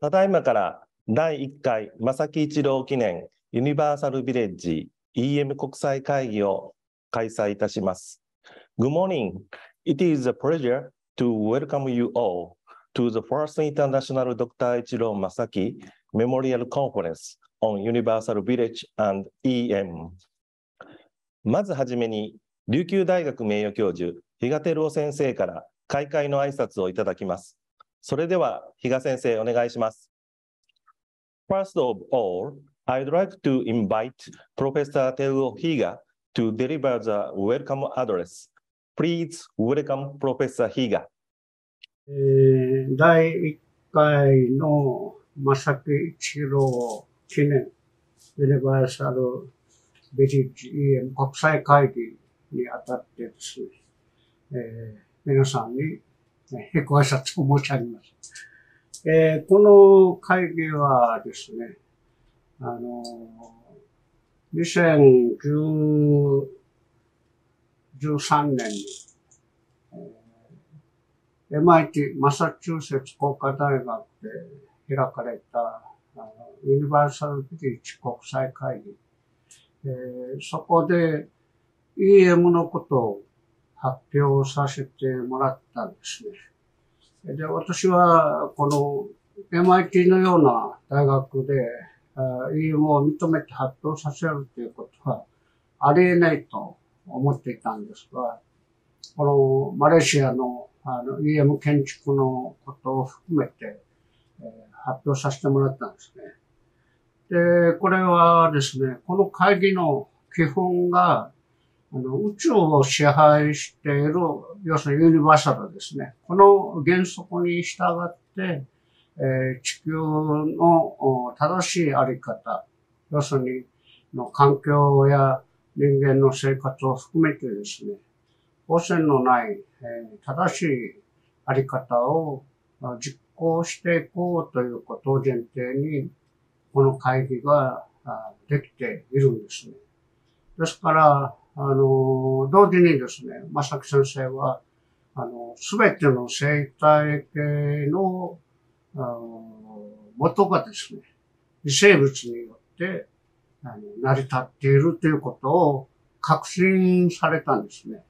ただいまから第1回正木一郎記念ユニバーサルビレッジ EM 国際会議を開催いたします。Good morning. It is a pleasure to welcome you all to the first International Dr. Ichiro Masaki Memorial Conference on Universal Village and EM。まずはじめに、琉球大学名誉教授、比嘉照夫先生から開会の挨拶をいただきます。それでは、比嘉先生、お願いします。First of all, I'd like to invite Professor Teruo Higa to deliver the welcome address. Please welcome Professor Higa. えー第1回の正木一郎記念ユニバーサルビリッジ EM 国際会議にあたってですね、えー皆さんにえご挨拶を申し上げます。えーこの会議はですね、あの、2013年に、MIT、マサチューセッツ工科大学で開かれたあのユニバーサルビリッジ国際会議、えーそこで EM のことを発表させてもらったんですね。で、私はこの MIT のような大学であ EM を認めて発表させるということはありえないと思っていたんですが、このマレーシアのあの EM 建築のことを含めて、えー発表させてもらったんですね。で、これはですね、この会議の基本が、あの宇宙を支配している、要するにユニバーサルですね。この原則に従って、えー地球の正しいあり方、要するにの環境や人間の生活を含めてですね、汚染のない、えー正しいあり方を実行していこうということを前提に、この会議ができているんですね。ですから、あの、同時にですね、正木先生は、あの、すべての生態系の、あの元がですね、微生物によって、あの成り立っているということを確信されたんですね。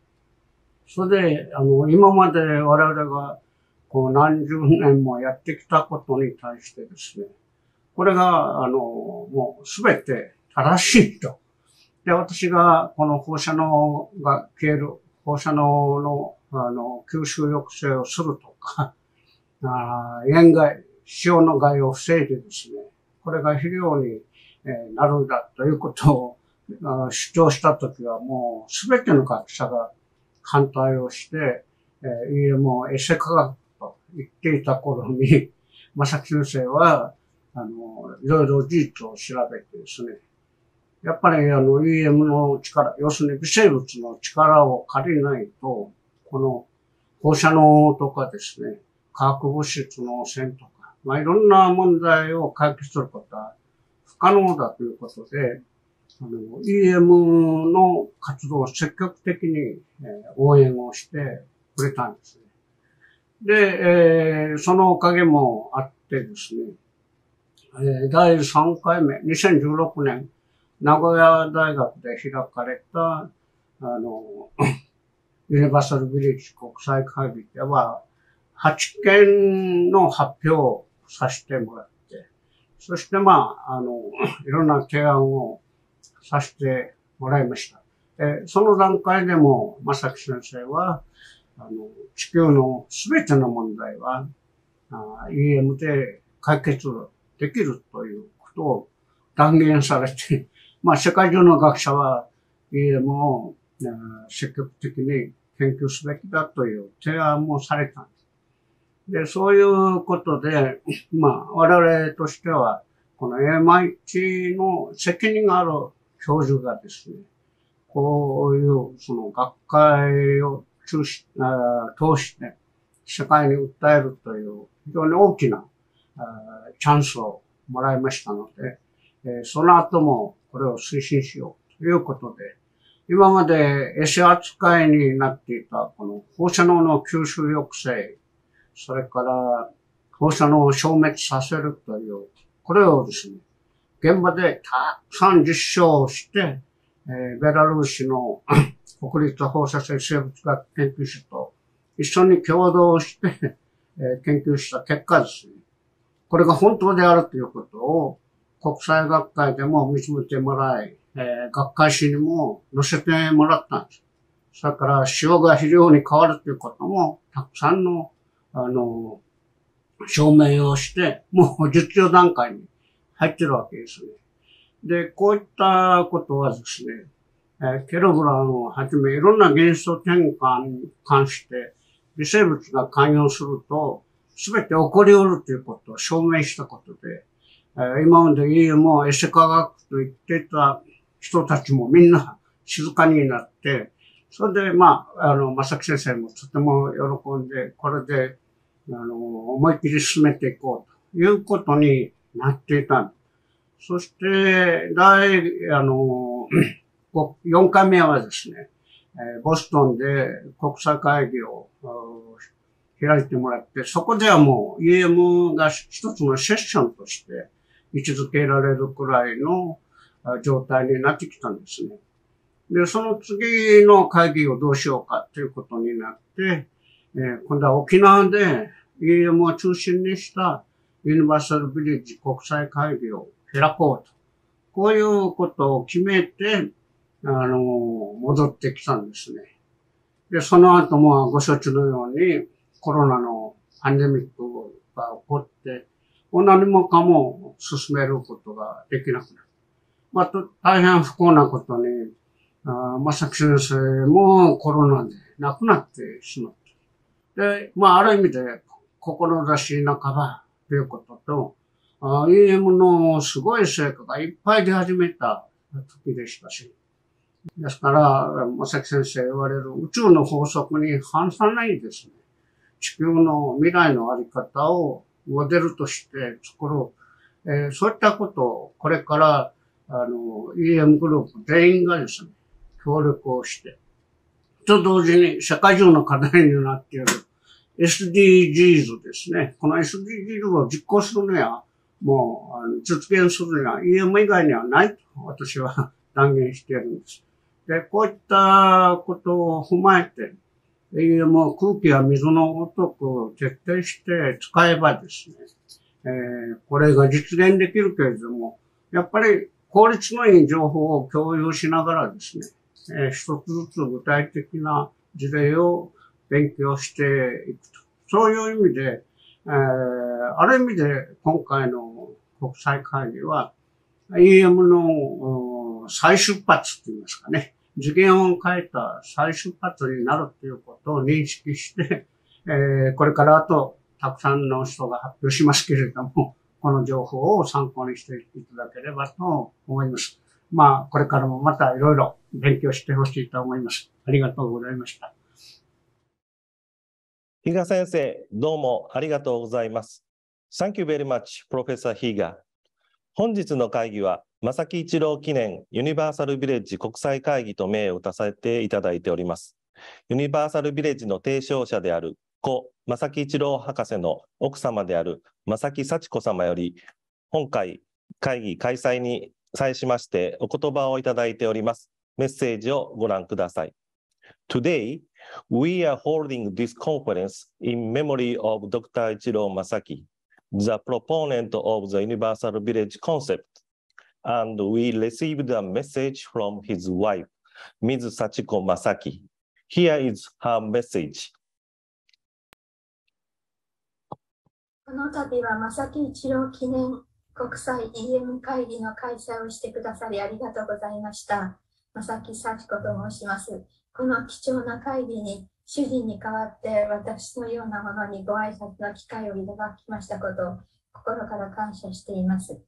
それで、あの、今まで我々が、こう、何十年もやってきたことに対してですね、これが、あの、もうすべて正しいと。で、私が、この放射能が消える、放射能の、あの、吸収抑制をするとか、あー塩害、塩の害を防いでですね、これが肥料に、なるんだということを主張したときはもうすべての学者が反対をして、え、え、もうエセ科学と言っていた頃に、正木先生は、あの、いろいろ事実を調べてですね、やっぱりあの EM の力、要するに微生物の力を借りないと、この放射能とかですね、化学物質の汚染とか、まあ、いろんな問題を解決することは不可能だということで、あの EM の活動を積極的に、えー応援をしてくれたんですね。で、えーそのおかげもあってですね、えー第3回目、2016年、名古屋大学で開かれた、あの、ユニバーサルビレッジ国際会議では、8件の発表をさせてもらって、そしてまあ、あの、いろんな提案をさせてもらいました。でその段階でも、正木先生は、あの、地球のすべての問題は、EM で解決できるということを断言されて、まあ、世界中の学者は EM をあー積極的に研究すべきだという提案もされたんです。で、そういうことで、まあ、我々としては、この MIT の責任がある教授がですね、こういうその学会を中心あー通して社会に訴えるという非常に大きなチャンスをもらいましたので、その後もこれを推進しようということで、今までエセ扱いになっていたこの放射能の吸収抑制、それから放射能を消滅させるという、これをですね、現場でたくさん実証して、えー、ベラルーシの 国立放射性生物学研究所と一緒に共同して、えー、研究した結果ですね、これが本当であるということを国際学会でも認めてもらい、えー、学会誌にも載せてもらったんです。それから塩が肥料に変わるということもたくさんの、あの、証明をして、もう実用段階に入ってるわけですね。で、こういったことはですね、えー、ケログラをはじめいろんな元素転換に関して微生物が関与すると全て起こり得るということを証明したことで、今まで EU もエセ科学と言ってた人たちもみんな静かになって、それで、まあ、あの、まさき先生もとても喜んで、これで、あの、思いっきり進めていこうということになっていた。そして、第、あの、4回目はですね、ボストンで国際会議を開いてもらって、そこではもう EM が一つのセッションとして位置づけられるくらいの状態になってきたんですね。で、その次の会議をどうしようかということになって、えー、今度は沖縄で EM を中心にしたユニバーサルビレッジ国際会議を開こうと。こういうことを決めて、あの、戻ってきたんですね。で、その後もご承知のようにコロナのパンデミックが起こって、何もかも進めることができなくなる。まあ、大変不幸なことに、あ正木先生もコロナで亡くなってしまった。で、まあ、ある意味で、志半ばということと、EM のすごい成果がいっぱい出始めた時でしたし。ですから、正木先生言われる宇宙の法則に反さないですね。地球の未来のあり方をモデルとして作る。えー、そういったことをこれから、あの、EM グループ全員がですね、協力をして、と同時に社会上の課題になっている SDGs ですね。この SDGs を実行するには、もう、あの実現するには EM 以外にはないと私は 断言しているんです。で、こういったことを踏まえて、EM 空気や水の音を徹底して使えばですね、えー、これが実現できるけれども、やっぱり効率のいい情報を共有しながらですね、えー、一つずつ具体的な事例を勉強していくと。そういう意味で、えー、ある意味で今回の国際会議は EM の再出発って言いますかね。次元を変えた再出発になるということを認識して、えー、これからあとたくさんの人が発表しますけれども、この情報を参考にしていただければと思います。まあ、これからもまたいろいろ勉強してほしいと思います。ありがとうございました。比嘉先生、どうもありがとうございます。Thank you very much, Professor 比嘉。本日の会議は、正木一郎記念ユニバーサルビレッジ国際会議と名を打たせていただいております。ユニバーサルビレッジの提唱者である故正木一郎博士の奥様である正木幸子様より、本会会議開催に際しましてお言葉をいただいております。メッセージをご覧ください。Today, we are holding this conference in memory of Dr. Ichiro Masaki, the proponent of the Universal Village concept, and we received a message from his wife, Ms. Sachiko Masaki. Here is her message. この度は正木一郎記念国際 EM 会議の開催をしてくださりありがとうございました。正木幸子と申します。この貴重な会議に主人に代わって私のようなものにご挨拶の機会をいただきましたことを心から感謝しています。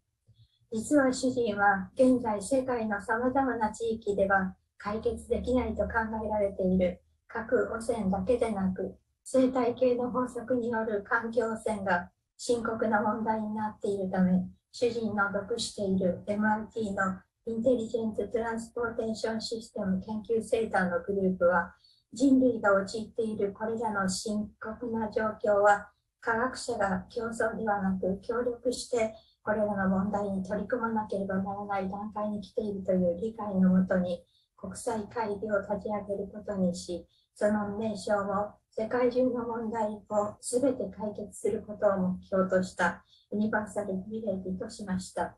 実は主人は現在世界のさまざまな地域では解決できないと考えられている。核汚染だけでなく生態系の法則による環境汚染が深刻な問題になっているため主人の属している MIT のインテリジェント・トランスポーテーションシステム研究センターのグループは人類が陥っているこれらの深刻な状況は科学者が競争ではなく協力してこれらの問題に取り組まなければならない段階に来ているという理解のもとに国際会議を立ち上げることにし、その名称も世界中の問題をすべて解決することを目標としたユニバーサルビレッジとしました。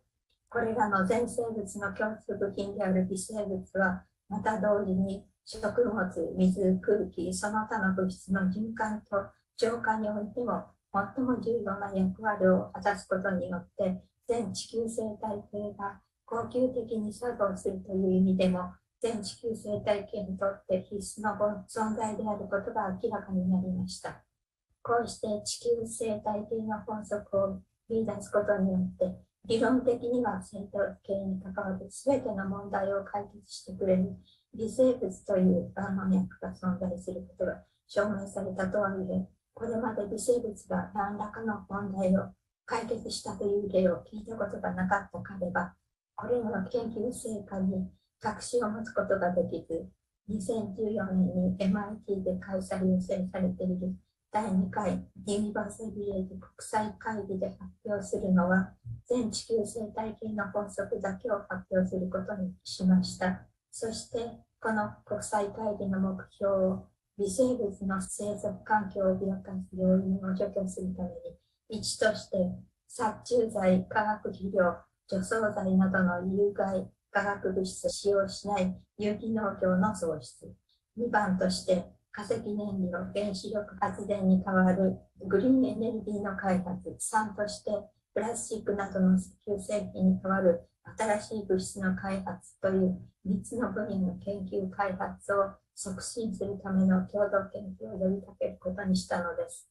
これらの全生物の共通部品である微生物は、また同時に食物、水、空気、その他の物質の循環と浄化においても最も重要な役割を果たすことによって、全地球生態系が恒久的に作動するという意味でも全地球生態系にとって必須の存在であることが明らかになりました。こうして地球生態系の法則を見出すことによって、理論的には生態系に関わる全ての問題を解決してくれる微生物という万能薬が存在することが証明されたとはいえ、これまで微生物が何らかの問題を解決したという例を聞いたことがなかった彼は、これらの研究成果に確信を持つことができず、2014年に MIT で開催予定されている第2回ユニバーサルビレージ国際会議で発表するのは、全地球生態系の法則だけを発表することにしました。そして、この国際会議の目標を微生物の生息環境を脅かす要因を除去するために、1として殺虫剤、化学肥料、除草剤などの有害化学物質を使用しない有機農業の創出。2番として化石燃料、原子力発電に代わるグリーンエネルギーの開発。3としてプラスチックなどの石油製品に代わる新しい物質の開発という3つの分野の研究開発を促進するための共同研究を呼びかけることにしたのです。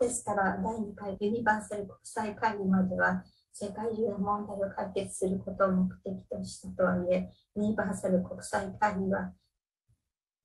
ですから、第2回ユニバーサル国際会議までは世界中の問題を解決することを目的としたとはいえ、ユニバーサル国際会議は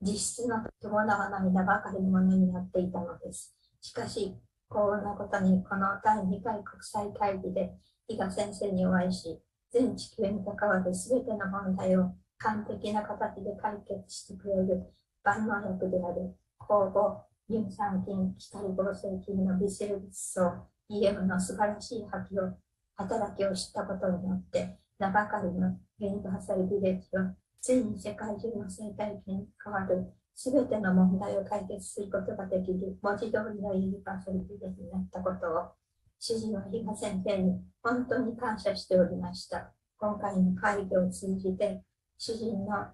実質の伴わない名ばかりのものになっていたのです。しかし、幸運なことに、この第2回国際会議で、伊賀先生にお会いし、全地球に関わる全ての問題を完璧な形で解決してくれる万能薬である酵母、乳酸菌、光合成菌の微生物層、EM の素晴らしい波及働きを知ったことによって、名ばかりのユニバーサルビレッジは、ついに世界中の生態系に関わるすべての問題を解決することができる文字通りのユニバーサルビレッジになったことを、主人は比嘉先生に本当に感謝しておりました。今回の会議を通じて、主人の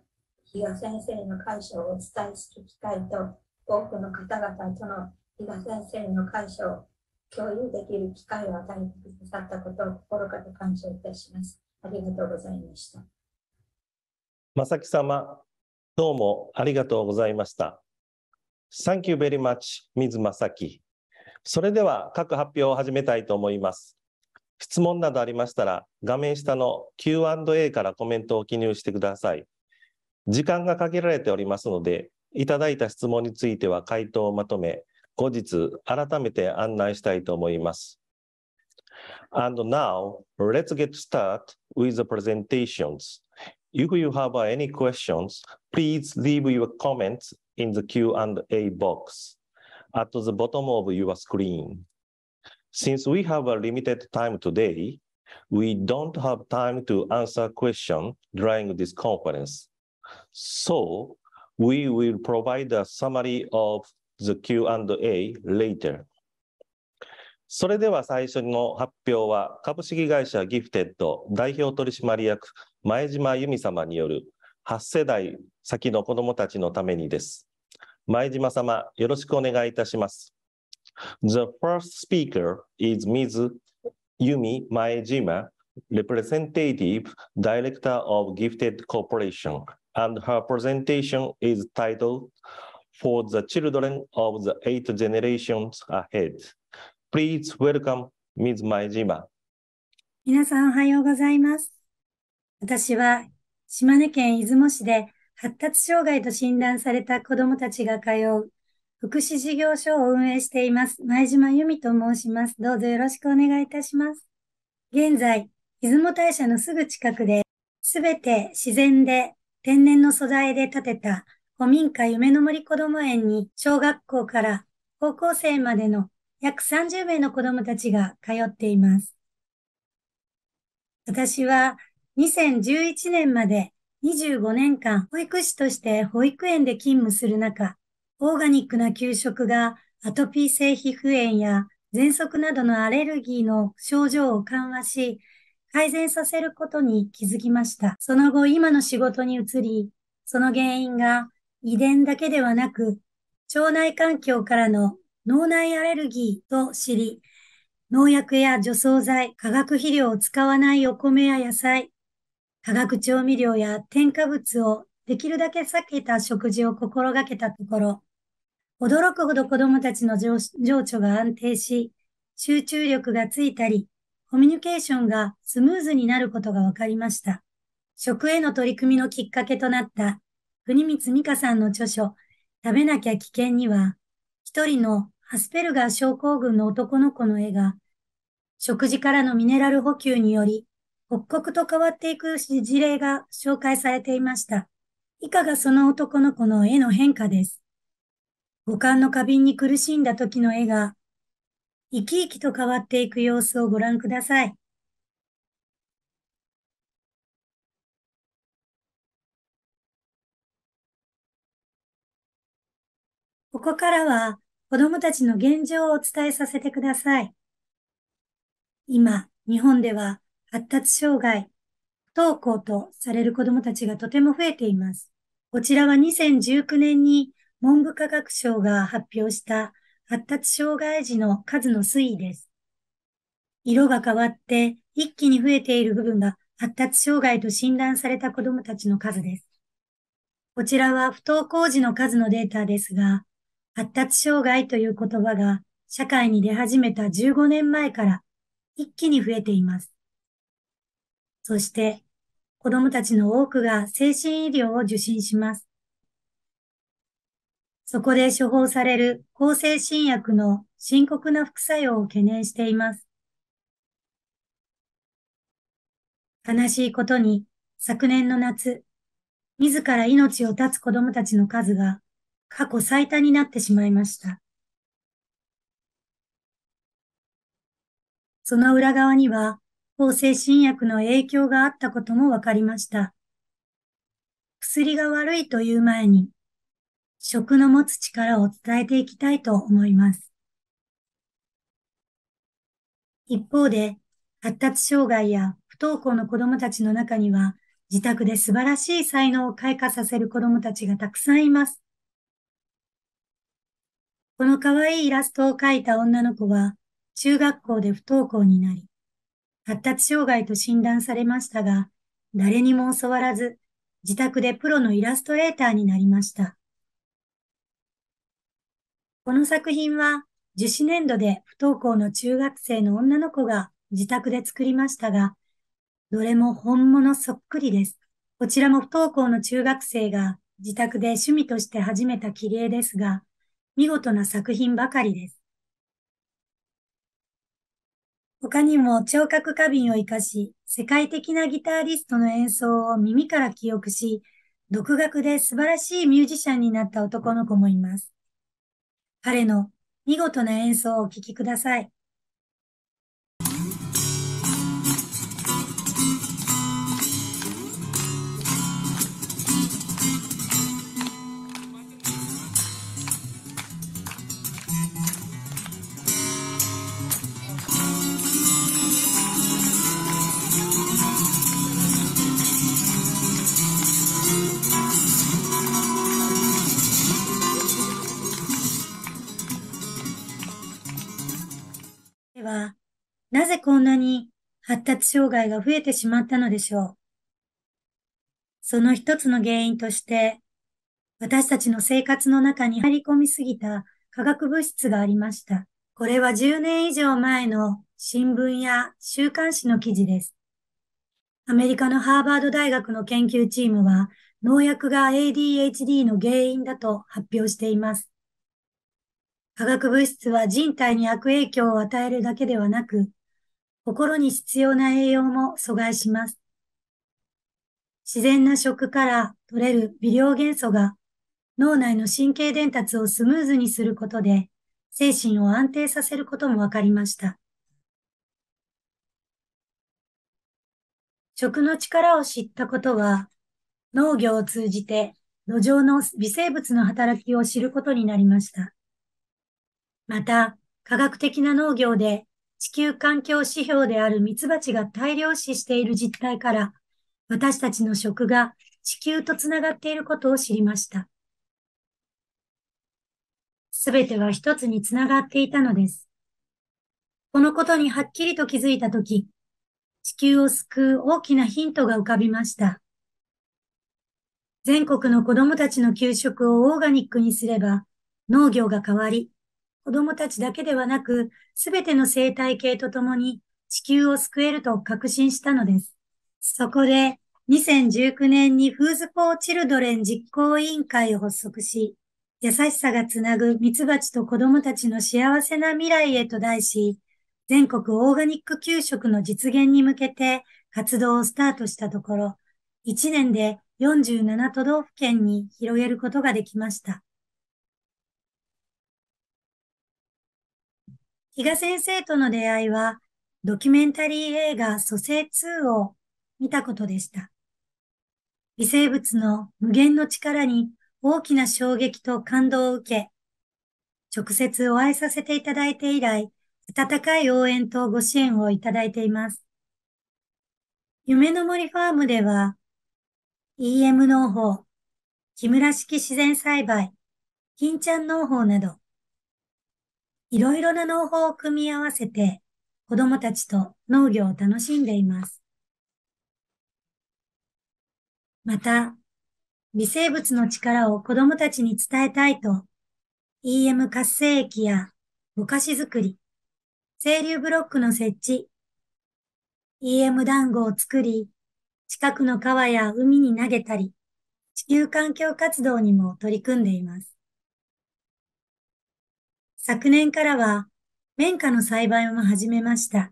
比嘉先生の会社をお伝えする機会と、多くの方々との比嘉先生の会社を共有できる機会を与えてくださったことを心から感謝いたします。ありがとうございました。まき様、どうもありがとうございました。Thank you very much, Ms. まさき。それでは各発表を始めたいと思います。質問などありましたら、画面下の Q&A からコメントを記入してください。時間が限られておりますので、いただいた質問については回答をまとめ、後日改めて案内したいと思います。And now, let's get started with the presentations. If you have any questions, please leave your comments in the Q&A box at the bottom of your screen. Since we have a limited time today, we don't have time to answer questions during this conference. So we will provide a summary of the Q&A later. それでは最初の発表は株式会社ギフテッド代表取締役前島由美様による8世代先の子どもたちのためにです。前島様、よろしくお願いいたします。The first speaker is Ms. Yumi Maejima, Representative Director of Gifted Corporation, and her presentation is titled for the children of the eight generations ahead. Please welcome Ms. Maejima. 皆さんおはようございます。私は島根県出雲市で発達障害と診断された子どもたちが通う福祉事業所を運営しています。前島由美と申します。どうぞよろしくお願いいたします。現在、出雲大社のすぐ近くで、すべて自然で天然の素材で建てた古民家夢の森こども園に小学校から高校生までの約30名の子供たちが通っています。私は2011年まで25年間保育士として保育園で勤務する中、オーガニックな給食がアトピー性皮膚炎や喘息などのアレルギーの症状を緩和し、改善させることに気づきました。その後、今の仕事に移り、その原因が遺伝だけではなく、腸内環境からの脳内アレルギーと知り、農薬や除草剤、化学肥料を使わないお米や野菜、化学調味料や添加物をできるだけ避けた食事を心がけたところ、驚くほど子供たちの情緒が安定し、集中力がついたり、コミュニケーションがスムーズになることが分かりました。食への取り組みのきっかけとなった国光美香さんの著書、食べなきゃ危険には、一人のアスペルガー症候群の男の子の絵が、食事からのミネラル補給により、刻々と変わっていく事例が紹介されていました。以下がその男の子の絵の変化です。五感の過敏に苦しんだ時の絵が、生き生きと変わっていく様子をご覧ください。ここからは子供たちの現状をお伝えさせてください。今、日本では発達障害、登校とされる子供たちがとても増えています。こちらは2019年に文部科学省が発表した発達障害児の数の推移です。色が変わって一気に増えている部分が発達障害と診断された子供たちの数です。こちらは不登校児の数のデータですが、発達障害という言葉が社会に出始めた15年前から一気に増えています。そして、子供たちの多くが精神医療を受診します。そこで処方される抗精神薬の深刻な副作用を懸念しています。悲しいことに、昨年の夏、自ら命を絶つ子供たちの数が過去最多になってしまいました。その裏側には、抗精神薬の影響があったことも分かりました。薬が悪いという前に、食の持つ力を伝えていきたいと思います。一方で、発達障害や不登校の子供たちの中には、自宅で素晴らしい才能を開花させる子供たちがたくさんいます。この可愛いイラストを描いた女の子は、中学校で不登校になり、発達障害と診断されましたが、誰にも教わらず、自宅でプロのイラストレーターになりました。この作品は、樹脂粘土で不登校の中学生の女の子が自宅で作りましたが、どれも本物そっくりです。こちらも不登校の中学生が自宅で趣味として始めた切り絵ですが、見事な作品ばかりです。他にも聴覚過敏を生かし、世界的なギタリストの演奏を耳から記憶し、独学で素晴らしいミュージシャンになった男の子もいます。彼の見事な演奏をお聴きください。なぜこんなに発達障害が増えてしまったのでしょう？その一つの原因として、私たちの生活の中に入り込みすぎた化学物質がありました。これは10年以上前の新聞や週刊誌の記事です。アメリカのハーバード大学の研究チームは農薬が ADHD の原因だと発表しています。化学物質は人体に悪影響を与えるだけではなく、心に必要な栄養も阻害します。自然な食から取れる微量元素が脳内の神経伝達をスムーズにすることで、精神を安定させることも分かりました。食の力を知ったことは、農業を通じて土壌の微生物の働きを知ることになりました。また、科学的な農業で地球環境指標であるミツバチが大量死している実態から、私たちの食が地球とつながっていることを知りました。すべては一つにつながっていたのです。このことにはっきりと気づいたとき、地球を救う大きなヒントが浮かびました。全国の子供たちの給食をオーガニックにすれば、農業が変わり、子供たちだけではなく、すべての生態系とともに地球を救えると確信したのです。そこで、2019年にフーズ・フォー・チルドレン実行委員会を発足し、優しさがつなぐミツバチと子供たちの幸せな未来へと題し、全国オーガニック給食の実現に向けて活動をスタートしたところ、1年で47都道府県に広げることができました。比嘉先生との出会いは、ドキュメンタリー映画蘇生2を見たことでした。微生物の無限の力に大きな衝撃と感動を受け、直接お会いさせていただいて以来、温かい応援とご支援をいただいています。夢の森ファームでは、EM 農法、木村式自然栽培、金ちゃん農法など、いろいろな農法を組み合わせて子供たちと農業を楽しんでいます。また、微生物の力を子供たちに伝えたいと、EM 活性液やぼかし作り、清流ブロックの設置、EM 団子を作り、近くの川や海に投げたり、地球環境活動にも取り組んでいます。昨年からは、綿花の栽培も始めました。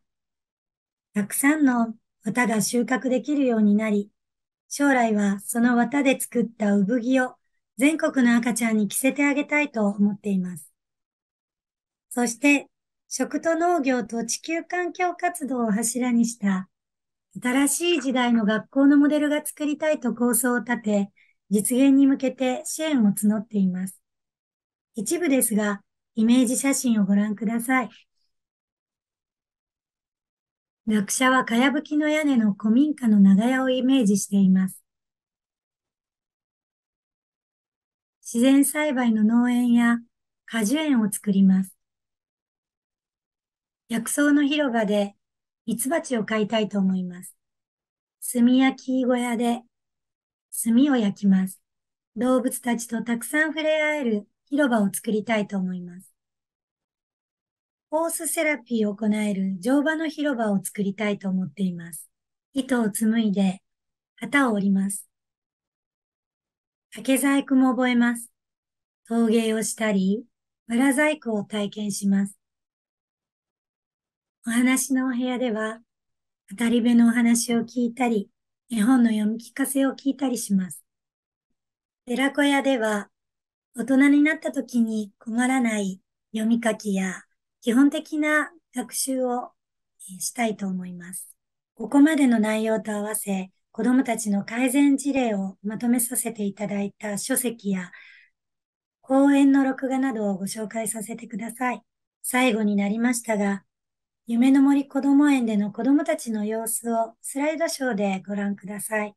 たくさんの綿が収穫できるようになり、将来はその綿で作った産着を全国の赤ちゃんに着せてあげたいと思っています。そして、食と農業と地球環境活動を柱にした新しい時代の学校のモデルが作りたいと構想を立て、実現に向けて支援を募っています。一部ですが、イメージ写真をご覧ください。学者はかやぶきの屋根の古民家の長屋をイメージしています。自然栽培の農園や果樹園を作ります。薬草の広場でミツバチを飼いたいと思います。炭焼き小屋で炭を焼きます。動物たちとたくさん触れ合える広場を作りたいと思います。ホースセラピーを行える乗馬の広場を作りたいと思っています。糸を紡いで旗を折ります。竹細工も覚えます。陶芸をしたり、わら細工を体験します。お話のお部屋では、語り部のお話を聞いたり、絵本の読み聞かせを聞いたりします。寺子屋では、大人になった時に困らない読み書きや基本的な学習をしたいと思います。ここまでの内容と合わせ、子供たちの改善事例をまとめさせていただいた書籍や講演の録画などをご紹介させてください。最後になりましたが、夢の森子ども園での子供たちの様子をスライドショーでご覧ください。。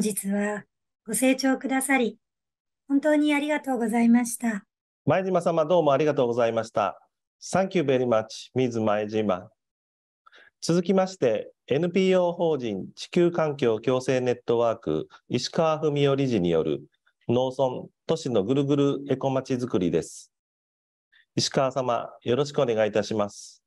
本日はご清聴くださり、本当にありがとうございました。前島様どうもありがとうございました。Thank you very much, Ms. 前島。続きまして、NPO 法人地球環境共生ネットワーク石川文夫理事による農村都市のぐるぐるエコまちづくりです。石川様、よろしくお願いいたします。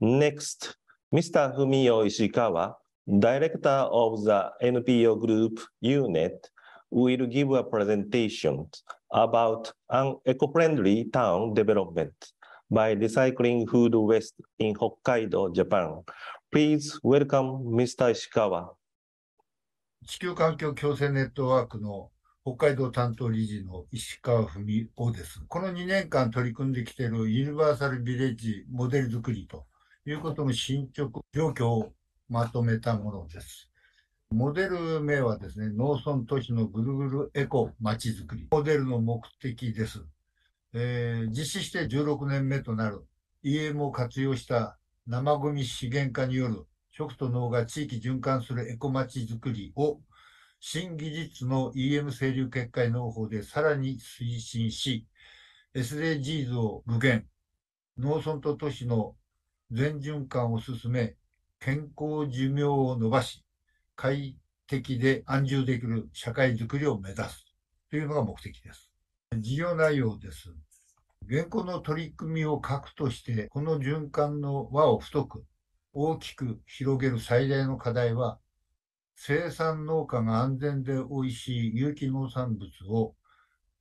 Next, Mr. 文夫石川、Director of the NPO Group Unit, will give a presentation about an eco-friendly town development by recycling food waste in Hokkaido, Japan. Please welcome Mr. Ishikawa. 地球環境共生ネットワークの北海道担当理事の石川文夫です。この2年間取り組んできているユニバーサルビレッジモデル作りということの進捗状況をまとめたものです。モデル名はですね、農村都市のぐるぐるエコまちづくり。モデルの目的です。えー実施して16年目となる EM を活用した生ゴミ資源化による食と農が地域循環するエコまちづくりを新技術の EM 清流結界農法でさらに推進し、SDGs を具現、農村と都市の全循環を進め、健康寿命を伸ばし、快適で安住できる社会づくりを目指すというのが目的です。事業内容です。現行の取り組みを核として、この循環の輪を太く、大きく広げる最大の課題は、生産農家が安全で美味しい有機農産物を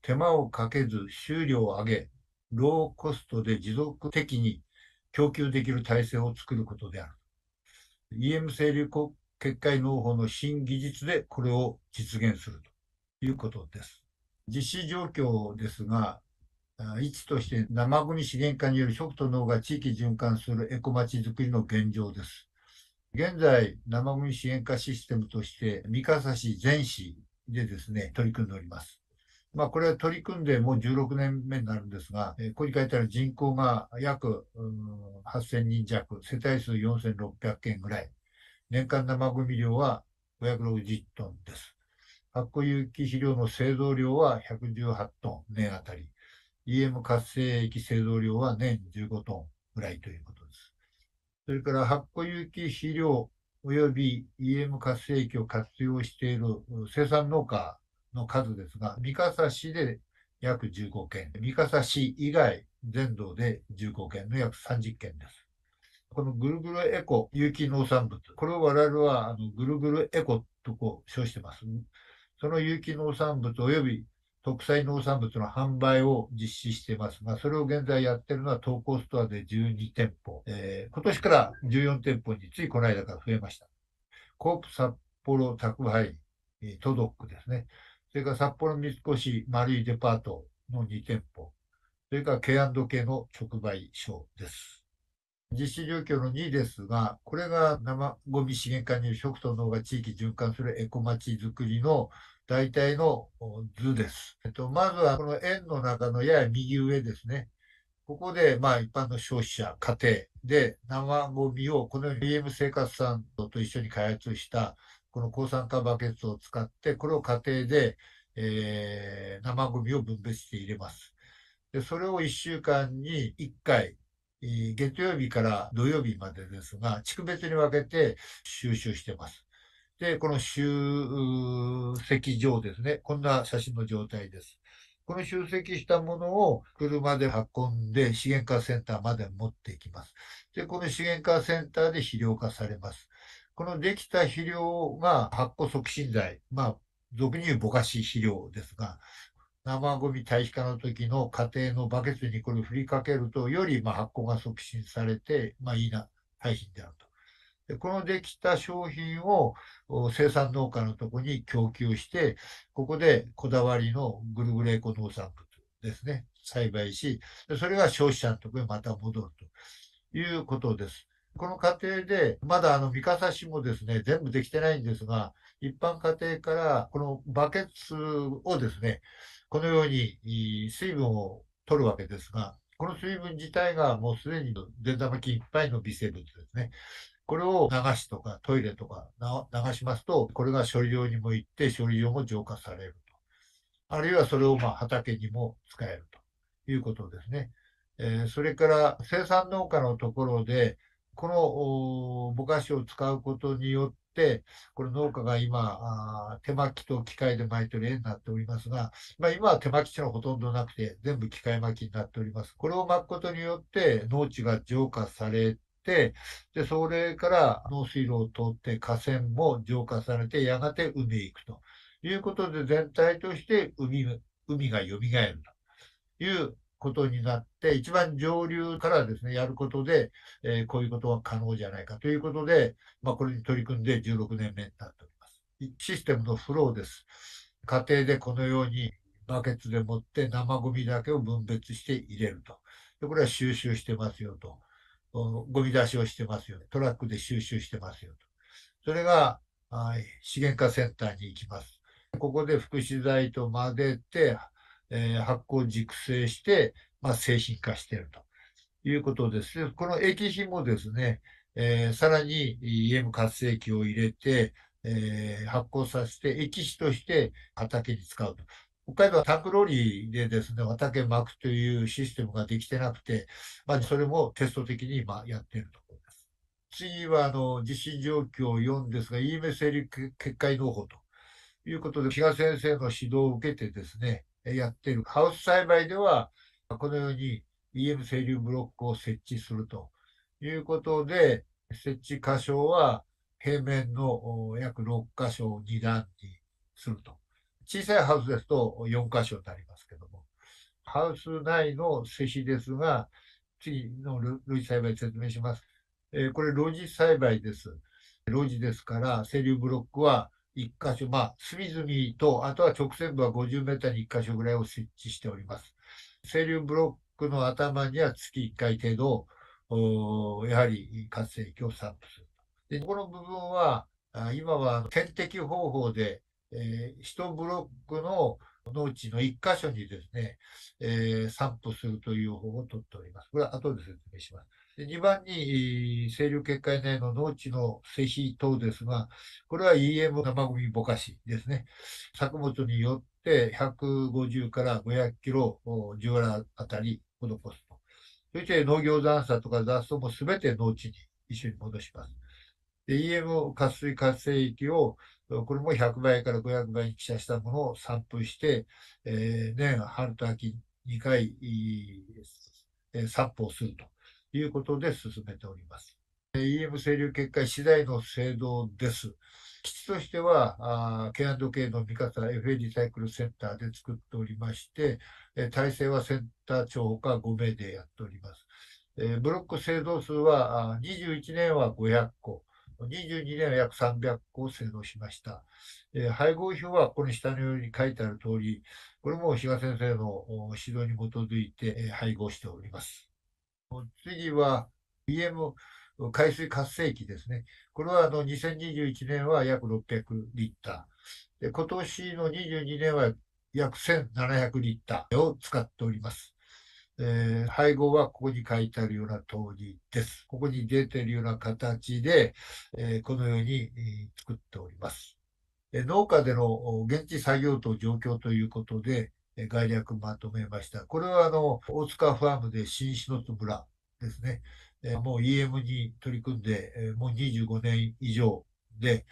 手間をかけず収量を上げ、ローコストで持続的に供給できる体制を作ることである。EM 清流結界農法の新技術でこれを実現するということです。実施状況ですが、あ1として生ゴミ資源化による食と農が地域循環するエコまちづくりの現状です。現在、生ゴミ資源化システムとして、三笠市全市でですね、取り組んでおります。まあ、これは取り組んでもう16年目になるんですが、えーここに書いてある人口が約うん8000人弱、世帯数4600件ぐらい、年間生ゴミ量は560トンです。発酵有機肥料の製造量は118トン、年あたり。EM 活性液製造量は年15トンぐらいということです。それから発酵有機肥料及び EM 活性液を活用している生産農家の数ですが、三笠市で約15件、三笠市以外全道で15件の約30件です。このぐるぐるエコ有機農産物、これを我々はあのぐるぐるエコとこう称してます。その有機農産物及び特産農産物の販売を実施していますが、それを現在やってるのは東高ストアで12店舗、えー今年から14店舗についこの間から増えました。コープ札幌宅配、えートドックですね。それから札幌三越丸いデパートの2店舗、それから K&K の直売所です。実施状況の2ですが、これが生ゴミ資源化による食と農が地域循環するエコまちづくりの大体の図です。えっと、まずはこの円の中のやや右上ですね。ここで、まあ、一般の消費者、家庭で生ゴミをこのように BM 生活さんと一緒に開発したこの抗酸化バケツを使って、これを家庭で、えー生ゴミを分別して入れます。で、それを1週間に1回、月曜日から土曜日までですが、地区別に分けて収集してます。で、この集積場ですね。こんな写真の状態です。この集積したものを車で運んで資源化センターまで持っていきます。で、この資源化センターで肥料化されます。このできた肥料が発酵促進剤、まあ、俗に言うぼかし肥料ですが、生ゴミ堆肥化の時の家庭のバケツにこれを振りかけると、よりまあ発酵が促進されて、まあいいな、廃品であると。でこのできた商品を生産農家のとこに供給して、ここでこだわりのぐるぐるエコ農産物ですね、栽培し、それが消費者のところにまた戻るということです。この過程で、まだあの三笠市もですね、全部できてないんですが、一般家庭からこのバケツをですね、このように水分を取るわけですが、この水分自体がもうすでに善玉菌いっぱいの微生物ですね。これを流しとかトイレとか流しますと、これが処理場にも行って処理場も浄化されると。あるいはそれをまあ畑にも使えるということですね。えー、それから生産農家のところで、このぼかしを使うことによって、これ農家が今、手巻きと機械で巻いてる絵になっておりますが、まあ、今は手巻き地のほとんどなくて、全部機械巻きになっております。これを巻くことによって、農地が浄化されて、で、それから農水路を通って河川も浄化されて、やがて海へ行くということで、全体として海海が蘇るということになって、一番上流からですね、やることで、えー、こういうことは可能じゃないかということで、まあ、これに取り組んで16年目になっております。システムのフローです。家庭でこのようにバケツで持って生ゴミだけを分別して入れると。でこれは収集してますよと。ゴミ出しをしてますよ。トラックで収集してますよと。それが、はい、資源化センターに行きます。ここで福祉剤と混ぜて、えー、発酵熟成して、まあ、製品化しているということです。この液肥もですね、えー、さらに EM 活性器を入れて、えー、発酵させて液肥として畑に使うと。北海道はタンクローリーでですね、畑巻くというシステムができてなくて、まあ、それもテスト的に今やっているところです。次は、あの、地震状況を4ですが、EM 整理決壊農法ということで、比嘉先生の指導を受けてですね、やっている。ハウス栽培では、このように EM 整流ブロックを設置するということで、設置箇所は平面の約6箇所を2段にすると。小さいハウスですと4箇所になりますけども、ハウス内の施肥ですが、次の露地栽培説明します。え、これ露地栽培です。露地ですから、整流ブロックは1箇所、まあ、隅々と、あとは直線部は50メーターに1箇所ぐらいを設置しております。清流ブロックの頭には月1回程度、やはり活性液を散布する。で、この部分は、今は点滴方法で、えー、1ブロックの農地の1箇所にですね、えー、散布するという方法をとっております。これは後で説明します。2番に、清流結界内の農地の施肥等ですが、これは EM 生ゴミぼかしですね。作物によって150から500キロ10割あたり施すと。そして農業残差とか雑草もすべて農地に一緒に戻します。EM 活水活性液を、これも100倍から500倍に記写したものを散布して、えー、年春と秋2回、えー、散布をすると。いうことで進めております。EM 清流結界次第の制度です。基地としては、K&K の三笠 FA リサイクルセンターで作っておりまして、体制はセンター長ほか5名でやっております。ブロック製造数は21年は500個、22年は約300個製造しました。配合表はここに下のように書いてある通り、これも比嘉先生の指導に基づいて配合しております。次は BM 海水活性器ですね。これはあの2021年は約600リッター。で今年の22年は約1700リッターを使っております。えー、配合はここに書いてあるような通りです。ここに出ているような形で、えー、このように、作っております。え農家での現地作業と状況ということで、概略まとめました。これはあの、大塚ファームで新篠津村ですね。もう EM に取り組んで、もう25年以上で、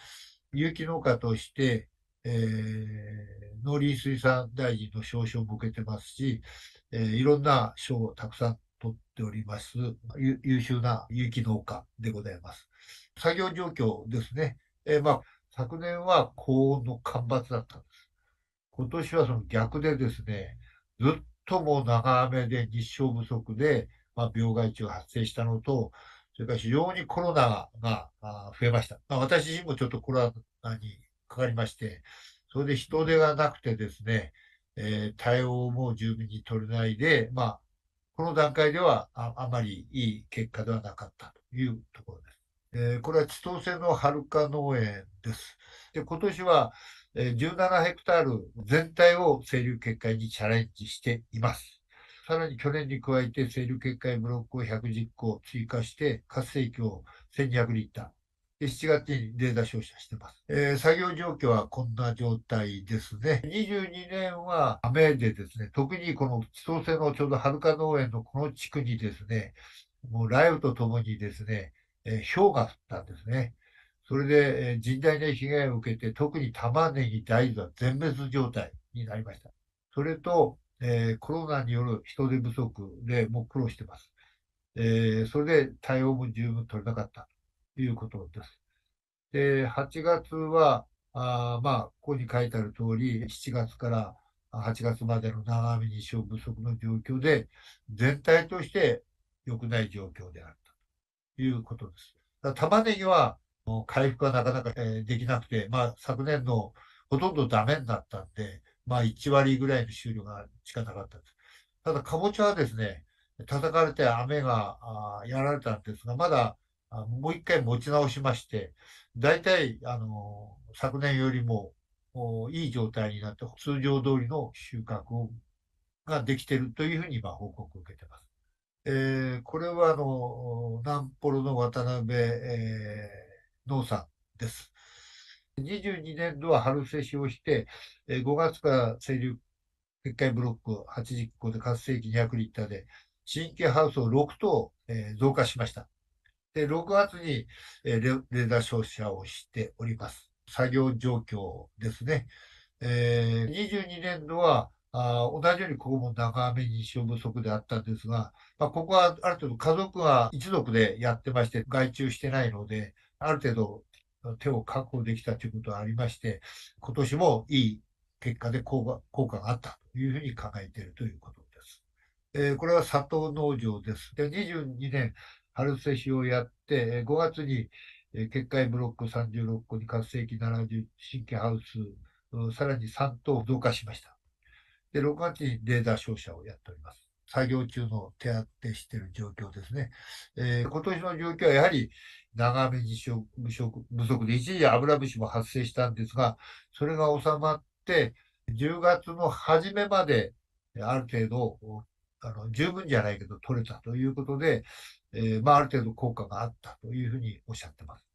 有機農家として、えー、農林水産大臣の賞を受けてますし、えー、いろんな賞をたくさん取っております、優秀な有機農家でございます。作業状況ですね。えー、まあ、昨年は高温の干ばつだったんです。今年はその逆でですね、ずっともう長雨で日照不足で、まあ、病害虫が発生したのと、それから非常にコロナが増えました。まあ、私自身もちょっとコロナにかかりまして、それで人手がなくてですね、えー、対応も十分に取れないで、まあ、この段階ではああまりいい結果ではなかったというところです。えー、これは千歳のはるか農園です。で、今年は、17ヘクタール全体を清流結界にチャレンジしています。さらに去年に加えて、清流決壊ブロックを110個追加して、活性器を1200リッター。7月にデータ照射してます。えー、作業状況はこんな状態ですね。22年は雨でですね、特にこの千歳のちょうどはるか農園のこの地区にですね、もう雷雨とともにですね、えー、氷が降ったんですね。それで、えー、甚大な被害を受けて、特に玉ねぎ、大豆は全滅状態になりました。それと、えー、コロナによる人手不足でもう苦労してます。えー、それで対応も十分取れなかったということです。で、8月は、あまあ、ここに書いてある通り、7月から8月までの長雨日照不足の状況で、全体として良くない状況であったということです。玉ねぎは回復がなかなか、えできなくて、まあ、昨年のほとんどダメになったんで、まあ、1割ぐらいの収量がしかなかったです。ただ、かぼちゃはですね、叩かれて雨がやられたんですが、まだもう一回持ち直しまして、大体、あの、昨年よりもいい状態になって、通常通りの収穫ができているというふうに今報告を受けています。えー、これは、あの、南ポロの渡辺、えー、農さんです。22年度は春接種をして、5月から清流決壊ブロック80個で活性器200リッターで、新規ハウスを6棟、えー、増加しました。で、6月に、えー、レーダー照射をしております。作業状況ですね。えー、22年度は、あ同じようにここも長雨日照不足であったんですが、まあ、ここはある程度家族が一族でやってまして、外注してないので、ある程度手を確保できたということがありまして、今年もいい結果で効果効果があったというふうに考えているということです。えー、これは佐藤農場です。で、22年、春接種をやって、5月に結界ブロック36個に活性器70、新規ハウス、さらに3棟増加しました。で、6月にレーダー照射をやっております。作業中の手当てしている状況ですね。えー、今年の状況はやはり長雨日照不足不足で一時油節も発生したんですが、それが収まって、10月の初めまである程度、あの十分じゃないけど取れたということで、えー、まあ、ある程度効果があったというふうにおっしゃってます。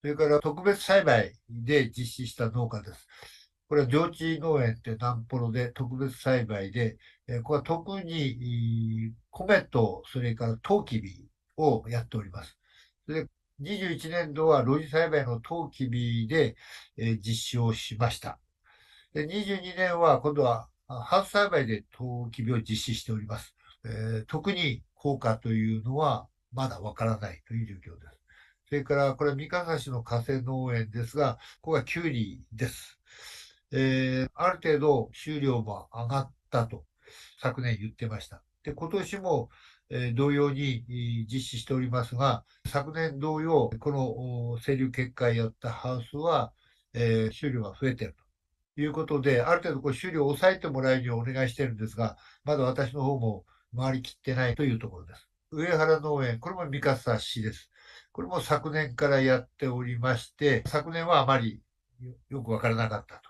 それから特別栽培で実施した農家です。これは上智農園って南ポロで特別栽培で、えー、これは特に米とそれからトウキビをやっております。で21年度は露地栽培のトウキビで、えー、実施をしました。で22年は今度はハウス栽培でトウキビを実施しております。えー、特に効果というのはまだわからないという状況です。それから、これは三笠市の加瀬農園ですが、ここはキュウリです。えー、ある程度収量も上がったと昨年言ってました。で、今年も、同様に実施しておりますが、昨年同様、この清流結界やったハウスは、えー、収量が増えているということで、ある程度こう収量を抑えてもらえるようお願いしてるんですが、まだ私の方も回りきってないというところです。上原農園、これも三笠市です。これも昨年からやっておりまして、昨年はあまりよくわからなかった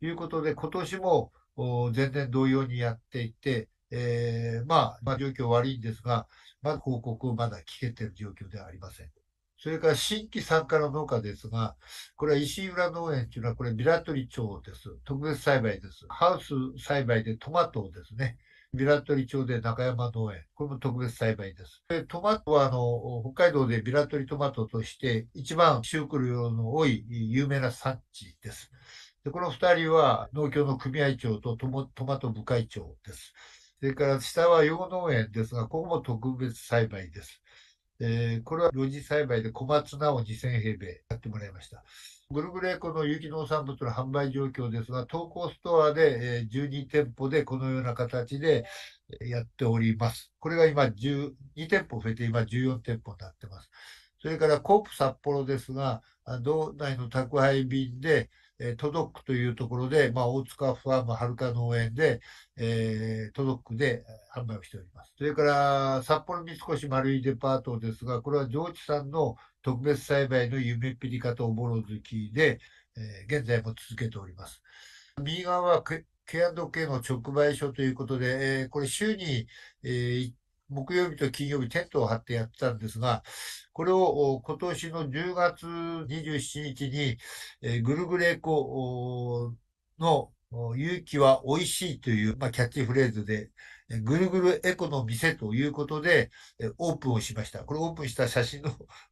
ということで、今年も前年同様にやっていて、えー、まあ、まあ、状況悪いんですが、まだ報告まだ聞けている状況ではありません。それから新規参加の農家ですが、これは石浦農園というのは、これビラトリ町です。特別栽培です。ハウス栽培でトマトですね。ビラトリ町で中山農園。これも特別栽培です。でトマトは、あの、北海道でビラトリトマトとして一番収穫量の多い有名な産地です。でこの二人は農協の組合長とトマト部会長です。それから下は養農園ですが、ここも特別栽培です。えー、これは露地栽培で小松菜を2000平米やってもらいました。ぐるぐるエコの有機農産物の販売状況ですが、投稿ストアで12店舗でこのような形でやっております。これが今12店舗増えて今14店舗になってます。それからコープ札幌ですが、道内の宅配便でえー、トドックというところで、まあ、大塚ファームはるか農園で、えー、トドックで販売をしております。それから、札幌三越丸いデパートですが、これは上智さんの特別栽培の夢ピリカとおぼろ月で、えー、現在も続けております。右側は K&K の直売所ということで、えー、これ週に、えー、木曜日と金曜日テントを張ってやってたんですが、これを今年の10月27日に、えー、ぐるぐるエコの勇気は美味しいという、まあ、キャッチフレーズで、ぐるぐるエコの店ということで、オープンをしました。これオープンした写真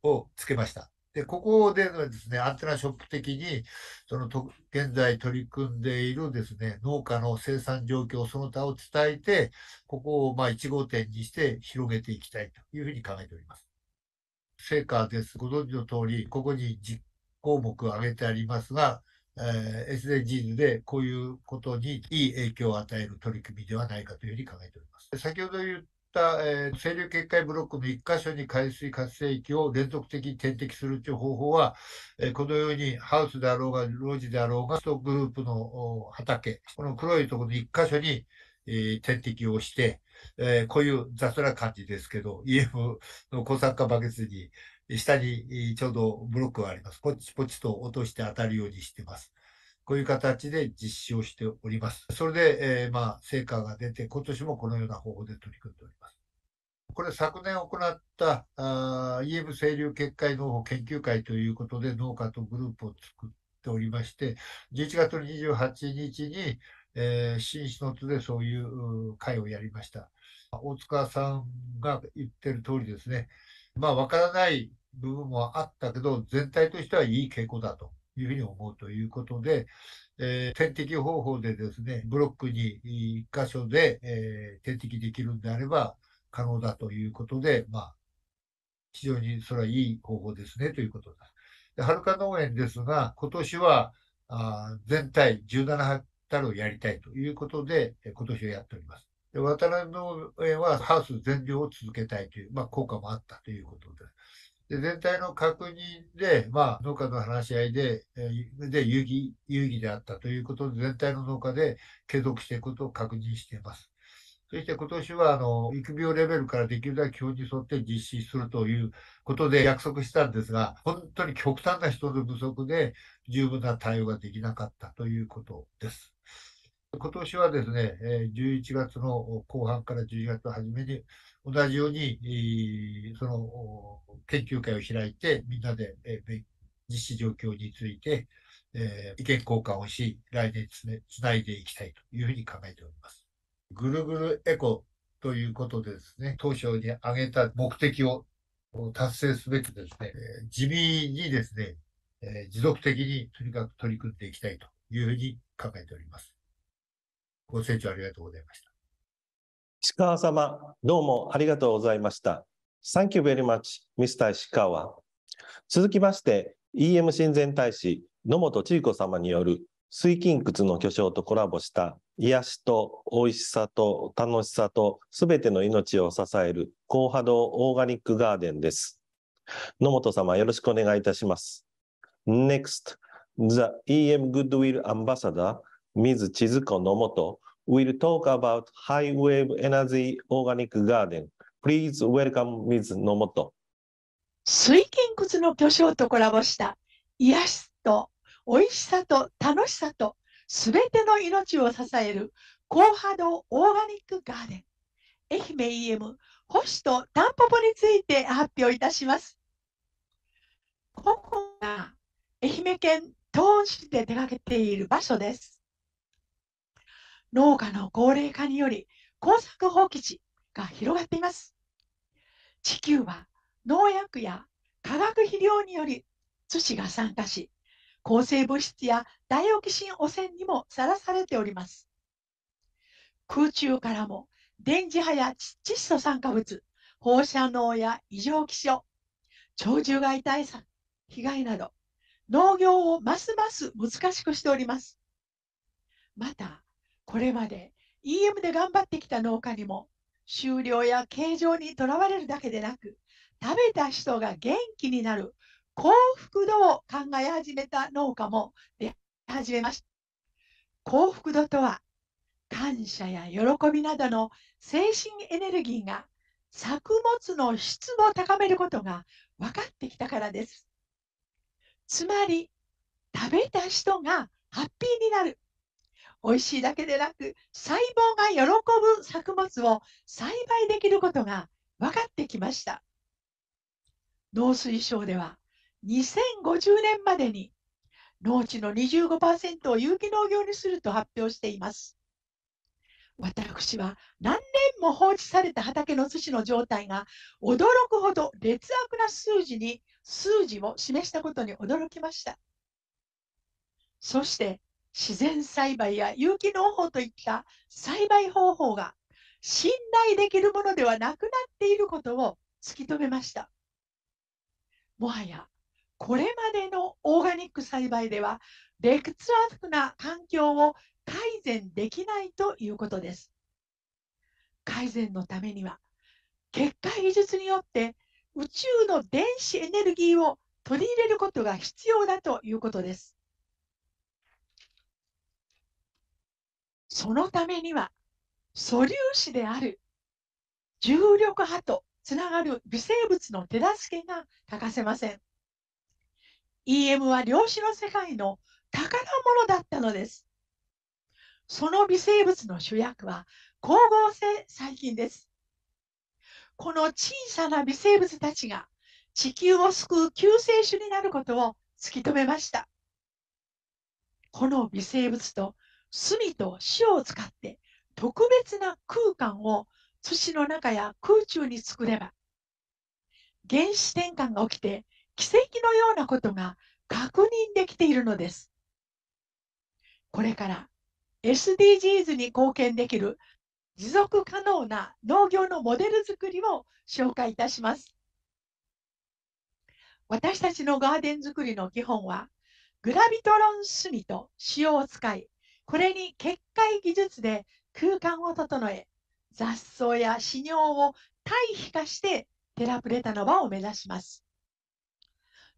をつけました。で、ここではですね、アンテナショップ的に、そのと、現在取り組んでいるですね、農家の生産状況、その他を伝えて、ここをまあ1号店にして広げていきたいというふうに考えております。成果です。ご存知の通り、ここに実項目を挙げてありますが、えー、SDGs でこういうことにいい影響を与える取り組みではないかというふうに考えております。先ほど言っ、えー、清流決壊ブロックの1箇所に海水活性液を連続的に点滴するという方法は、えー、このようにハウスであろうが、路地であろうが、ストグループの畑、この黒いところの1箇所に、えー、点滴をして、えー、こういう雑な感じですけど、EM の抗酸化バケツに下にちょうどブロックがあります。ポチポチと落として当たるようにしてます。こういう形で実施をしております。それで、えー、まあ、成果が出て、今年もこのような方法で取り組んでおります。これ昨年行ったあ EM 清流結界農法研究会ということで農家とグループを作っておりまして、11月28日に、えー、新市の津でそういう会をやりました。大塚さんが言ってる通りですね。まあ、わからない部分もあったけど、全体としてはいい傾向だというふうに思うということで、えー、点滴方法でですね、ブロックに1箇所で、えー、点滴できるんであれば可能だということで、まあ、非常にそれはいい方法ですねということです。で、はるか農園ですが、今年はあ全体17ヘクタールをやりたいということで、今年はやっております。で渡辺農園はハウス全量を続けたいという、まあ、効果もあったということです。で全体の確認で、まあ、農家の話し合いで、で有義、有義であったということで、全体の農家で継続していくことを確認しています。そして今年は、あの、育苗レベルからできるだけ表に沿って実施するということで約束したんですが、本当に極端な人の不足で十分な対応ができなかったということです。今年はですね、11月の後半から12月初めに、同じように、その研究会を開いて、みんなで実施状況について、意見交換をし、来年つ,、ね、つないでいきたいというふうに考えております。ぐるぐるエコということでですね、当初に挙げた目的を達成すべくですね、地味にですね、持続的にとにかく取り組んでいきたいというふうに考えております。ご清聴ありがとうございました。石川様、どうもありがとうございました。Thank you very much, Mr. 石川。続きまして、EM 親善大使、野本千里子様による水筋窟の巨匠とコラボした癒しと美味しさと楽しさとすべての命を支える高波動オーガニックガーデンです。野本様よろしくお願いいたします。Next, the EM Goodwill Ambassador Ms. 千鶴子野本 will talk about high wave energy organic garden. Please welcome Ms. 野本。水筋窟の巨匠とコラボした癒しと美味しさと楽しさとすべての命を支える高波動オーガニックガーデン。愛媛 EM 星とタンポポについて発表いたします。ここが愛媛県東温市で出かけている場所です。農家の高齢化により耕作放棄地が広がっています。地球は農薬や化学肥料により土が酸化し、抗生物質やダイオキシン汚染にもさらされております。空中からも電磁波や窒素酸化物、放射能や異常気象、鳥獣害対策、被害など、農業をますます難しくしております。また、これまで EM で頑張ってきた農家にも終了や形状にとらわれるだけでなく食べた人が元気になる幸福度を考え始めた農家も出始めました。幸福度とは感謝や喜びなどの精神エネルギーが作物の質を高めることが分かってきたからです。つまり食べた人がハッピーになる美味しいだけでなく、細胞が喜ぶ作物を栽培できることが分かってきました。農水省では、2050年までに農地の25%を有機農業にすると発表しています。私は何年も放置された畑の土の状態が驚くほど劣悪な数字に数字を示したことに驚きました。そして自然栽培や有機農法といった栽培方法が信頼できるものではなくなっていることを突き止めました。もはやこれまでのオーガニック栽培では劣悪な環境を改善できないということです。改善のためには結果技術によって宇宙の電子エネルギーを取り入れることが必要だということです。そのためには素粒子である重力波とつながる微生物の手助けが欠かせません。EM は量子の世界の宝物だったのです。その微生物の主役は光合成細菌です。この小さな微生物たちが地球を救う救世主になることを突き止めました。この微生物と炭と塩を使って特別な空間を土の中や空中に作れば原子転換が起きて奇跡のようなことが確認できているのです。これから SDGs に貢献できる持続可能な農業のモデル作りを紹介いたします。私たちのガーデン作りの基本はグラビトロン炭と塩を使いこれに結界技術で空間を整え、雑草や死尿を対比化してテラプレタの場を目指します。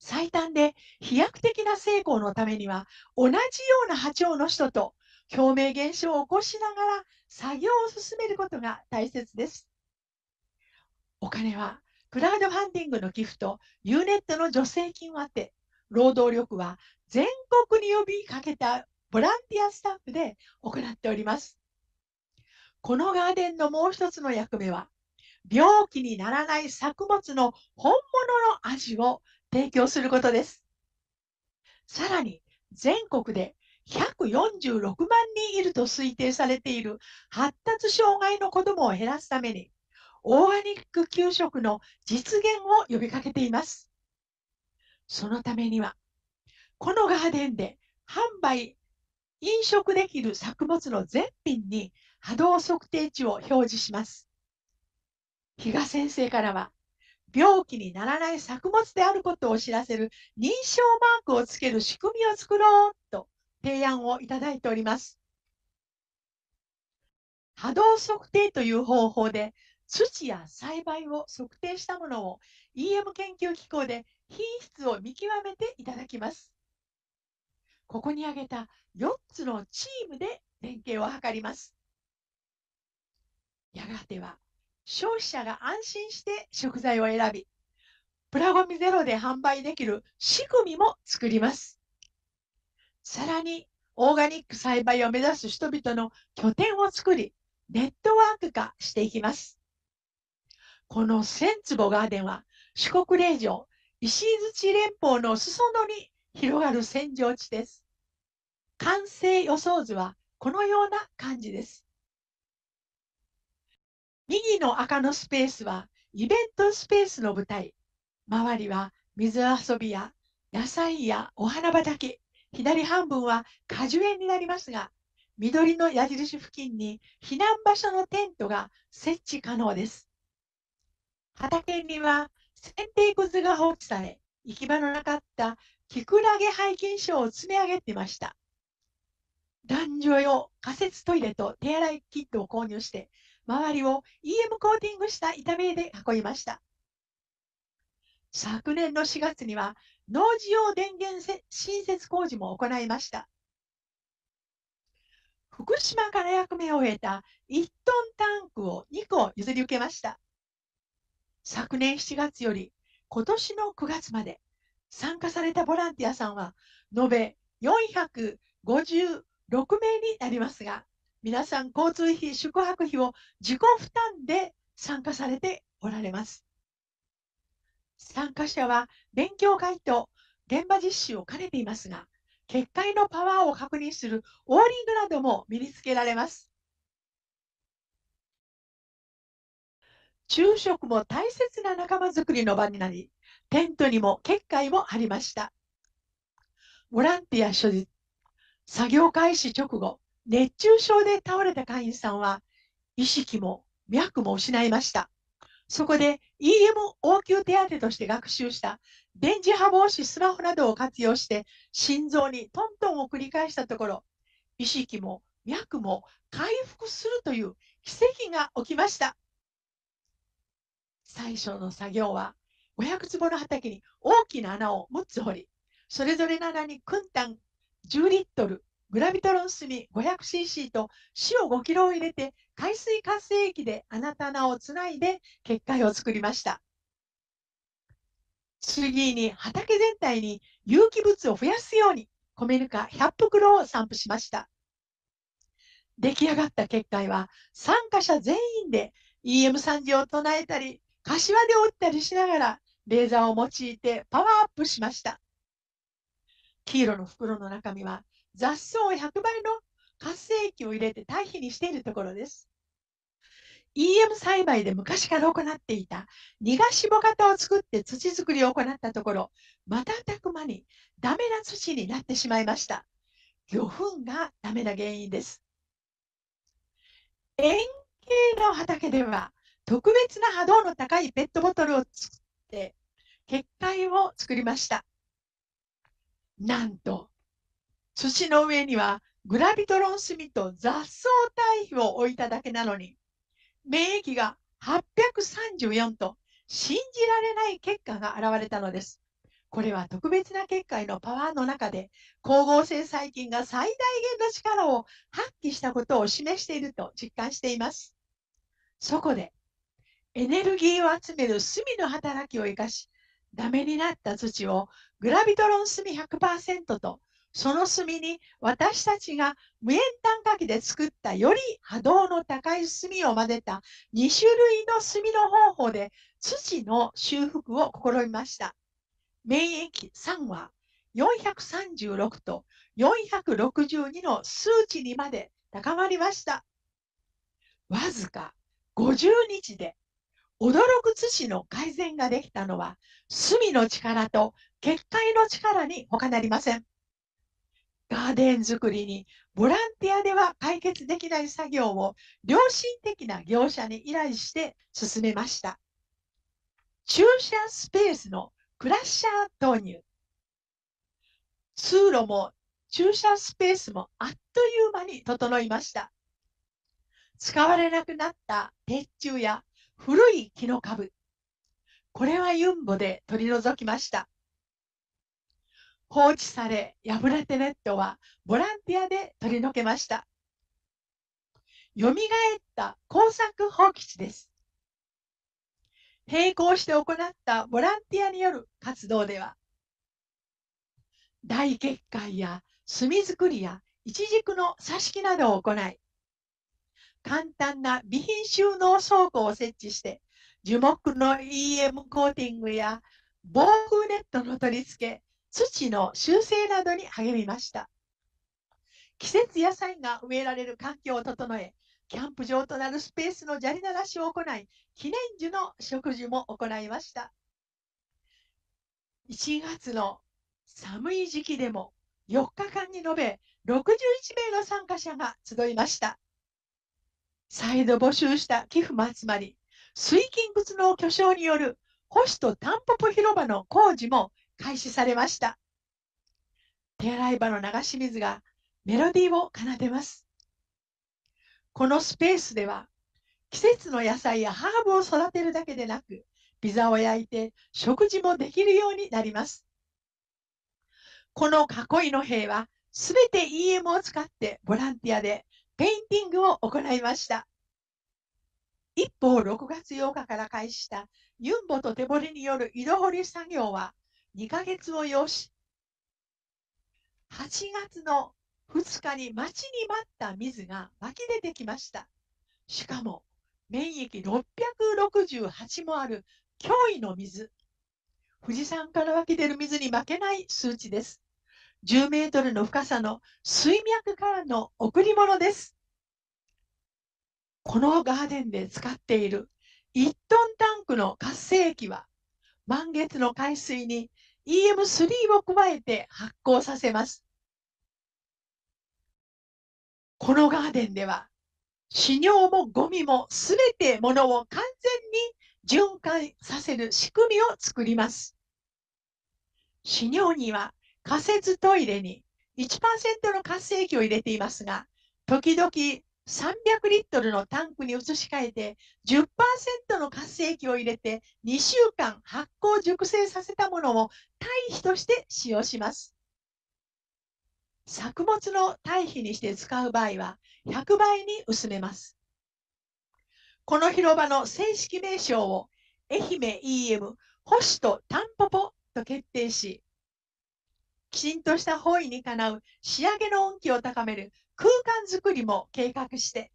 最短で飛躍的な成功のためには、同じような波長の人と共鳴現象を起こしながら作業を進めることが大切です。お金はクラウドファンディングの寄付と u ネットの助成金を当て、労働力は全国に呼びかけたボランティアスタッフで行っております。このガーデンのもう一つの役目は、病気にならない作物の本物の味を提供することです。さらに、全国で146万人いると推定されている発達障害の子どもを減らすために、オーガニック給食の実現を呼びかけています。そのためには、このガーデンで販売飲食できる作物の全品に波動測定値を表示します。比嘉先生からは、病気にならない作物であることを知らせる認証マークをつける仕組みを作ろうと提案をいただいております。波動測定という方法で土や栽培を測定したものを EM 研究機構で品質を見極めていただきます。ここに挙げた4つのチームで連携を図ります。やがては消費者が安心して食材を選び、プラゴミゼロで販売できる仕組みも作ります。さらに、オーガニック栽培を目指す人々の拠点を作り、ネットワーク化していきます。この千坪ガーデンは、四国霊場、石井槌連邦の裾野に広がる扇状地です。完成予想図はこのような感じです。右の赤のスペースはイベントスペースの舞台。周りは水遊びや野菜やお花畑。左半分は果樹園になりますが、緑の矢印付近に避難場所のテントが設置可能です。畑には剪定くずが放置され、行き場のなかったキクラゲ拝見書を積み上げてました。男女用仮設トイレと手洗いキットを購入して、周りを EM コーティングした板塀で囲いました。昨年の4月には農事用電源新設工事も行いました。福島から役目を終えた1トンタンクを2個譲り受けました。昨年7月より今年の9月まで参加されたボランティアさんは延べ456名になりますが、皆さん交通費、宿泊費を自己負担で参加されておられます。参加者は勉強会と現場実習を兼ねていますが、結界のパワーを確認するオーリングなども身につけられます。昼食も大切な仲間づくりの場になり、テントにも結界もありました。ボランティア所持、作業開始直後、熱中症で倒れた会員さんは、意識も脈も失いました。そこで EM 応急手当として学習した電磁波防止スマホなどを活用して心臓にトントンを繰り返したところ、意識も脈も回復するという奇跡が起きました。最初の作業は500坪の畑に大きな穴を6つ掘り、それぞれの穴に訓ン10リットル、グラビトロン炭 500cc と塩5キロを入れて海水活性液であなた穴をつないで結界を作りました。次に畑全体に有機物を増やすように米ぬか100袋を散布しました。出来上がった結界は参加者全員で EM3 時を唱えたり柏で折ったりしながらレーザーを用いてパワーアップしました。黄色の袋の中身は雑草を100倍の活性液を入れて堆肥にしているところです。EM 栽培で昔から行っていた逃がしぼ型を作って土作りを行ったところ、瞬く間にダメな土になってしまいました。魚粉がダメな原因です。円形の畑では特別な波動の高いペットボトルを作って結界を作りました。なんと、土の上にはグラビトロン炭と雑草堆肥を置いただけなのに、免疫が834と信じられない結果が現れたのです。これは特別な結界のパワーの中で光合成細菌が最大限の力を発揮したことを示していると実感しています。そこでエネルギーを集める炭の働きを生かし、ダメになった土をグラビトロン炭100%と、その炭に私たちが無塩炭火器で作ったより波動の高い炭を混ぜた2種類の炭の方法で土の修復を試みました。免疫3は436と462の数値にまで高まりました。わずか50日で驚く土の改善ができたのは、隅の力と結界の力に他なりません。ガーデン作りにボランティアでは解決できない作業を良心的な業者に依頼して進めました。駐車スペースのクラッシャー投入。通路も駐車スペースもあっという間に整いました。使われなくなった鉄柱や古い木の株。これはユンボで取り除きました。放置され、破れてネットはボランティアで取り除けました。蘇った工作放棄地です。並行して行ったボランティアによる活動では、大結界や炭作りや一軸の挿し木などを行い、簡単な備品収納倉庫を設置して、樹木の EM コーティングや防風ネットの取り付け、土の修正などに励みました。季節野菜が植えられる環境を整え、キャンプ場となるスペースの砂利流しを行い、記念樹の植樹も行いました。1月の寒い時期でも4日間に延べ61名の参加者が集いました。再度募集した寄付も集まり、水金窟の巨匠による星とタンポポ広場の工事も開始されました。手洗い場の流し水がメロディーを奏でます。このスペースでは、季節の野菜やハーブを育てるだけでなく、ピザを焼いて食事もできるようになります。この囲いの塀は、すべて EM を使ってボランティアでペインティングを行いました。一方、6月8日から開始したユンボと手彫りによる井戸掘り作業は2ヶ月を要し、8月の2日に待ちに待った水が湧き出てきました。しかも、免疫668もある驚異の水。富士山から湧き出る水に負けない数値です。10メートルの深さの水脈からの贈り物です。このガーデンで使っている1トンタンクの活性液は満月の海水に EM3 を加えて発酵させます。このガーデンでは死尿もゴミもすべてものを完全に循環させる仕組みを作ります。死尿には仮設トイレに1%の活性液を入れていますが、時々300リットルのタンクに移し替えて10%の活性液を入れて2週間発酵熟成させたものを堆肥として使用します。作物の堆肥にして使う場合は100倍に薄めます。この広場の正式名称を愛媛 EM 星とタンポポと決定し、きちんとした方位にかなう仕上げの運気を高める空間づくりも計画して、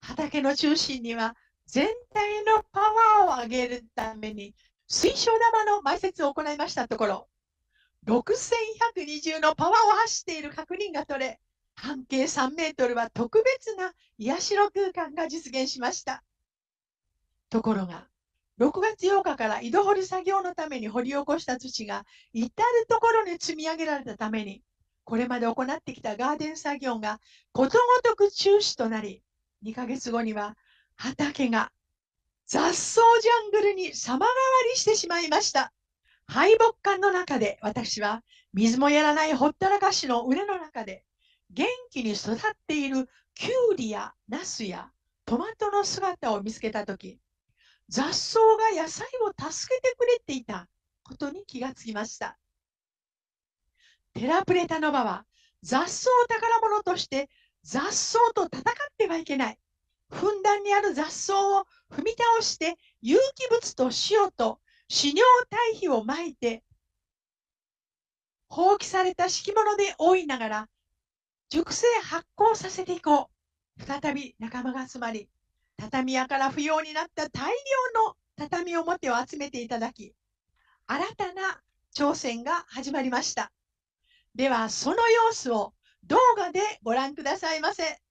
畑の中心には全体のパワーを上げるために水晶玉の埋設を行いましたところ、6120のパワーを発している確認が取れ、半径3メートルは特別な癒しの空間が実現しました。ところが、6月8日から井戸掘り作業のために掘り起こした土が至るところに積み上げられたために、これまで行ってきたガーデン作業がことごとく中止となり、2ヶ月後には畑が雑草ジャングルに様変わりしてしまいました。敗北感の中で私は水もやらないほったらかしの畝の中で元気に育っているキュウリやナスやトマトの姿を見つけたとき、雑草が野菜を助けてくれていたことに気がつきました。テラプレタノバは雑草を宝物として雑草と戦ってはいけない。ふんだんにある雑草を踏み倒して有機物と塩と死尿堆肥をまいて放棄された敷物で覆いながら熟成発酵させていこう。再び仲間が集まり、畳屋から不要になった大量の畳表を集めていただき、新たな挑戦が始まりました。では、その様子を動画でご覧くださいませ。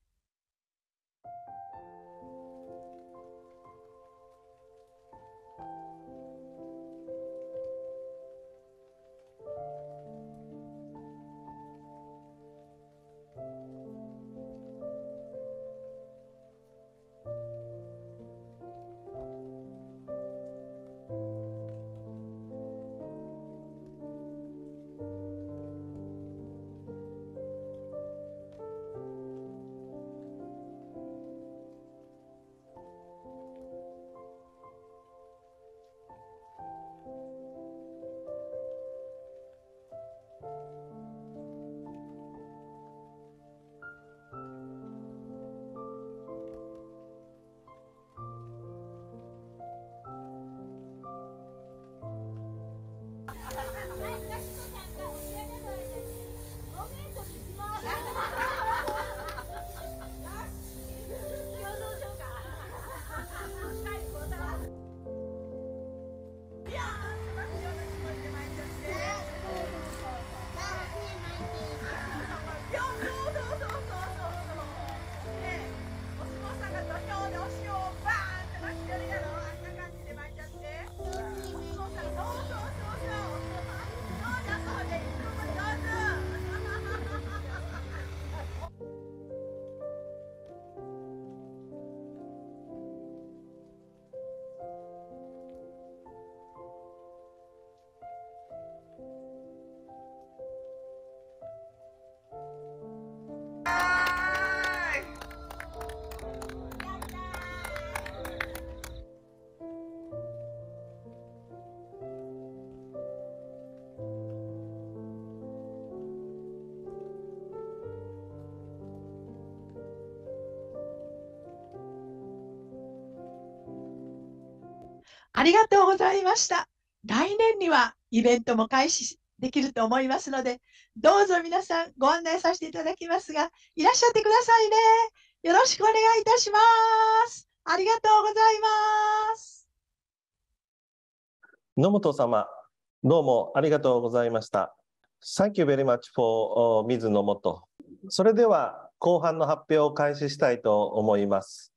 ありがとうございました。来年にはイベントも開始できると思いますので、どうぞ皆さんご案内させていただきますが、いらっしゃってくださいね。よろしくお願いいたします。ありがとうございます。野本様、どうもありがとうございました。Thank you very much for、水野本。それでは後半の発表を開始したいと思います。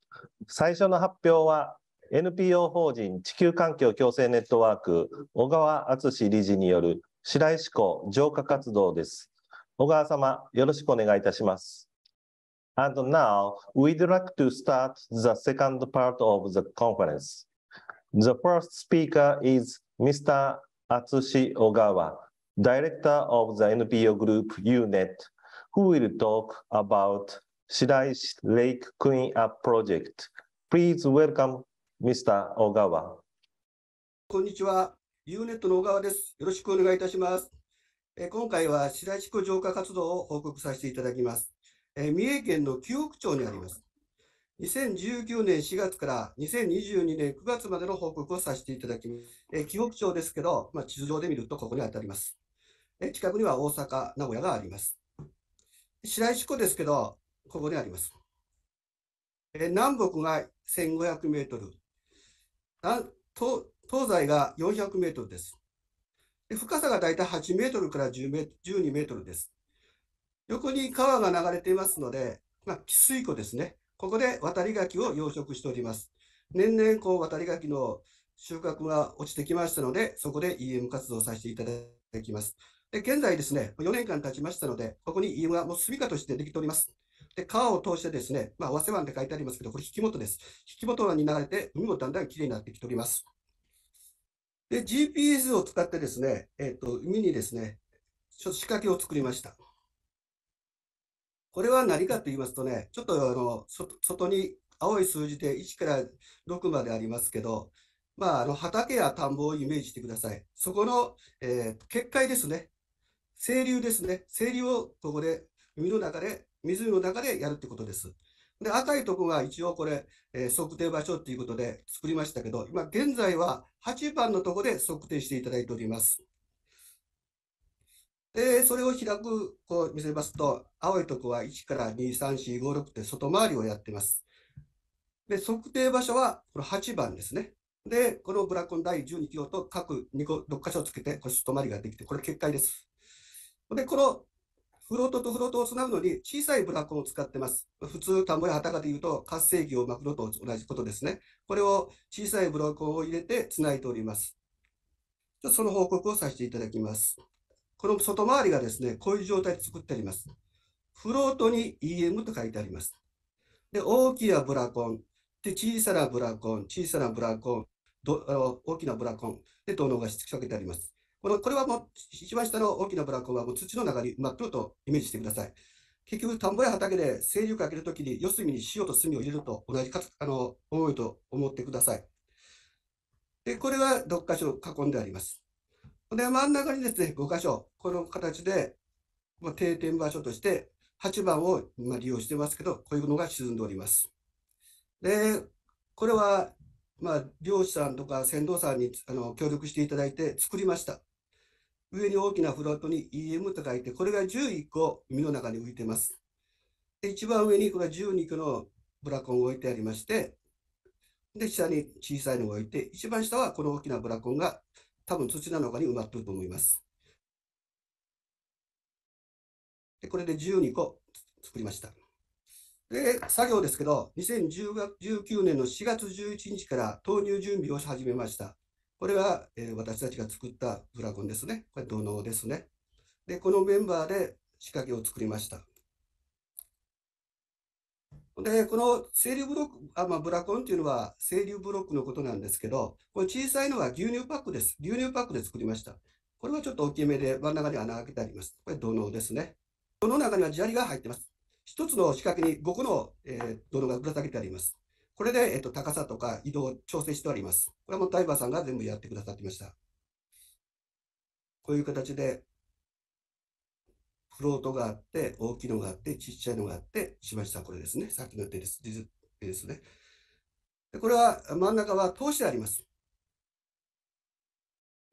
最初の発表は NPO 法人地球環境共生ネットワーク小川敦理事による白石湖浄化活動です。小川様、よろしくお願いいたします。And now, we'd like to start the second part of the conference. The first speaker is Mr. Atsushi Ogawa, Director of the NPO group UNET, who will talk about Shiraishi Lake Cleanup Project. Please welcome Mr. Ogawa. こんにちは。ユーネットの小川です。よろしくお願いいたします。え今回は白石湖浄化活動を報告させていただきます。え三重県の紀北町にあります。2019年4月から2022年9月までの報告をさせていただきます。え紀北町ですけど、まあ、地図上で見るとここに当たります。え近くには大阪、名古屋があります。白石湖ですけど、ここにあります。え南北が1500メートル、東西が400メートルです。で深さがだいたい8メートルから10メ12メートルです。横に川が流れていますので、まあ、汽水湖ですね。ここで渡り柿を養殖しております。年々こう渡り柿の収穫が落ちてきましたので、そこで EM 活動させていただきます。で現在ですね、4年間経ちましたので、ここに EM がもう住処としてできております。で川を通してですね、まあ、早稲湾って書いてありますけど、これ引き元です。引き元に流れて、海もだんだんきれいになってきております。で、GPS を使ってですね、えっ、ー、と、海にですね、ちょっと仕掛けを作りました。これは何かと言いますとね、ちょっとあの外に青い数字で1から6までありますけど、まあ、あの畑や田んぼをイメージしてください。そこの、えー、決壊ですね。清流ですね。清流をここで海の中で、湖の中でやるってことです。で、赤いとこが一応これ、えー、測定場所っていうことで作りましたけど、今現在は8番のとこで測定していただいております。で、それを開く、こう見せますと、青いとこは1から2、3、4、5、6って外回りをやってます。で、測定場所はこの8番ですね。で、このブラコン第12キロと各2個、6箇所をつけて、これ外回りができて、これ結界です。で、このフロートとフロートをつなぐのに小さいブラコンを使ってます。普通、田んぼや畑で言うと活性器を巻くのと同じことですね。これを小さいブラコンを入れてつないでおります。その報告をさせていただきます。この外回りがですね、こういう状態で作ってあります。フロートに EM と書いてあります。で、大きなブラコン、で、小さなブラコン、小さなブラコン、ど大きなブラコンで、土のが仕掛けてあります。このこれはもう一番下の大きなブラックはもう土の中に真っ黒とイメージしてください。結局、田んぼや畑で清流かけるときに四隅に塩と炭を入れると同じかあの思いと思ってください。で、これは6箇所囲んであります。で、真ん中にですね、5箇所、この形で、まあ、定点場所として8番を、まあ、利用してますけど、こういうのが沈んでおります。で、これは、まあ、漁師さんとか船頭さんにあの協力していただいて作りました。上に大きなフロートに EM と書いて、これが11個海の中に浮いてます。で一番上にこれは12個のブラコンを置いてありまして、で、下に小さいのを置いて、一番下はこの大きなブラコンが多分土の中に埋まってると思います。で、これで12個作りました。で、作業ですけど、2019年の4月11日から投入準備を始めました。これは、えー、私たちが作ったフラゴンですね。これ土のですね。で、このメンバーで仕掛けを作りました。で、この清流ブロック、あまあ、ブラコンっていうのは清流ブロックのことなんですけど、これ小さいのは牛乳パックです。牛乳パックで作りました。これはちょっと大きめで真ん中に穴開けてあります。これ土のですね。この中には砂利が入ってます。一つの仕掛けに5個の、えー、土のがぶら下げてあります。これで、えっと、高さとか移動を調整しております。これもうダイバーさんが全部やってくださってました。こういう形で、フロートがあって、大きいのがあって、ちっちゃいのがあって、しました。これですね。さっきの手です。手ですね。でこれは、真ん中は通してあります。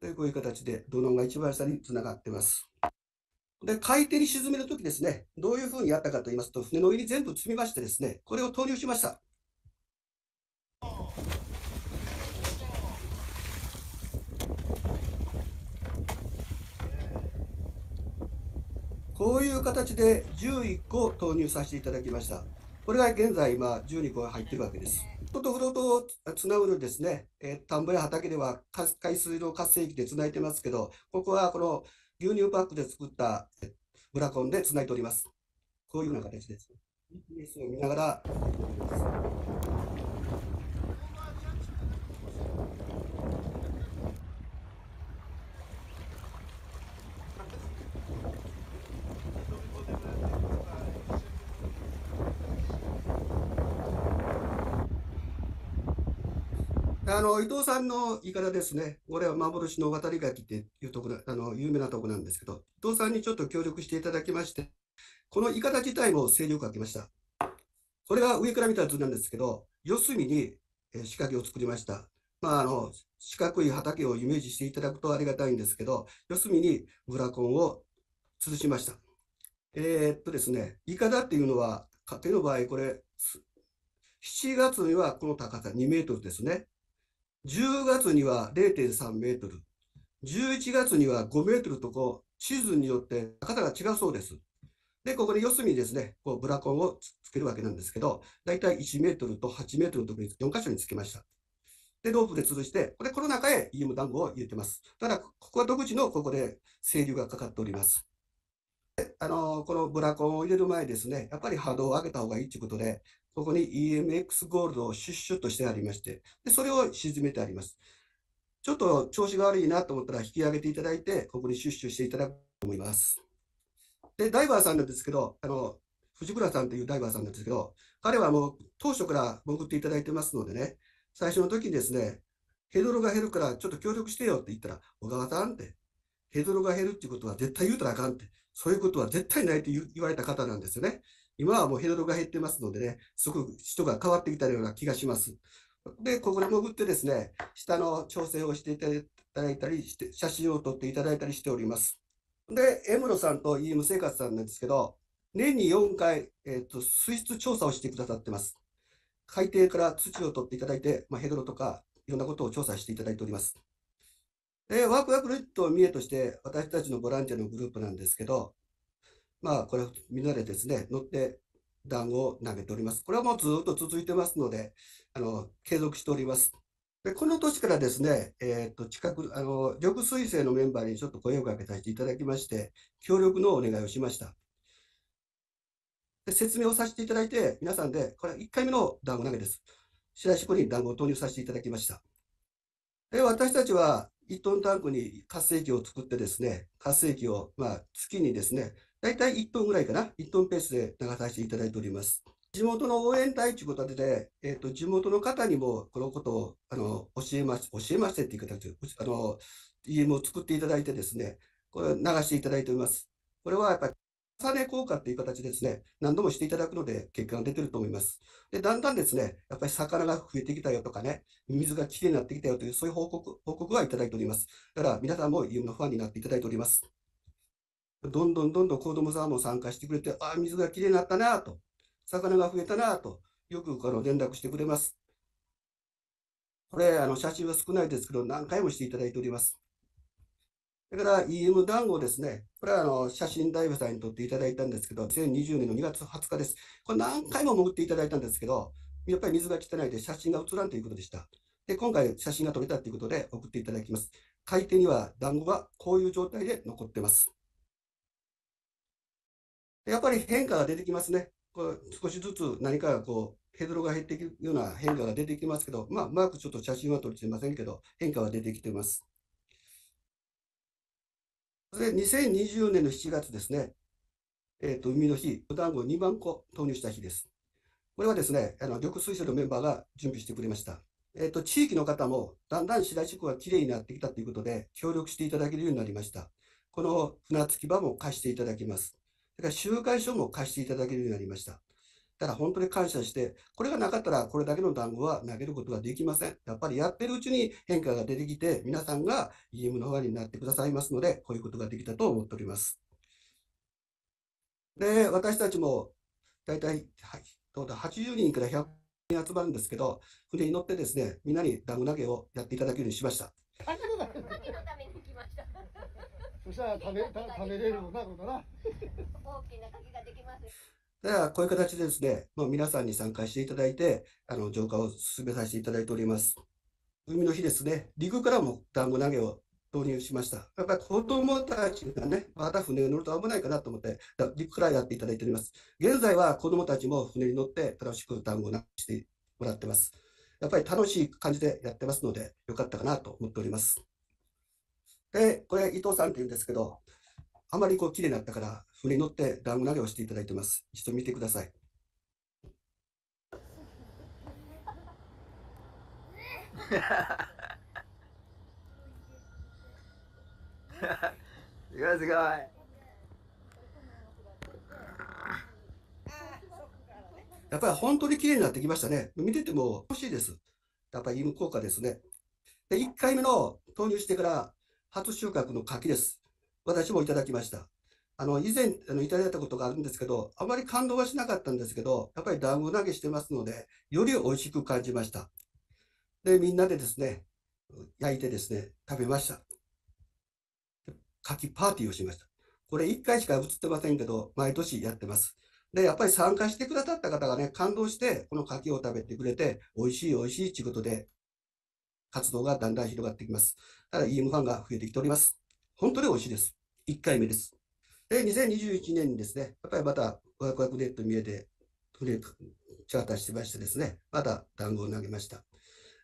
でこういう形で土のが一番下につながってます。で、海底に沈めるときですね、どういうふうにやったかと言いますと、船の上に全部積みましてですね、これを投入しました。こういう形で11個投入させていただきました。これが現在、今、12個が入ってるわけです。フロートフロートをつなぐのですね、えー田んぼや畑では海水の活性器でつないでますけど、ここはこの牛乳パックで作ったえブラコンでつないでおります。こういうような形です。GPS を見ながら、あの伊藤さんの言い方ですね、これは幻の渡りガキっていうところ、あの有名なところなんですけど、伊藤さんにちょっと協力していただきまして、この言い方自体も精力をかけました。これが上から見た図なんですけど、四隅に仕掛けを作りました。まあ、あの四角い畑をイメージしていただくとありがたいんですけど、四隅にブラコンを吊るしました。えーっとですね、イカダっていうのは、家庭の場合、これ、7月にはこの高さ2メートルですね。10月には0.3メートル、11月には5メートルとこう、シーズンによって高さが違うそうです。で、ここで四隅にですね、こうブラコンをつつけるわけなんですけど、だいたい1メートルと8メートルのところに4箇所につけました。で、ロープで吊るして、これ、この中へ EM 団子を入れてます。ただ、ここは独自のここで清流がかかっております。であのこのブラコンを入れる前ですね、やっぱり波動を上げた方がいいということで、ここに EMX ゴールドをシュッシュッとしてありまして、でそれを沈めてあります。ちょっと調子が悪いなと思ったら引き上げていただいて、ここにシュッシュしていただくと思います。で、ダイバーさんなんですけど、あの、藤倉さんというダイバーさんなんですけど、彼はもう当初から潜っていただいてますのでね、最初の時にですね、ヘドロが減るからちょっと協力してよって言ったら、小川さんって、ヘドロが減るっていうことは絶対言うたらあかんって、そういうことは絶対ないって言う言われた方なんですよね。今はもうヘドロが減ってますのでね、すごく人が変わってきたような気がします。で、ここに潜ってですね、下の調整をしていただいたりして、写真を撮っていただいたりしております。で、エムロさんと EM 生活さんなんですけど、年に4回、えっと水質調査をしてくださってます。海底から土を取っていただいて、まあ、ヘドロとかいろんなことを調査していただいております。で、ワークワークルット三重として私たちのボランティアのグループなんですけど、まあ、これみんなでですね、乗って団子を投げております。これはもうずっと続いてますので、あの、継続しております。で、この年からですね、えっと、近く、あの、緑水星のメンバーにちょっと声をかけさせていただきまして、協力のお願いをしました。で説明をさせていただいて、皆さんで、これ1回目の団子投げです。白石湖に団子を投入させていただきました。で、私たちは1トンタンクに活性器を作ってですね、活性器を、まあ、月にですね、大体1トンぐらいかな、1トンペースで流させていただいております。地元の応援隊ということで、えっと、地元の方にもこのことをあの教えまし、教えましてっていう形で、あの、EM を作っていただいてですね、これを流していただいております。これはやっぱり重ね効果っていう形ですね、何度もしていただくので結果が出てると思います。で、だんだんですね、やっぱり魚が増えてきたよとかね、水がきれいになってきたよという、そういう報告、報告はいただいております。だから皆さんも EM のファンになっていただいております。どんどんどんどん子供さんも参加してくれて、ああ、水がきれいになったなと、魚が増えたなと、よくこの連絡してくれます。これ、あの写真は少ないですけど、何回もしていただいております。それから EM 団子ですね。これはあの写真ダイバーさんに撮っていただいたんですけど、2020年の2月20日です。これ何回も潜っていただいたんですけど、やっぱり水が汚いで写真が写らんということでした。で、今回写真が撮れたということで送っていただきます。海底には団子がこういう状態で残ってます。やっぱり変化が出てきますね。こう少しずつ何かがこうヘドロが減っていくような変化が出てきますけど、まあ、うまくちょっと写真は撮れてませんけど、変化は出てきてます。で、2020年の7月ですね、えっ、と、海の日、お団子2万個投入した日です。これはですね、あの緑水星のメンバーが準備してくれました。えっ、と、地域の方もだんだん白石湖がきれいになってきたということで、協力していただけるようになりました。この船着き場も貸していただきます。それから集会所も貸していただけるようになりました。たら本当に感謝して、これがなかったらこれだけの団子は投げることができません。やっぱりやってるうちに変化が出てきて、皆さんが EM の側になってくださいますので、こういうことができたと思っております。で、私たちも大体、はい、どうだ80人から100人集まるんですけど、船に乗ってですね、みんなに団子投げをやっていただけるようにしました。そしたら食べ食べれるもんなことな。大きな柿ができます。では、こういう形でですね、もう皆さんに参加していただいて、あの、浄化を進めさせていただいております。海の日ですね、陸からも団子投げを導入しました。やっぱり子供たちがね、また船に乗ると危ないかなと思って、陸からやっていただいております。現在は子供たちも船に乗って楽しく団子を投げしてもらってます。やっぱり楽しい感じでやってますので、よかったかなと思っております。で、これ伊藤さんって言うんですけど、あまりこう綺麗になったから、船に乗って団子投げをしていただいてます。一度見てください。すごいすごい。やっぱり本当に綺麗になってきましたね。見てても欲しいです。やっぱりイム効果ですね。で、1回目の投入してから初収穫の柿です。私もいただきました。あの、以前、あの、いただいたことがあるんですけど、あまり感動はしなかったんですけど、やっぱり団子投げしてますので、より美味しく感じました。で、みんなでですね、焼いてですね、食べました。柿パーティーをしました。これ1回しか映ってませんけど、毎年やってます。で、やっぱり参加してくださった方がね、感動して、この柿を食べてくれて、美味しい美味しいということで、活動がだんだん広がってきます。ただ EM ファンが増えてきております。本当に美味しいです。1回目です。で、2021年にですね、やっぱりまたワクワクネット見えて、チャーターしてましてですね、また団子を投げました。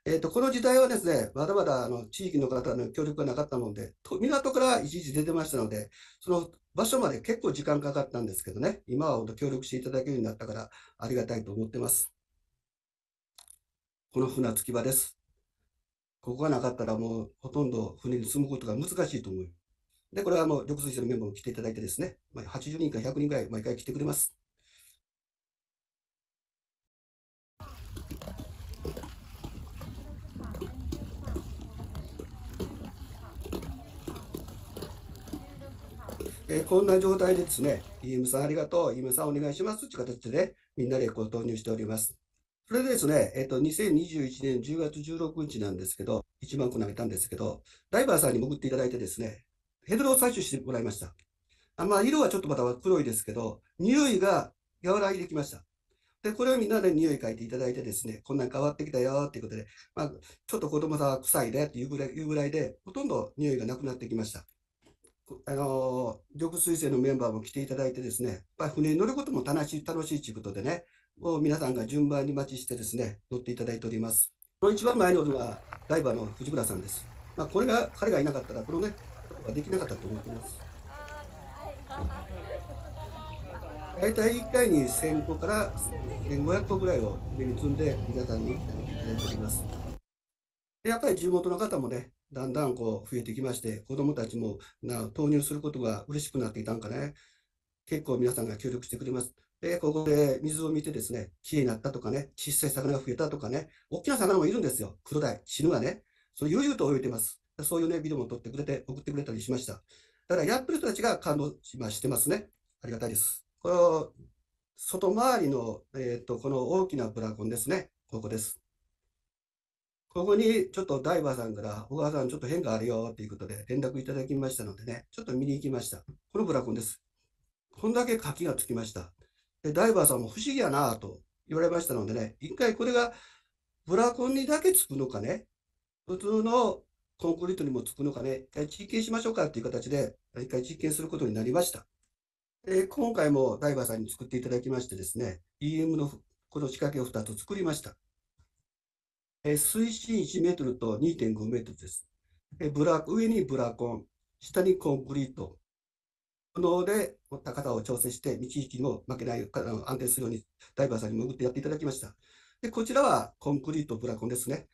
えっ、ー、と、この時代はですね、まだまだあの地域の方の協力がなかったので、港から一時出てましたので、その場所まで結構時間かかったんですけどね、今は協力していただけるようになったからありがたいと思ってます。この船着き場です。ここがなかったらもうほとんど船に積むことが難しいと思う。で、これはもう緑水星のメンバーも来ていただいてですね、まあ、80人から100人ぐらい毎回来てくれます。えー、こんな状態でですね、EM さんありがとう、EM さんお願いしますという形でね、みんなでこう投入しております。それでですね、えっ、と、2021年10月16日なんですけど、1万個投げたんですけど、ダイバーさんに潜っていただいてですね、ヘドロを採取してもらいました。あまあ、色はちょっとまた黒いですけど、匂いが和らいできました。で、これをみんなで匂い嗅いでいただいてですね、こんなん変わってきたよっていうことで、まあ、ちょっと子供さんは臭いねっていうぐらいいうぐらいで、ほとんど匂いがなくなってきました。あの、緑水星のメンバーも来ていただいてですね、やっぱり船に乗ることも楽しい、楽しいということでね、を皆さんが順番に待ちしてですね、乗っていただいております。この一番前におるのは、ダイバーの藤村さんです。まあ、これが、彼がいなかったら、このね、ことができなかったと思っています。大体1回に1000個から1500個ぐらいを目に積んで、皆さんにいただいております。でやっぱり地元の方もね、だんだんこう増えてきまして、子どもたちもな投入することが嬉しくなっていたんかね、結構皆さんが協力してくれます。で、ここで水を見てですね、綺麗になったとかね、小さい魚が増えたとかね、大きな魚もいるんですよ。黒鯛、死ぬがね。それ悠々と泳いでます。そういうね、ビデオも撮ってくれて、送ってくれたりしました。だからやってる人たちが感動しましてますね。ありがたいです。この、外回りの、えっ、ー、と、この大きなブラコンですね。ここです。ここにちょっとダイバーさんから、小川さんちょっと変化あるよっていうことで連絡いただきましたのでね、ちょっと見に行きました。このブラコンです。こんだけ柿がつきました。で、ダイバーさんも不思議やなと言われましたのでね、一回これがブラコンにだけつくのかね、普通のコンクリートにもつくのかね、一回実験しましょうかっていう形で、一回実験することになりました。で、今回もダイバーさんに作っていただきましてですね、EM のこの仕掛けを2つ作りました。え水深1メートルと2.5メートルです。えブラ上にブラコン、下にコンクリート、能で高さを調整して、道行きも負けない、安定するようにダイバーさんに潜ってやっていただきました。で、こちらはコンクリートブラコンですね。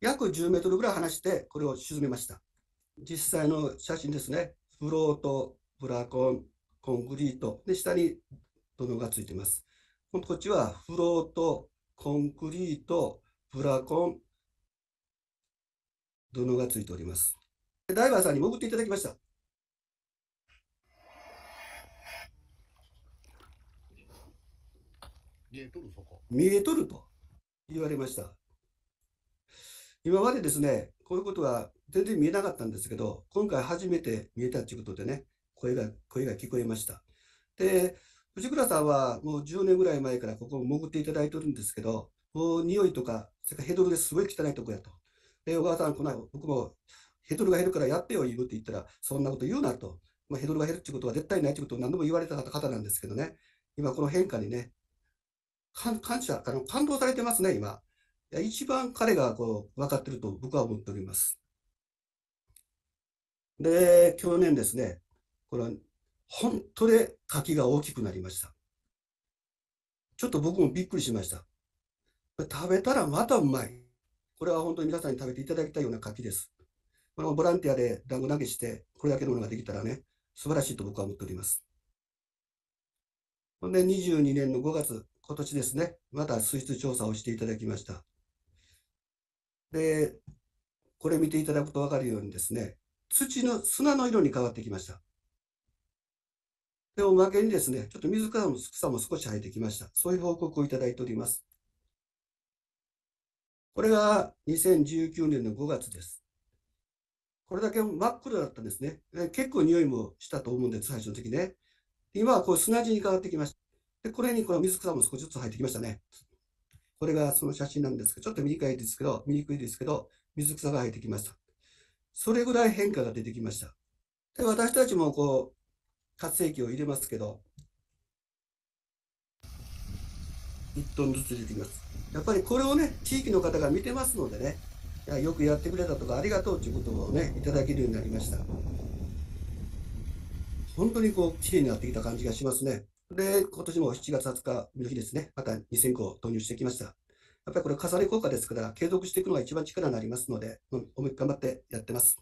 約10メートルぐらい離して、これを沈めました。実際の写真ですね。フロート、ブラコン、コンクリート、で、下に土のがついてます。こっちはフロート、コンクリート、プラコン、土のがついております。ダイバーさんに潜っていただきました。見えとるそこ。見えとると言われました。今までですね、こういうことは全然見えなかったんですけど、今回初めて見えたということでね、声が、声が聞こえました。で、藤倉さんはもう10年ぐらい前からここを潜っていただいてるんですけど、もう匂いとか、それからヘドロですごい汚いとこやと。で、小川さん、この僕もヘドロが減るからやってよ、言うって言ったら、そんなこと言うなと。まあ、ヘドロが減るってことは絶対ないってことを何度も言われた方なんですけどね、今この変化にね、感謝、あの感動されてますね、今。一番彼がこう分かってると僕は思っております。で、去年ですね、これは本当に柿が大きくなりました。ちょっと僕もびっくりしました。食べたらまたうまい。これは本当に皆さんに食べていただきたいような柿です。このボランティアで団子投げして、これだけのものができたらね、素晴らしいと僕は思っております。ほんで、22年の5月、今年ですね、また水質調査をしていただきました。で、これ見ていただくと分かるようにですね、土の砂の色に変わってきました。で、おまけにですね、ちょっと水草も草も少し生えてきました。そういう報告をいただいております。これが2019年の5月です。これだけ真っ黒だったんですね。結構匂いもしたと思うんです、最初の時ね。今はこう砂地に変わってきました。で、これにこの水草も少しずつ入ってきましたね。これがその写真なんですけど、ちょっと短いですけど、見にくいですけど、水草が生えてきました。それぐらい変化が出てきました。で、私たちもこう、活性器を入れますけど、1トンずつ入れてきます。やっぱりこれをね、地域の方が見てますのでね、いやよくやってくれたとか、ありがとうということをね、いただけるようになりました。本当にこう、綺麗になってきた感じがしますね。で、今年も7月20日の日ですね、また2000個投入してきました。やっぱりこれ重ね効果ですから、継続していくのが一番力になりますので、思い頑張ってやってます。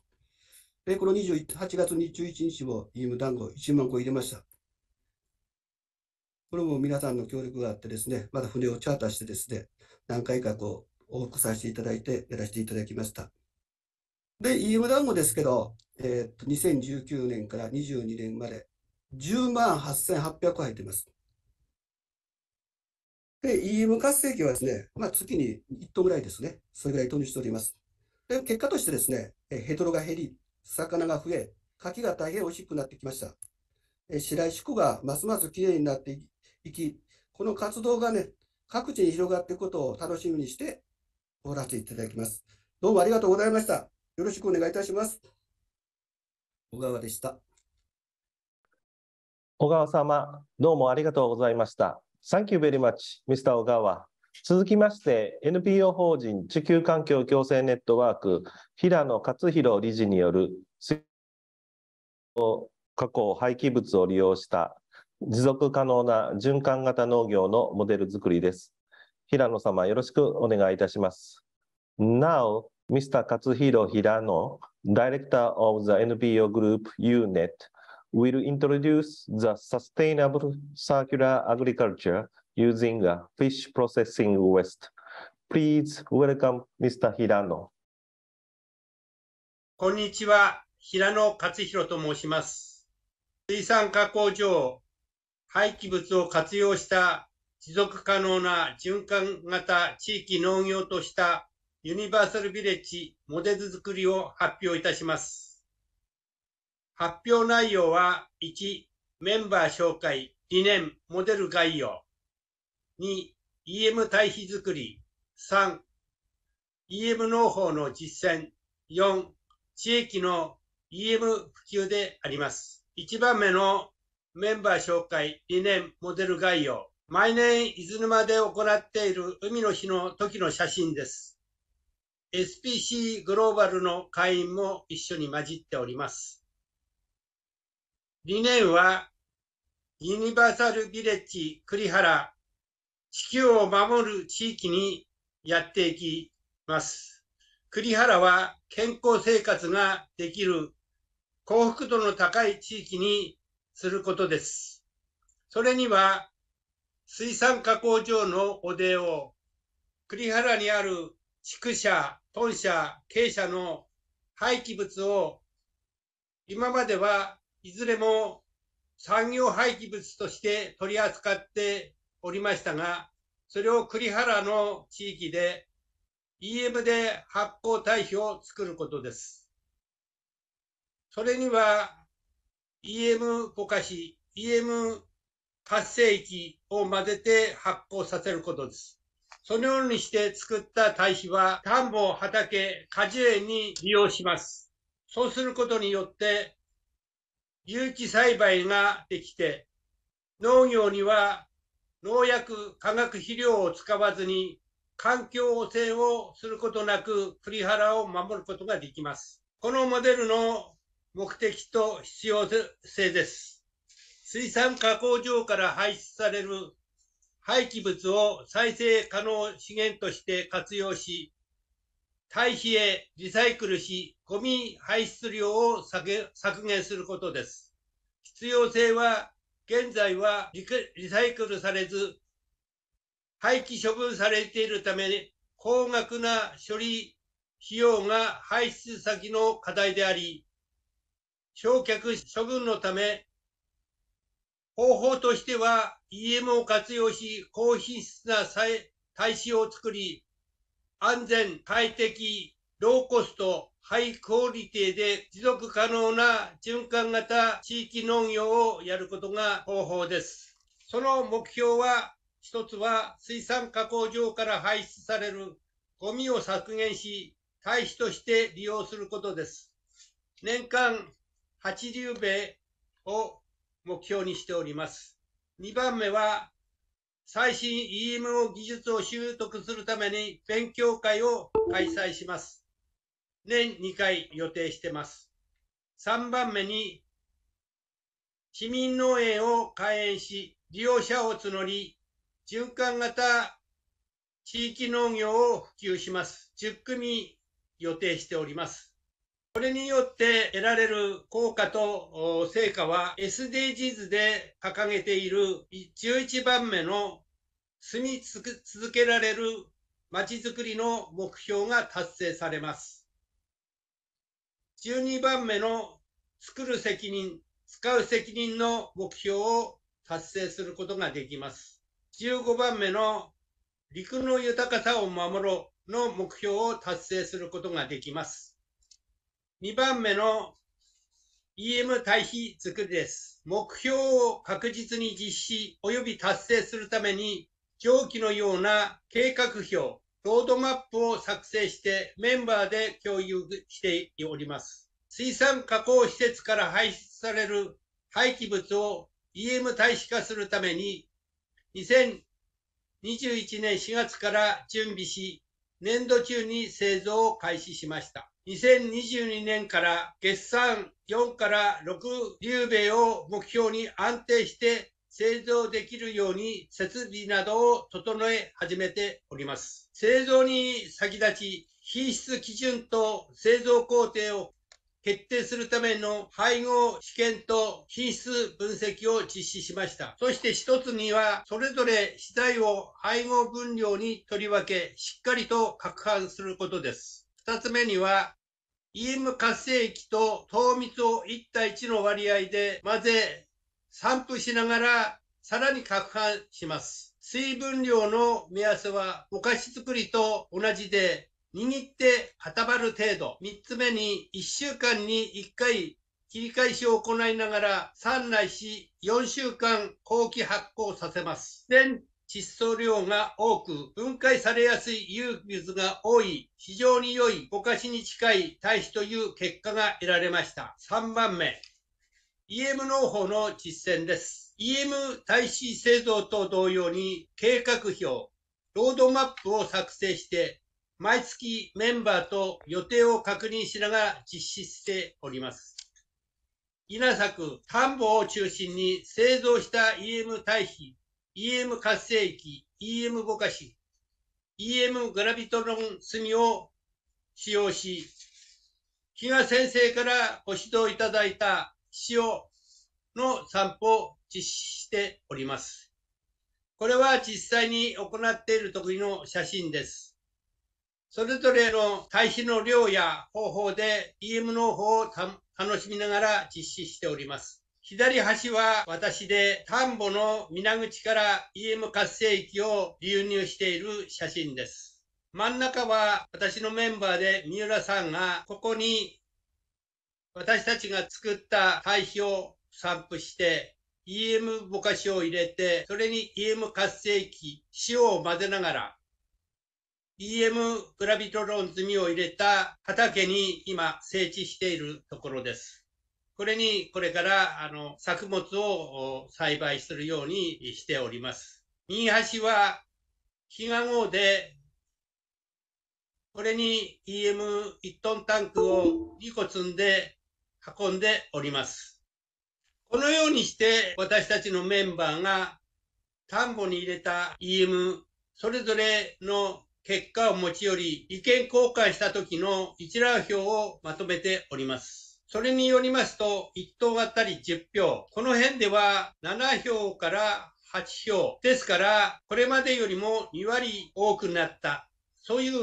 で、この28月21日も EM 団子1万個入れました。これも皆さんの協力があってですね、まだ船をチャーターしてですね、何回かこう、往復させていただいて、やらせていただきました。で、EM 団子ですけど、えー、っと、2019年から22年まで、10万8800入ってます。で、EM 活性器はですね、まあ、月に1トンぐらいですね。それぐらい投入しております。で、結果としてですね、ヘドロが減り、魚が増え、牡蠣が大変美味しくなってきました。白石湖がますますきれいになっていき、この活動がね、各地に広がっていくことを楽しみにして終わらせていただきます。どうもありがとうございました。よろしくお願いいたします。小川でした。小川様、どうもありがとうございました。Thank you very much, Mr. 小川。続きまして、NPO 法人地球環境共生ネットワーク、平野勝弘理事による水加工廃棄物を利用した持続可能な循環型農業のモデル作りです。平野様、よろしくお願いいたします。Now, Mr. 勝弘平野、Director of the NPO Group UNET, will introduce the sustainable circular agriculture using a fish processing waste. Please welcome Mr. Hirano. こんにちは、平野勝弘と申します。水産加工場、廃棄物を活用した持続可能な循環型地域農業としたユニバーサルビレッジモデル作りを発表いたします。発表内容は1、メンバー紹介、理念、モデル概要。2、EM 対比作り。3、EM 農法の実践。4、地域の EM 普及であります。1番目のメンバー紹介、理念、モデル概要。毎年、伊豆沼で行っている海の日の時の写真です。SPC グローバルの会員も一緒に混じっております。理念は、ユニバーサルビレッジ栗原、地球を守る地域にやっていきます。栗原は健康生活ができる幸福度の高い地域にすることです。それには、水産加工場の汚泥を栗原にある畜舎、豚舎、鶏舎の廃棄物を今まではいずれも産業廃棄物として取り扱っておりましたが、それを栗原の地域で EM で発酵堆肥を作ることです。それには EM ぼかし、EM 活性液を混ぜて発酵させることです。そのようにして作った堆肥は田んぼ、畑、果樹園に利用します。そうすることによって有機栽培ができて農業には農薬、化学肥料を使わずに環境汚染をすることなく栗原を守ることができます。このモデルの目的と必要性です。水産加工場から排出される廃棄物を再生可能資源として活用し、堆肥へリサイクルし、ゴミ排出量を削減することです。必要性は、現在はリサイクルされず、廃棄処分されているため、高額な処理費用が排出先の課題であり、焼却処分のため方法としては EM を活用し、高品質な耐子を作り、安全、快適、ローコスト、ハイクオリティで持続可能な循環型地域農業をやることが方法です。その目標は、一つは水産加工場から排出されるゴミを削減し、堆肥として利用することです。年間8流米を目標にしております。2番目は、最新 EMO 技術を習得するために勉強会を開催します。年2回予定してます。3番目に、市民農園を開園し、利用者を募り、循環型地域農業を普及します。10組予定しております。これによって得られる効果と成果は SDGs で掲げている11番目の住み続けられるまちづくりの目標が達成されます。12番目の作る責任、使う責任の目標を達成することができます。15番目の陸の豊かさを守ろうの目標を達成することができます。2番目の EM 対比作りです。目標を確実に実施及び達成するために、上記のような計画表、ロードマップを作成してメンバーで共有しております。水産加工施設から排出される廃棄物を EM 対比化するために、2021年4月から準備し、年度中に製造を開始しました。2022年から月産4から6流米を目標に安定して製造できるように設備などを整え始めております。製造に先立ち、品質基準と製造工程を決定するための配合試験と品質分析を実施しました。そして一つには、それぞれ資材を配合分量に取り分け、しっかりと攪拌することです。二つ目には、EM 活性液と糖蜜を1対1の割合で混ぜ、散布しながらさらに攪拌します。水分量の目安はお菓子作りと同じで、握って固まる程度。3つ目に1週間に1回切り返しを行いながら3内し4週間後期発酵させます。窒素量が多く、分解されやすい有機物が多い、非常に良い、ぼかしに近い堆肥という結果が得られました。3番目、EM 農法の実践です。EM 堆肥製造と同様に、計画表、ロードマップを作成して、毎月メンバーと予定を確認しながら実施しております。稲作、田んぼを中心に製造した EM 堆肥 EM 活性液、EM ぼかし、EM グラビトロン炭を使用し、比嘉先生からご指導いただいた塩の散布を実施しております。これは実際に行っている時の写真です。それぞれの対比の量や方法で EM 農法を楽しみながら実施しております。左端は私で田んぼの皆口から EM 活性域を流入している写真です。真ん中は私のメンバーで三浦さんがここに私たちが作った堆肥を散布して EM ぼかしを入れて、それに EM 活性器、塩を混ぜながら、EM グラビトロン積みを入れた畑に今整地しているところです。これにこれからあの作物を栽培するようにしております。右端は日が号で、これに EM1 トンタンクを2個積んで運んでおります。このようにして私たちのメンバーが田んぼに入れた EM それぞれの結果を持ち寄り意見交換した時の一覧表をまとめております。それによりますと1等あたり10票。この辺では7票から8票。ですから、これまでよりも2割多くなった。そういう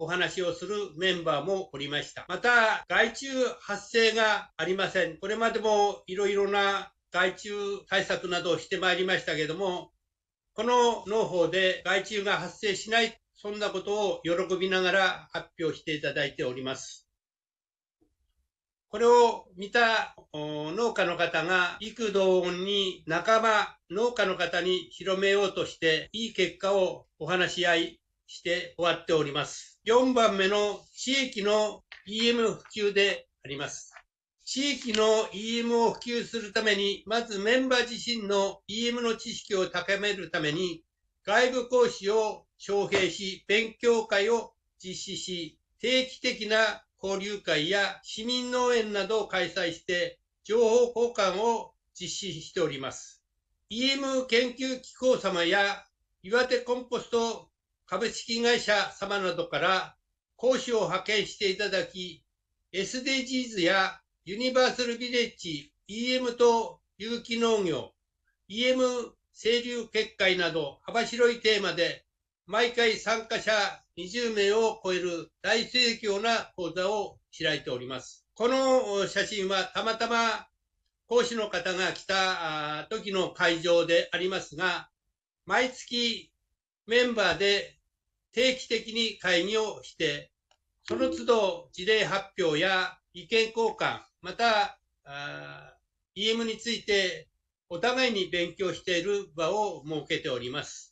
お話をするメンバーもおりました。また、害虫発生がありません。これまでもいろいろな害虫対策などをしてまいりましたけれども、この農法で害虫が発生しない、そんなことを喜びながら発表していただいております。これを見た農家の方が幾度に仲間、農家の方に広めようとして、いい結果をお話し合いして終わっております。4番目の地域の EM 普及であります。地域の EM を普及するために、まずメンバー自身の EM の知識を高めるために、外部講師を招聘し、勉強会を実施し、定期的な交流会や市民農園などを開催して、情報交換を実施しております。EM 研究機構様や岩手コンポスト株式会社様などから講師を派遣していただき、SDGs やユニバーサルビレッジ、EM と有機農業、EM 清流結界など幅広いテーマで毎回参加者20名を超える大盛況な講座を開いております。この写真はたまたま講師の方が来た時の会場でありますが、毎月メンバーで定期的に会議をして、その都度事例発表や意見交換、また、EM についてお互いに勉強している場を設けております。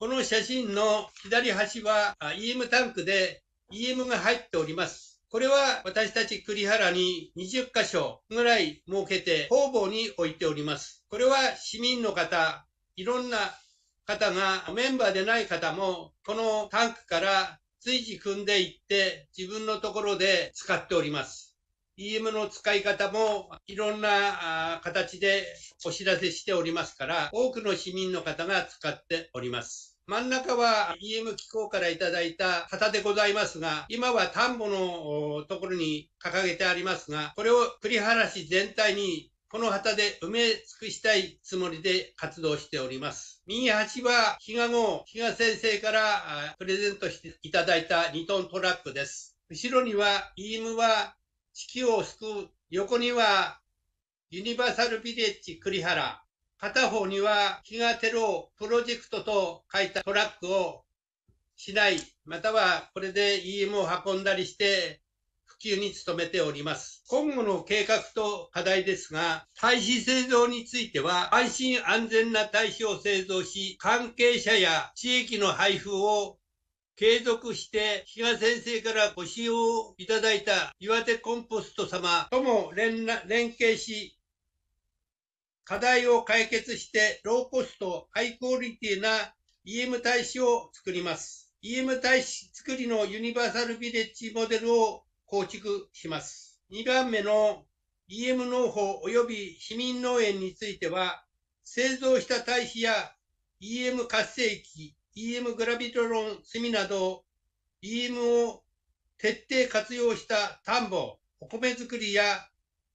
この写真の左端は EM タンクで EM が入っております。これは私たち栗原に20箇所ぐらい設けて方々に置いております。これは市民の方、いろんな方が、メンバーでない方も、このタンクから随時組んでいって、自分のところで使っております。EM の使い方もいろんな形でお知らせしておりますから、多くの市民の方が使っております。真ん中は EM 機構からいただいた旗でございますが、今は田んぼのところに掲げてありますが、これを栗原市全体にこの旗で埋め尽くしたいつもりで活動しております。右端は、比嘉号、比嘉先生からプレゼントしていただいた2トントラックです。後ろには、EM は地球を救う。横には、ユニバーサルビレッジ栗原。片方には、比嘉テロプロジェクトと書いたトラックをしない。または、これで EM を運んだりして、普及に努めております。今後の計画と課題ですが、堆肥製造については、安心安全な堆肥を製造し、関係者や地域の配布を継続して、比嘉先生からご使用いただいた岩手コンポスト様とも連携し、課題を解決して、ローコスト、ハイクオリティな EM 大使を作ります。EM 大使作りのユニバーサルビレッジモデルを構築します。2番目の EM 農法及び市民農園については、製造した堆肥や EM 活性器、EM グラビトロン炭など、EM を徹底活用した田んぼ、お米作りや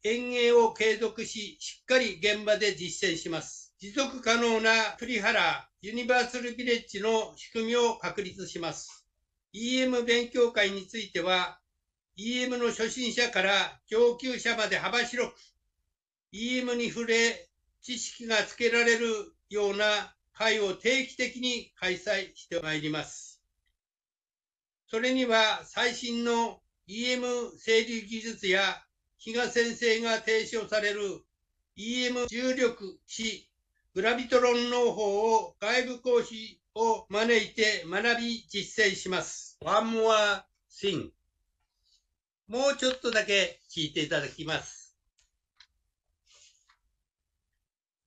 園芸を継続し、しっかり現場で実践します。持続可能な栗原ユニバーサルビレッジの仕組みを確立します。EM 勉強会については、EM の初心者から上級者まで幅広く、EM に触れ、知識がつけられるような会を定期的に開催してまいります。それには最新の EM 整理技術や比嘉先生が提唱される EM 重力値グラビトロン農法を外部講師を招いて学び実践します。One more thing. もうちょっとだけ聞いていただきます。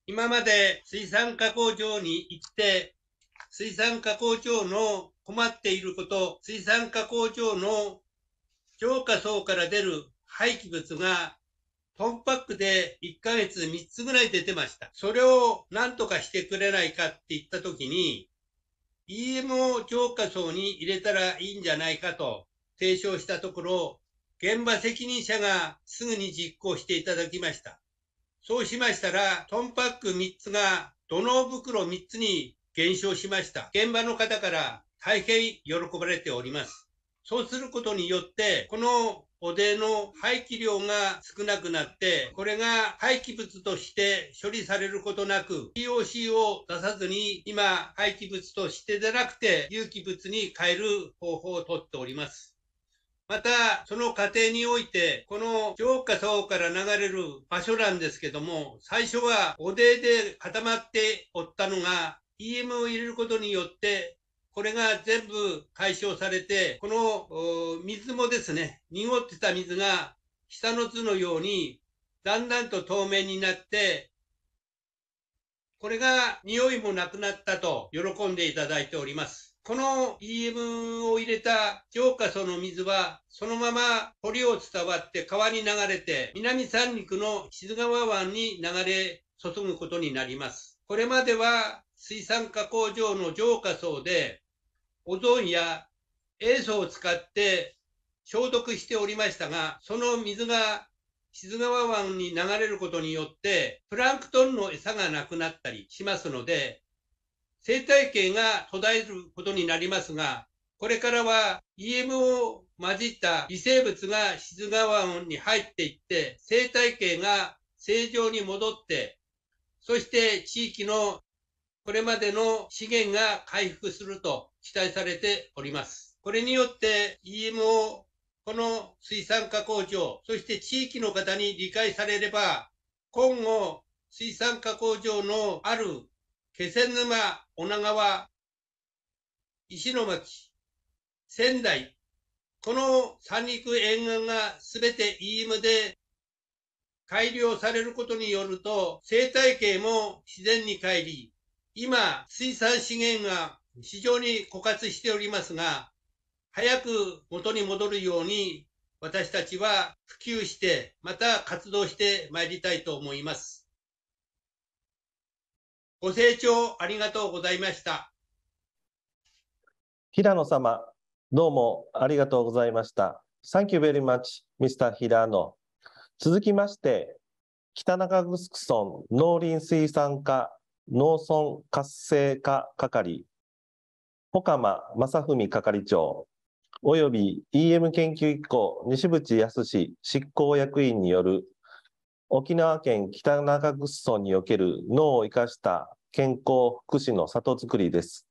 今まで水産加工場に行って、水産加工場の困っていること、水産加工場の浄化層から出る廃棄物がトンパックで1ヶ月3つぐらい出てました。それを何とかしてくれないかって言ったときに、EMO 浄化層に入れたらいいんじゃないかと提唱したところ、現場責任者がすぐに実行していただきました。そうしましたら、トンパック3つが土の袋3つに減少しました。現場の方から大変喜ばれております。そうすることによって、このおでの廃棄量が少なくなって、これが廃棄物として処理されることなく、POC を出さずに、今、廃棄物としてでなくて、有機物に変える方法をとっております。また、その過程において、この浄化層から流れる場所なんですけども、最初はおでで固まっておったのが、EM を入れることによって、これが全部解消されて、この水もですね、濁ってた水が下の図のようにだんだんと透明になって、これが匂いもなくなったと喜んでいただいております。この EM を入れた浄化素の水は、そのまま堀を伝わって川に流れて、南三陸の静川湾に流れ注ぐことになります。これまでは水産加工場の浄化層でオゾンや塩素を使って消毒しておりましたが、その水が静川湾に流れることによって、プランクトンの餌がなくなったりしますので、生態系が途絶えることになりますが、これからは EM を混じった微生物が静川湾に入っていって、生態系が正常に戻って、そして地域のこれまでの資源が回復すると期待されております。これによって EM をこの水産加工場、そして地域の方に理解されれば、今後、水産加工場のある気仙沼、女川、石巻、仙台、この三陸沿岸がすべて EM で改良されることによると、生態系も自然に帰り、今、水産資源が非常に枯渇しておりますが、早く元に戻るように私たちは普及して、また活動してまいりたいと思います。ご清聴ありがとうございました。平野様、どうもありがとうございました。Thank you very much, Mr. 平野。続きまして、北中城村農林水産課農村活性化係、保鎌正文係長、および EM 研究機構西渕康執行役員による沖縄県北中城村における脳を生かした健康福祉の里づくりです。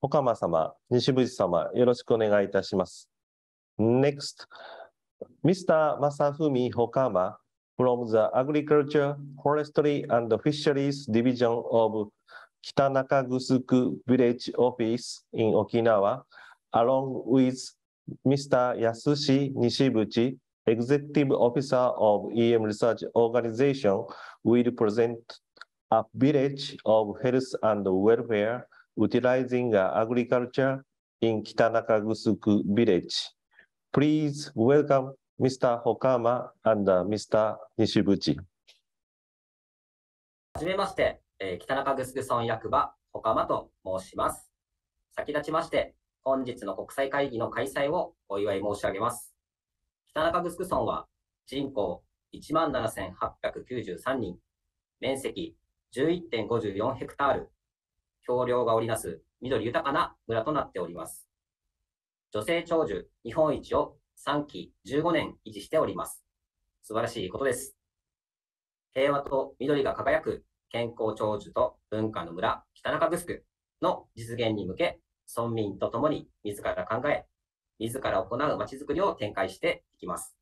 保鎌様、西渕様、よろしくお願いいたします。Next, Mr. 正文保鎌 from the Agriculture, Forestry and Fisheries Division of Kitanakagusuku Village Office in Okinawa, along with Mr. Yasushi Nishibuchi, Executive Officer of EM Research Organization, will present a village of health and welfare utilizing agriculture in Kitanakagusuku Village. Please welcome Mr. Hokama and Mr. Nishibuchi。はじめまして、えー、北中城村役場、Hokama と申します。先立ちまして、本日の国際会議の開催をお祝い申し上げます。北中城村は人口17,893人、面積11.54ヘクタール、橋梁が織りなす緑豊かな村となっております。女性長寿日本一を3期15年維持しております。素晴らしいことです。平和と緑が輝く健康長寿と文化の村北中城の実現に向け、村民と共に自ら考え、自ら行うまちづくりを展開していきます。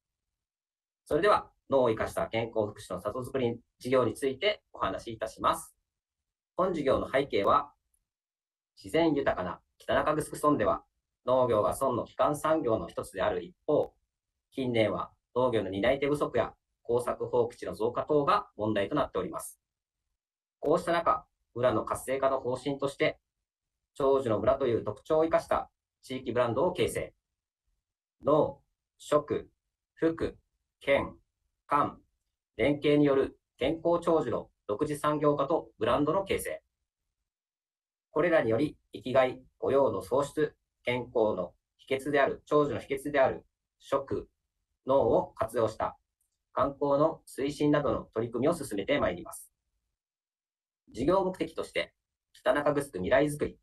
それでは、脳を生かした健康福祉の里づくり事業についてお話しいたします。本事業の背景は、自然豊かな北中城村では、農業が村の基幹産業の一つである一方、近年は農業の担い手不足や耕作放棄地の増加等が問題となっております。こうした中、村の活性化の方針として、長寿の村という特徴を生かした地域ブランドを形成。農、食、福、県、官、連携による健康長寿の独自産業化とブランドの形成。これらにより、生きがい、雇用の創出、健康の秘訣である、長寿の秘訣である食、脳を活用した観光の推進などの取り組みを進めてまいります。事業目的として、北中城未来づくり、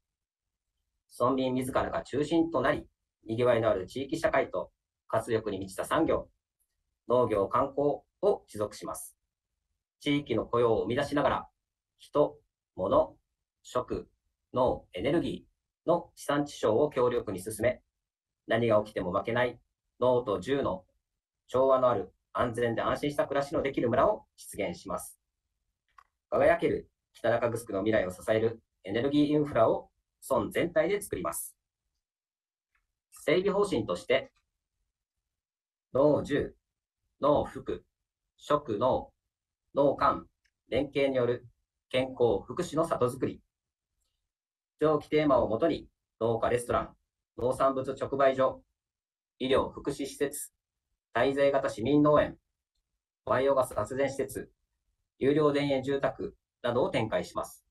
村民自らが中心となり、賑わいのある地域社会と活力に満ちた産業、農業、観光を持続します。地域の雇用を生み出しながら、人、物、食、農、エネルギーの地産地消を強力に進め、何が起きても負けない農と銃の調和のある安全で安心した暮らしのできる村を実現します。輝ける北中城の未来を支えるエネルギーインフラを村全体で作ります。整備方針として、農住、農福、食農、農官、連携による健康福祉の里づくり。長期テーマをもとに農家レストラン、農産物直売所、医療福祉施設、滞在型市民農園、バイオガス発電施設、有料田園住宅などを展開します。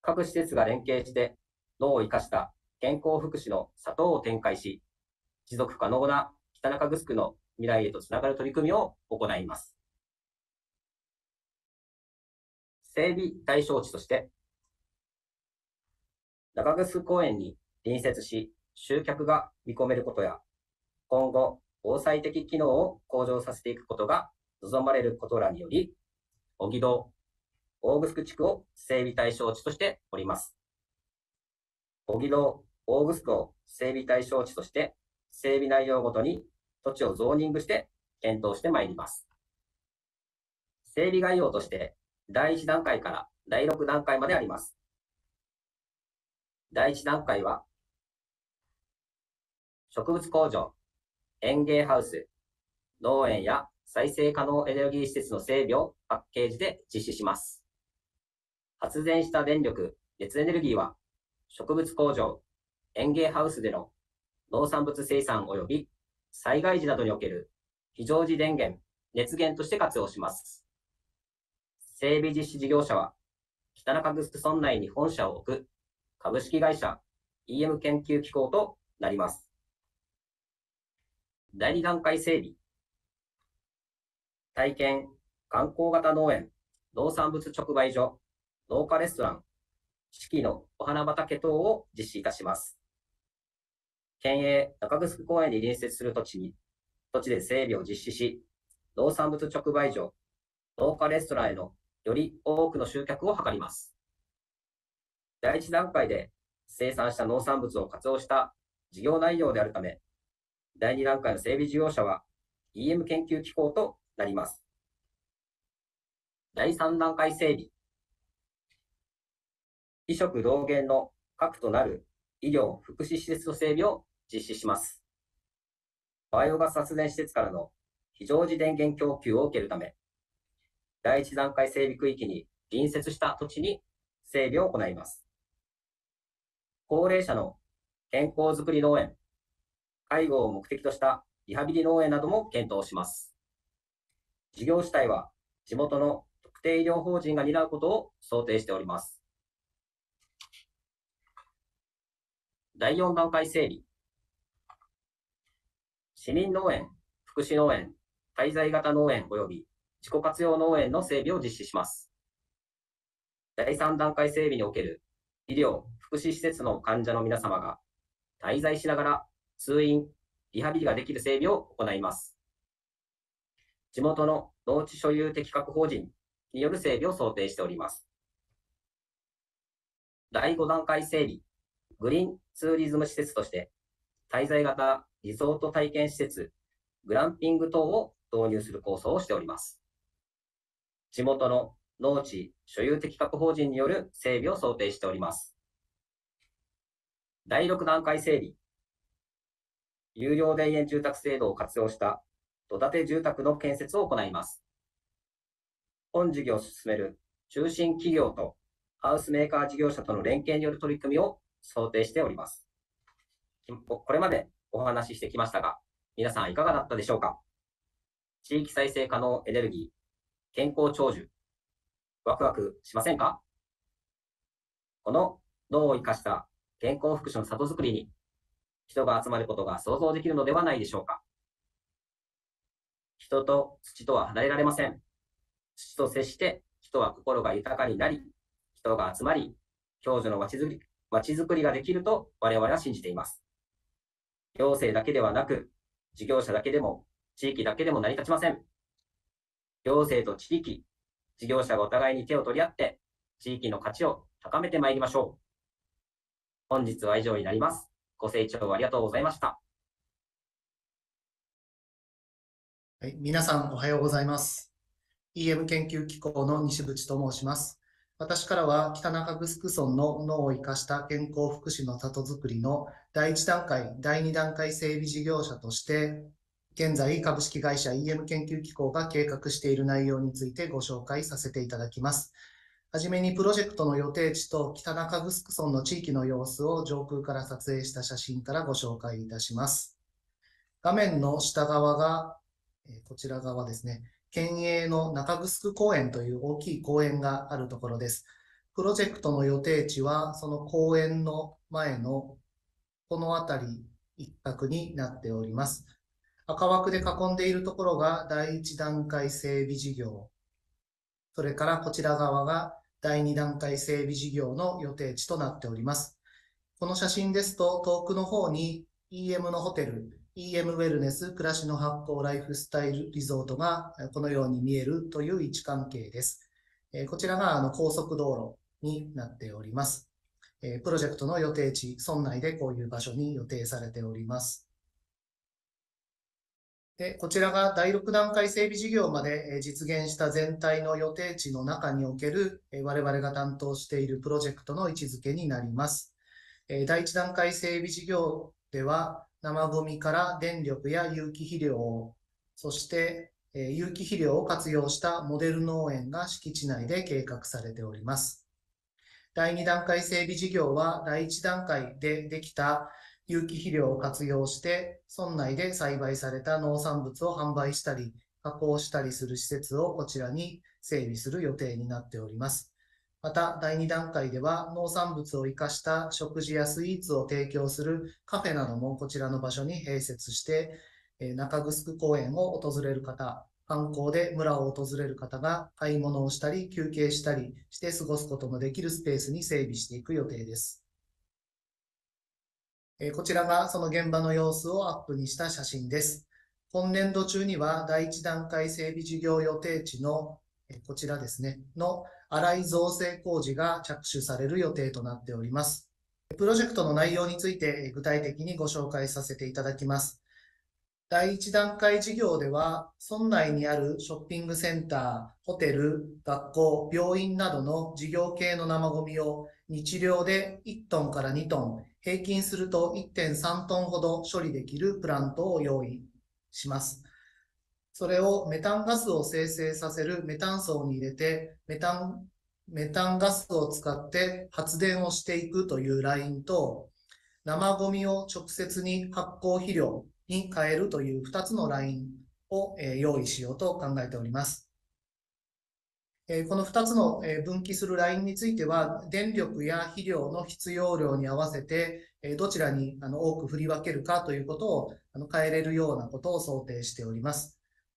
各施設が連携して脳を生かした健康福祉の里を展開し、持続可能な北中城の未来へとつながる取り組みを行います。整備対象地として、中城公園に隣接し、集客が見込めることや、今後、防災的機能を向上させていくことが望まれることらにより、小木戸、大城地区を整備対象地としております。小木戸、大城を整備対象地として、整備内容ごとに土地をゾーニングして検討してまいります。整備概要として、第1段階から第6段階まであります。第1段階は、植物工場、園芸ハウス、農園や再生可能エネルギー施設の整備をパッケージで実施します。発電した電力、熱エネルギーは、植物工場、園芸ハウスでの農産物生産及び災害時などにおける非常時電源、熱源として活用します。整備実施事業者は、北中城村内に本社を置く株式会社 EM 研究機構となります。第2段階整備。体験、観光型農園、農産物直売所、農家レストラン、四季のお花畑等を実施いたします。県営中城公園に隣接する土地に、土地で整備を実施し、農産物直売所、農家レストランへのより多くの集客を図ります。第一段階で生産した農産物を活用した事業内容であるため、第二段階の整備事業者は EM 研究機構となります。第3段階整備。移植同源の核となる医療・福祉施設の整備を実施します。バイオガス発電施設からの非常時電源供給を受けるため、第1段階整備区域に隣接した土地に整備を行います。高齢者の健康づくり農園、介護を目的としたリハビリ農園なども検討します。事業主体は地元の特定医療法人が担うことを想定しております。第4段階整備。市民農園、福祉農園、滞在型農園及び自己活用農園の整備を実施します。第3段階整備における医療・福祉施設の患者の皆様が滞在しながら通院、リハビリができる整備を行います。地元の農地所有適格法人による整備を想定しております。第5段階整備、グリーンツーリズム施設として、滞在型リゾート体験施設、グランピング等を導入する構想をしております。地元の農地所有適格法人による整備を想定しております。第6段階整備、有料田園住宅制度を活用した戸建て住宅の建設を行います。本事業を進める中心企業とハウスメーカー事業者との連携による取り組みを想定しております。これまでお話ししてきましたが、皆さんいかがだったでしょうか？地域再生可能エネルギー、健康長寿、ワクワクしませんか？この脳を生かした健康福祉の里づくりに人が集まることが想像できるのではないでしょうか？人と土とは離れられません。土と接して人は心が豊かになり、人が集まり、共助のまちづくり街づくりができると我々は信じています。行政だけではなく、事業者だけでも、地域だけでも成り立ちません。行政と地域、事業者がお互いに手を取り合って、地域の価値を高めてまいりましょう。本日は以上になります。ご清聴ありがとうございました。はい、皆さんおはようございます。EM 研究機構の西渕と申します。私からは北中城村の脳を生かした健康福祉の里づくりの第1段階、第2段階整備事業者として、現在株式会社 EM 研究機構が計画している内容についてご紹介させていただきます。はじめにプロジェクトの予定地と北中城村の地域の様子を上空から撮影した写真からご紹介いたします。画面の下側がこちら側ですね。県営の中城公園という大きい公園があるところです。プロジェクトの予定地は、その公園の前のこの辺り一角になっております。赤枠で囲んでいるところが第一段階整備事業。それからこちら側が第二段階整備事業の予定地となっております。この写真ですと遠くの方に EM のホテル、EM ウェルネス暮らしの発酵ライフスタイルリゾートがこのように見えるという位置関係です。こちらがあの高速道路になっております。プロジェクトの予定地、村内でこういう場所に予定されております。でこちらが第6段階整備事業まで実現した全体の予定地の中における我々が担当しているプロジェクトの位置づけになります。第1段階整備事業では、生ゴミから電力や有機肥料を、そして、え有機肥料を活用したモデル農園が敷地内で計画されております。第2段階整備事業は第1段階でできた有機肥料を活用して村内で栽培された農産物を販売したり加工したりする施設をこちらに整備する予定になっております。また、第2段階では農産物を生かした食事やスイーツを提供するカフェなどもこちらの場所に併設して、中城公園を訪れる方、観光で村を訪れる方が買い物をしたり休憩したりして過ごすことのできるスペースに整備していく予定です。こちらがその現場の様子をアップにした写真です。今年度中には第1段階整備事業予定地のこちらですね、の洗い造成工事が着手される予定となっております。プロジェクトの内容について具体的にご紹介させていただきます。第1段階事業では、村内にあるショッピングセンター、ホテル、学校、病院などの事業系の生ゴミを日量で1トンから2トン、平均すると1.3トンほど処理できるプラントを用意します。それをメタンガスを生成させるメタン層に入れて、メタン、メタンガスを使って発電をしていくというラインと、生ゴミを直接に発酵肥料に変えるという2つのラインを用意しようと考えております。この2つの分岐するラインについては、電力や肥料の必要量に合わせて、どちらに多く振り分けるかということを変えれるようなことを想定しております。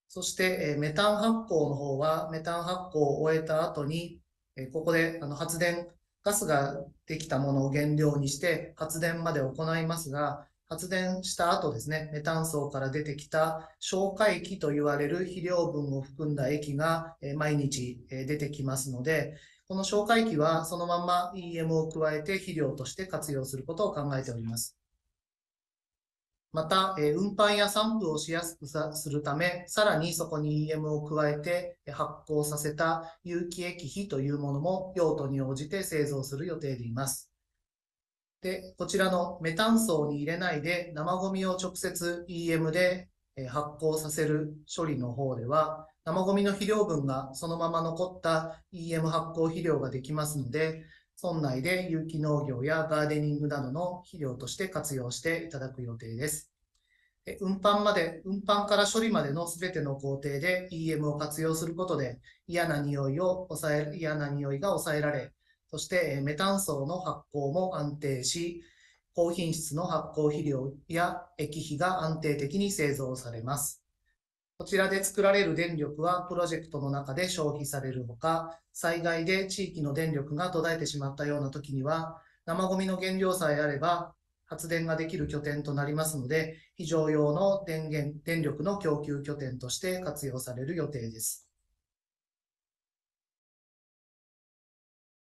そして、メタン発酵の方は、メタン発酵を終えた後に、ここであの発電、ガスができたものを原料にして発電まで行いますが、発電した後ですね、メタン層から出てきた消化液と言われる肥料分を含んだ液が毎日出てきますので、この消化液はそのまま EM を加えて肥料として活用することを考えております。また、え運搬や散布をしやすくするため、さらにそこに EM を加えて発酵させた有機液肥というものも用途に応じて製造する予定でいます。で、こちらのメタン層に入れないで生ゴミを直接 EM で発酵させる処理の方では、生ゴミの肥料分がそのまま残った EM 発酵肥料ができますので、村内で有機農業やガーデニングなどの肥料として活用していただく予定です。運搬まで、運搬から処理までのすべての工程で EM を活用することで嫌な匂いを抑え、嫌な匂いが抑えられ、そしてメタン層の発酵も安定し、高品質の発酵肥料や液肥が安定的に製造されます。こちらで作られる電力はプロジェクトの中で消費されるほか、災害で地域の電力が途絶えてしまったような時には、生ゴミの原料さえあれば発電ができる拠点となりますので、非常用の電源、電力の供給拠点として活用される予定です。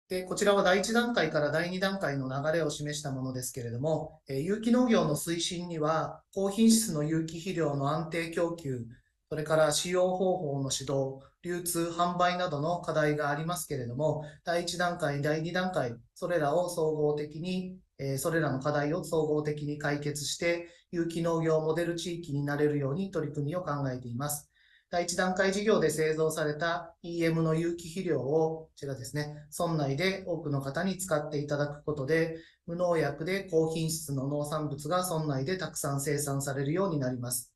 で、こちらは第1段階から第2段階の流れを示したものですけれども、え有機農業の推進には、高品質の有機肥料の安定供給、それから使用方法の指導、流通、販売などの課題がありますけれども、第1段階、第2段階、それらを総合的に、えそれらの課題を総合的に解決して、有機農業モデル地域になれるように取り組みを考えています。第一段階事業で製造された EM の有機肥料を、こちらですね、村内で多くの方に使っていただくことで、無農薬で高品質の農産物が村内でたくさん生産されるようになります。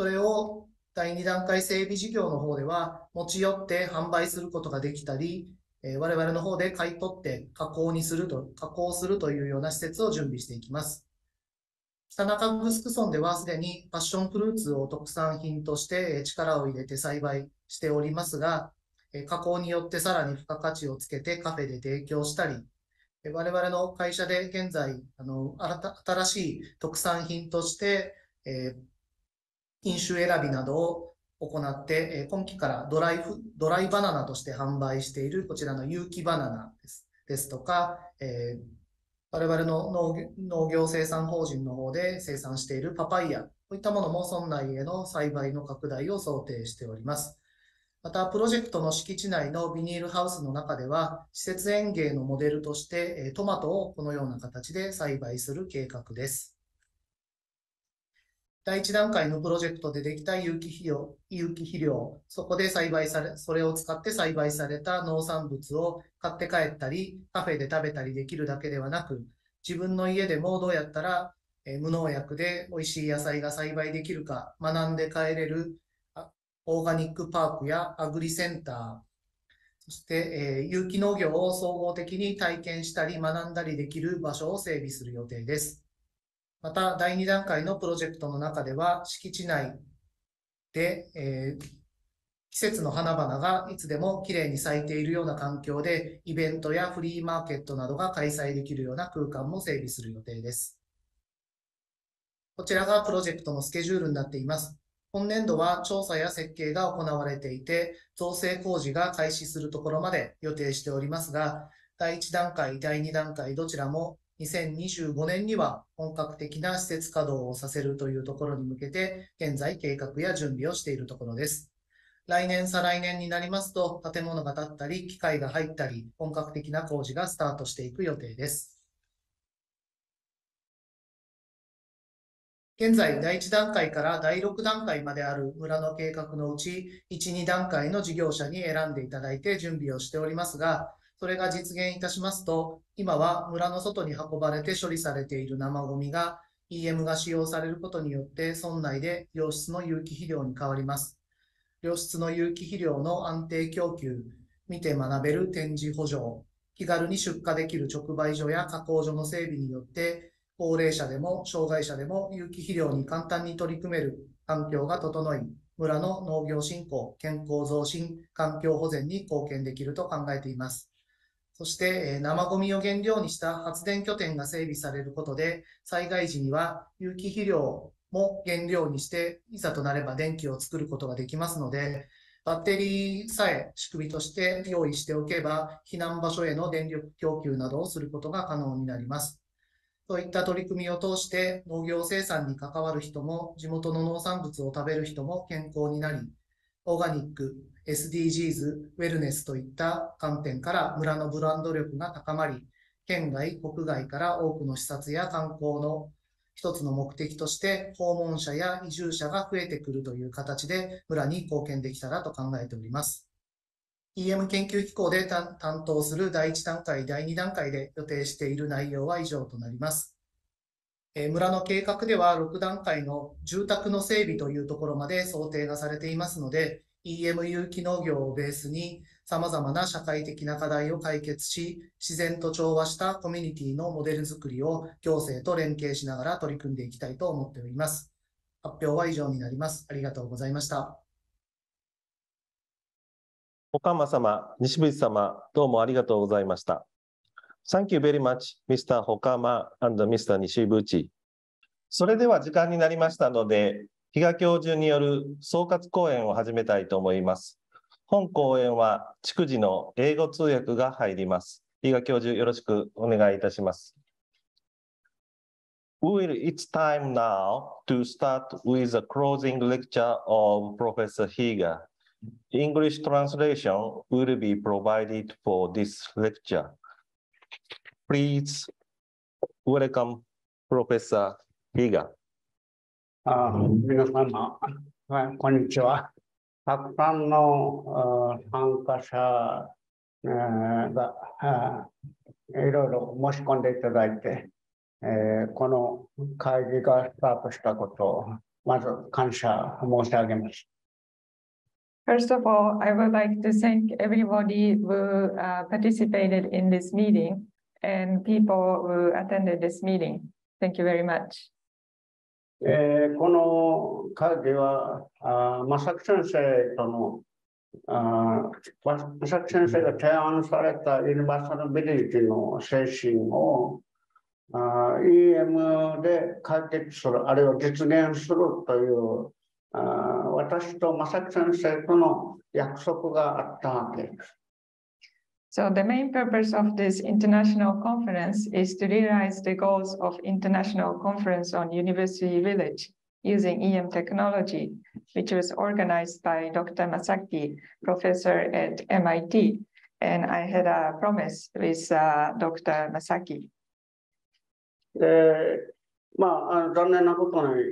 それを第2段階整備事業の方では、持ち寄って販売することができたり、え我々の方で買い取って加工にすると、加工するというような施設を準備していきます。北中城村ではすでにパッションフルーツを特産品として力を入れて栽培しておりますが、加工によってさらに付加価値をつけてカフェで提供したり、我々の会社で現在、あの、新しい特産品として、え品種選びなどを行って、今期からドライフ、ドライバナナとして販売しているこちらの有機バナナですですとか、えー我々の農業生産法人の方で生産しているパパイヤ、こういったものも村内への栽培の拡大を想定しております。また、プロジェクトの敷地内のビニールハウスの中では、施設園芸のモデルとして、トマトをこのような形で栽培する計画です。第1段階のプロジェクトでできた有機肥料、有機肥料、そこで栽培され、それを使って栽培された農産物を買って帰ったり、カフェで食べたりできるだけではなく、自分の家でもどうやったら、え無農薬で美味しい野菜が栽培できるか学んで帰れるオーガニックパークやアグリセンター、そして、え有機農業を総合的に体験したり学んだりできる場所を整備する予定です。また、第2段階のプロジェクトの中では、敷地内で、えー、季節の花々がいつでも綺麗に咲いているような環境で、イベントやフリーマーケットなどが開催できるような空間も整備する予定です。こちらがプロジェクトのスケジュールになっています。今年度は調査や設計が行われていて、造成工事が開始するところまで予定しておりますが、第1段階、第2段階どちらも2025年には本格的な施設稼働をさせるというところに向けて、現在計画や準備をしているところです。来年、再来年になりますと、建物が建ったり、機械が入ったり、本格的な工事がスタートしていく予定です。現在、第1段階から第6段階まである村の計画のうち、1、2段階の事業者に選んでいただいて準備をしておりますが、それが実現いたしますと、今は村の外に運ばれて処理されている生ゴミが EM が使用されることによって村内で良質の有機肥料に変わります。良質の有機肥料の安定供給、見て学べる展示補助、気軽に出荷できる直売所や加工所の整備によって、高齢者でも障害者でも有機肥料に簡単に取り組める環境が整い、村の農業振興、健康増進、環境保全に貢献できると考えています。そして生ゴミを原料にした発電拠点が整備されることで、災害時には有機肥料も原料にして、いざとなれば電気を作ることができますので、バッテリーさえ仕組みとして用意しておけば、避難場所への電力供給などをすることが可能になります。そういった取り組みを通して農業生産に関わる人も地元の農産物を食べる人も健康になり、オーガニック、SDGs、ウェルネスといった観点から村のブランド力が高まり、県外、国外から多くの視察や観光の一つの目的として訪問者や移住者が増えてくるという形で村に貢献できたらと考えております。EM 研究機構で担当する第1段階、第2段階で予定している内容は以上となります。え村の計画では6段階の住宅の整備というところまで想定がされていますので、EM 有機農業をベースに様々な社会的な課題を解決し、自然と調和したコミュニティのモデル作りを行政と連携しながら取り組んでいきたいと思っております。発表は以上になります。ありがとうございました。岡間様、西口様、どうもありがとうございました。Thank you very much, Mr. ホカマ and Mr. 西口。それでは時間になりましたので、比嘉教授による総括講演を始めたいと思います。本講演は逐次の英語通訳が入ります。伊賀教授、よろしくお願いいたします。Will it's time now to start with the closing lecture of Professor Higa. English translation will be provided for this lecture. Please welcome Professor Higa. あ皆様、はい、こんにちは。たくさんの参加者がいろいろ申し込んでいただいて、この会議がスタートしたことをまず感謝申し上げます。First of all, I would like to thank everybody who uh, participated in this meeting and people who attended this meeting. Thank you very much. えー、この会議は、あ正木先生とのあ正木先生が提案されたユニバーサルビリティの精神をあ EM で解決する、あるいは実現するというあ私と正木先生との約束があったわけです。So the main purpose of this international conference is to realize the goals of International Conference on University Village using EM technology, which was organized by Dr. Masaki, professor at MIT. And I had a promise with uh, Dr. Masaki. で、まあ、残念なことに、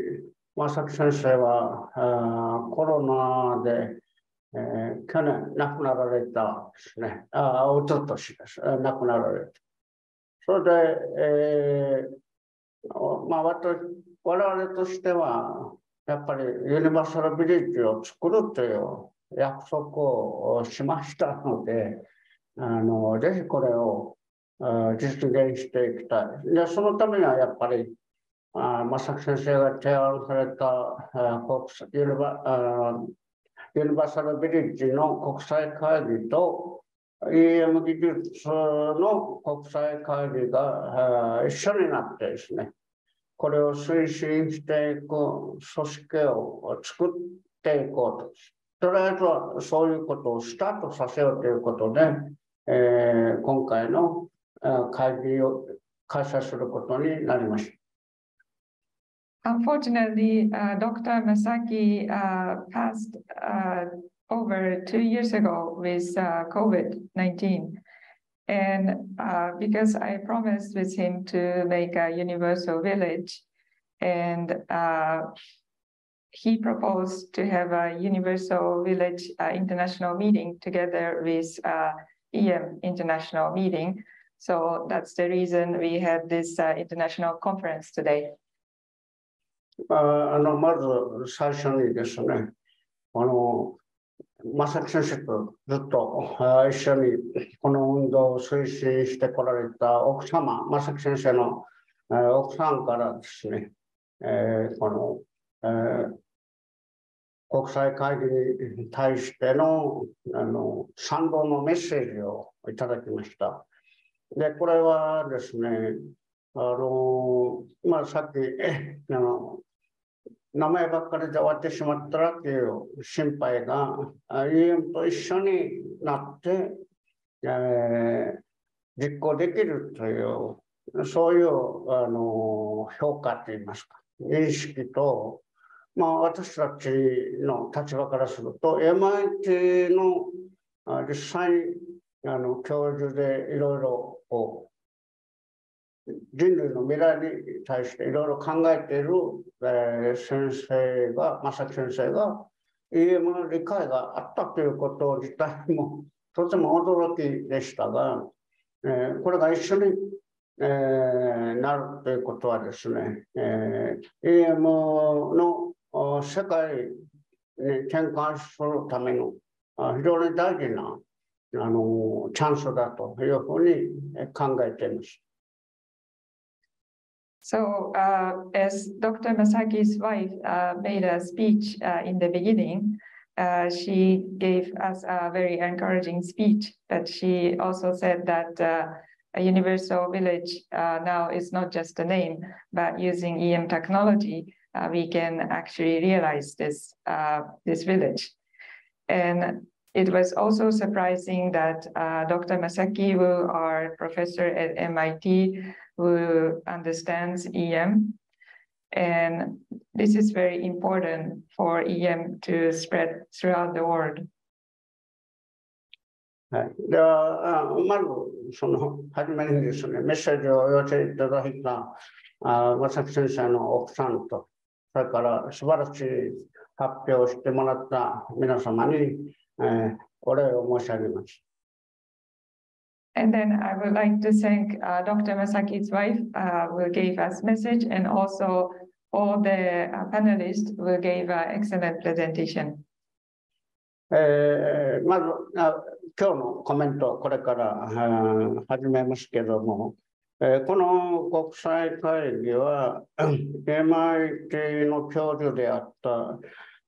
正木先生はあコロナで えー、去年亡くなられたですね、あおととしです、亡くなられた。それで、えー、まあ私、我々としては、やっぱりユニバーサルビリッジを作るという約束をしましたので、あのぜひこれを実現していきたい。で、そのためにはやっぱり、あ正木先生が提案された国際ユニバユニバーサルビリッジの国際会議と EM 技術の国際会議が一緒になってですね、これを推進していく組織を作っていこうと。とりあえずはそういうことをスタートさせようということで、えー、今回の会議を開催することになりました。Unfortunately, uh, Dr. Masaki uh, passed uh, over two years ago with uh, COVID-19. And uh, because I promised with him to make a universal village, and uh, he proposed to have a universal village international meeting together with EM international meeting. So that's the reason we had this international conference today. ああのまず最初にですね、あの正木先生とずっと一緒にこの運動を推進してこられた奥様、正木先生の奥さんからですね、えー、この、えー、国際会議に対してのあの賛同のメッセージをいただきました。で、これはですね、あの、まあ、さっき、えあの、名前ばっかりで終わってしまったらっていう心配が、EM と一緒になって、えー実行できるという、そういうあの評価といいますか、認識と、まあ、私たちの立場からすると、MIT の実際にあの教授でいろいろこう人類の未来に対していろいろ考えている、先生が、正木先生が、EM の理解があったということ自体もとても驚きでしたが、えーこれが一緒に、えーなるということはですね、えー EM の世界に転換するための非常に大事なあのチャンスだというふうに考えています。So, uh, as Dr. Masaki's wife uh, made a speech uh, in the beginning, she gave us a very encouraging speech. But she also said that a universal village uh, now is not just a name, but using EM technology, uh, we can actually realize this uh, this village. And it was also surprising that Dr. Masaki, who are professor at MIT, who understands EM. And this is very important for EM to spread throughout the world. はい、では、あまず、その、初めにですね、メッセージを寄せいただいた、あ正木先生の奥さんと、それから素晴らしい発表をしてもらった皆様に、えーお礼を申し上げます。And then I would like to thank uh, Dr. Masaki's wife uh, who gave us message and also all the uh, panelists who gave an excellent presentation. えーまずあ、今日のコメント、これからあ始めますけども、えーこの国際会議は、MIT の教授であった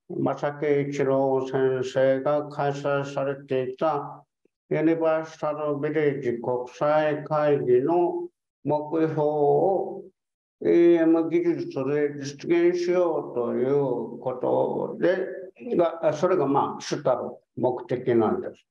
正木一郎先生が開催されていた ユニバーサルビレッジ国際会議の目標を EM 技術で実現しようということで、がそれがまあ主たる目的なんです。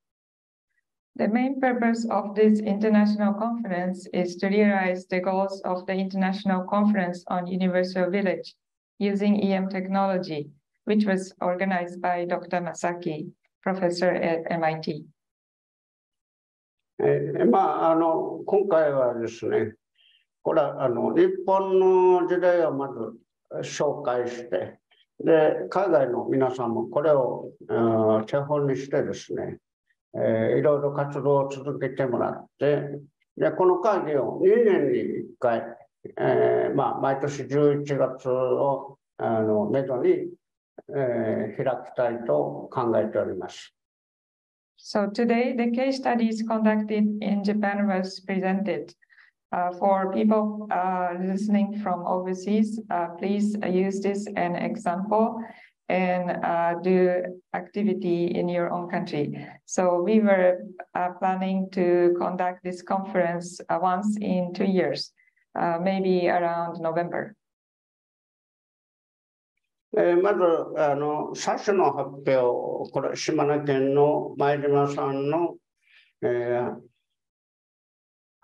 The main purpose of this international conference is to realize the goals of the International Conference on Universal Village using EM technology, which was organized by Dr. Masaki, professor at MIT. えーまあ、あの今回はですね、これはあの日本の時代をまず紹介して、で海外の皆さんもこれをあー手本にしてですね、えーいろいろ活動を続けてもらって、でこの会議を2年に1回、えーまあ、毎年11月をあのめどに、えー開きたいと考えております。So today, the case studies conducted in Japan was presented. Uh, for people uh, listening from overseas, uh, please use this an example and uh, do activity in your own country. So we were uh, planning to conduct this conference uh, once in two years, maybe around November. えーまずあの最初の発表、これ島根県の前島さんの、えー、